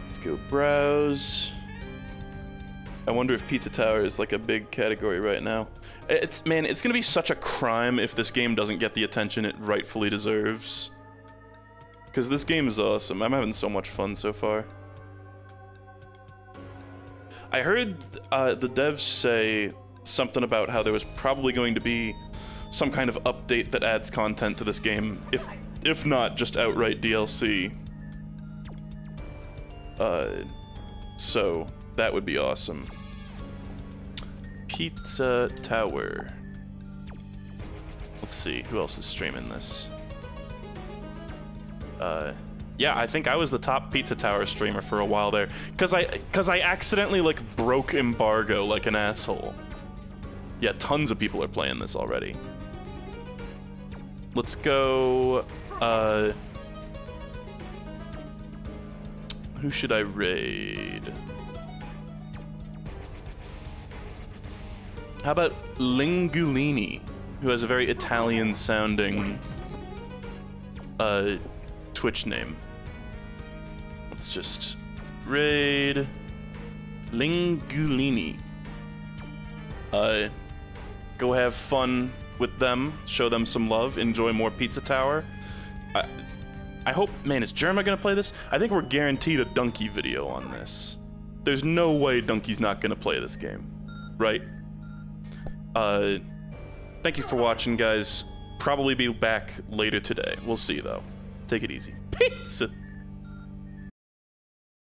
Let's go browse. I wonder if Pizza Tower is like a big category right now. It's man, it's gonna be such a crime if this game doesn't get the attention it rightfully deserves. Because this game is awesome. I'm having so much fun so far. I heard uh, the devs say something about how there was probably going to be some kind of update that adds content to this game, if if not just outright DLC. Uh, so that would be awesome. Pizza Tower. Let's see who else is streaming this. Uh, yeah, I think I was the top Pizza Tower streamer for a while there, cause I cause I accidentally like broke embargo like an asshole. Yeah, tons of people are playing this already. Let's go. Uh, who should I raid? How about Lingulini, who has a very Italian sounding uh, Twitch name? Let's just raid Lingulini. Uh, go have fun with them, show them some love, enjoy more Pizza Tower. I, I hope, man, is Jerma gonna play this? I think we're guaranteed a Dunkey video on this. There's no way Dunkey's not gonna play this game, right? Uh, thank you for watching, guys. Probably be back later today. We'll see, though. Take it easy. Pizza!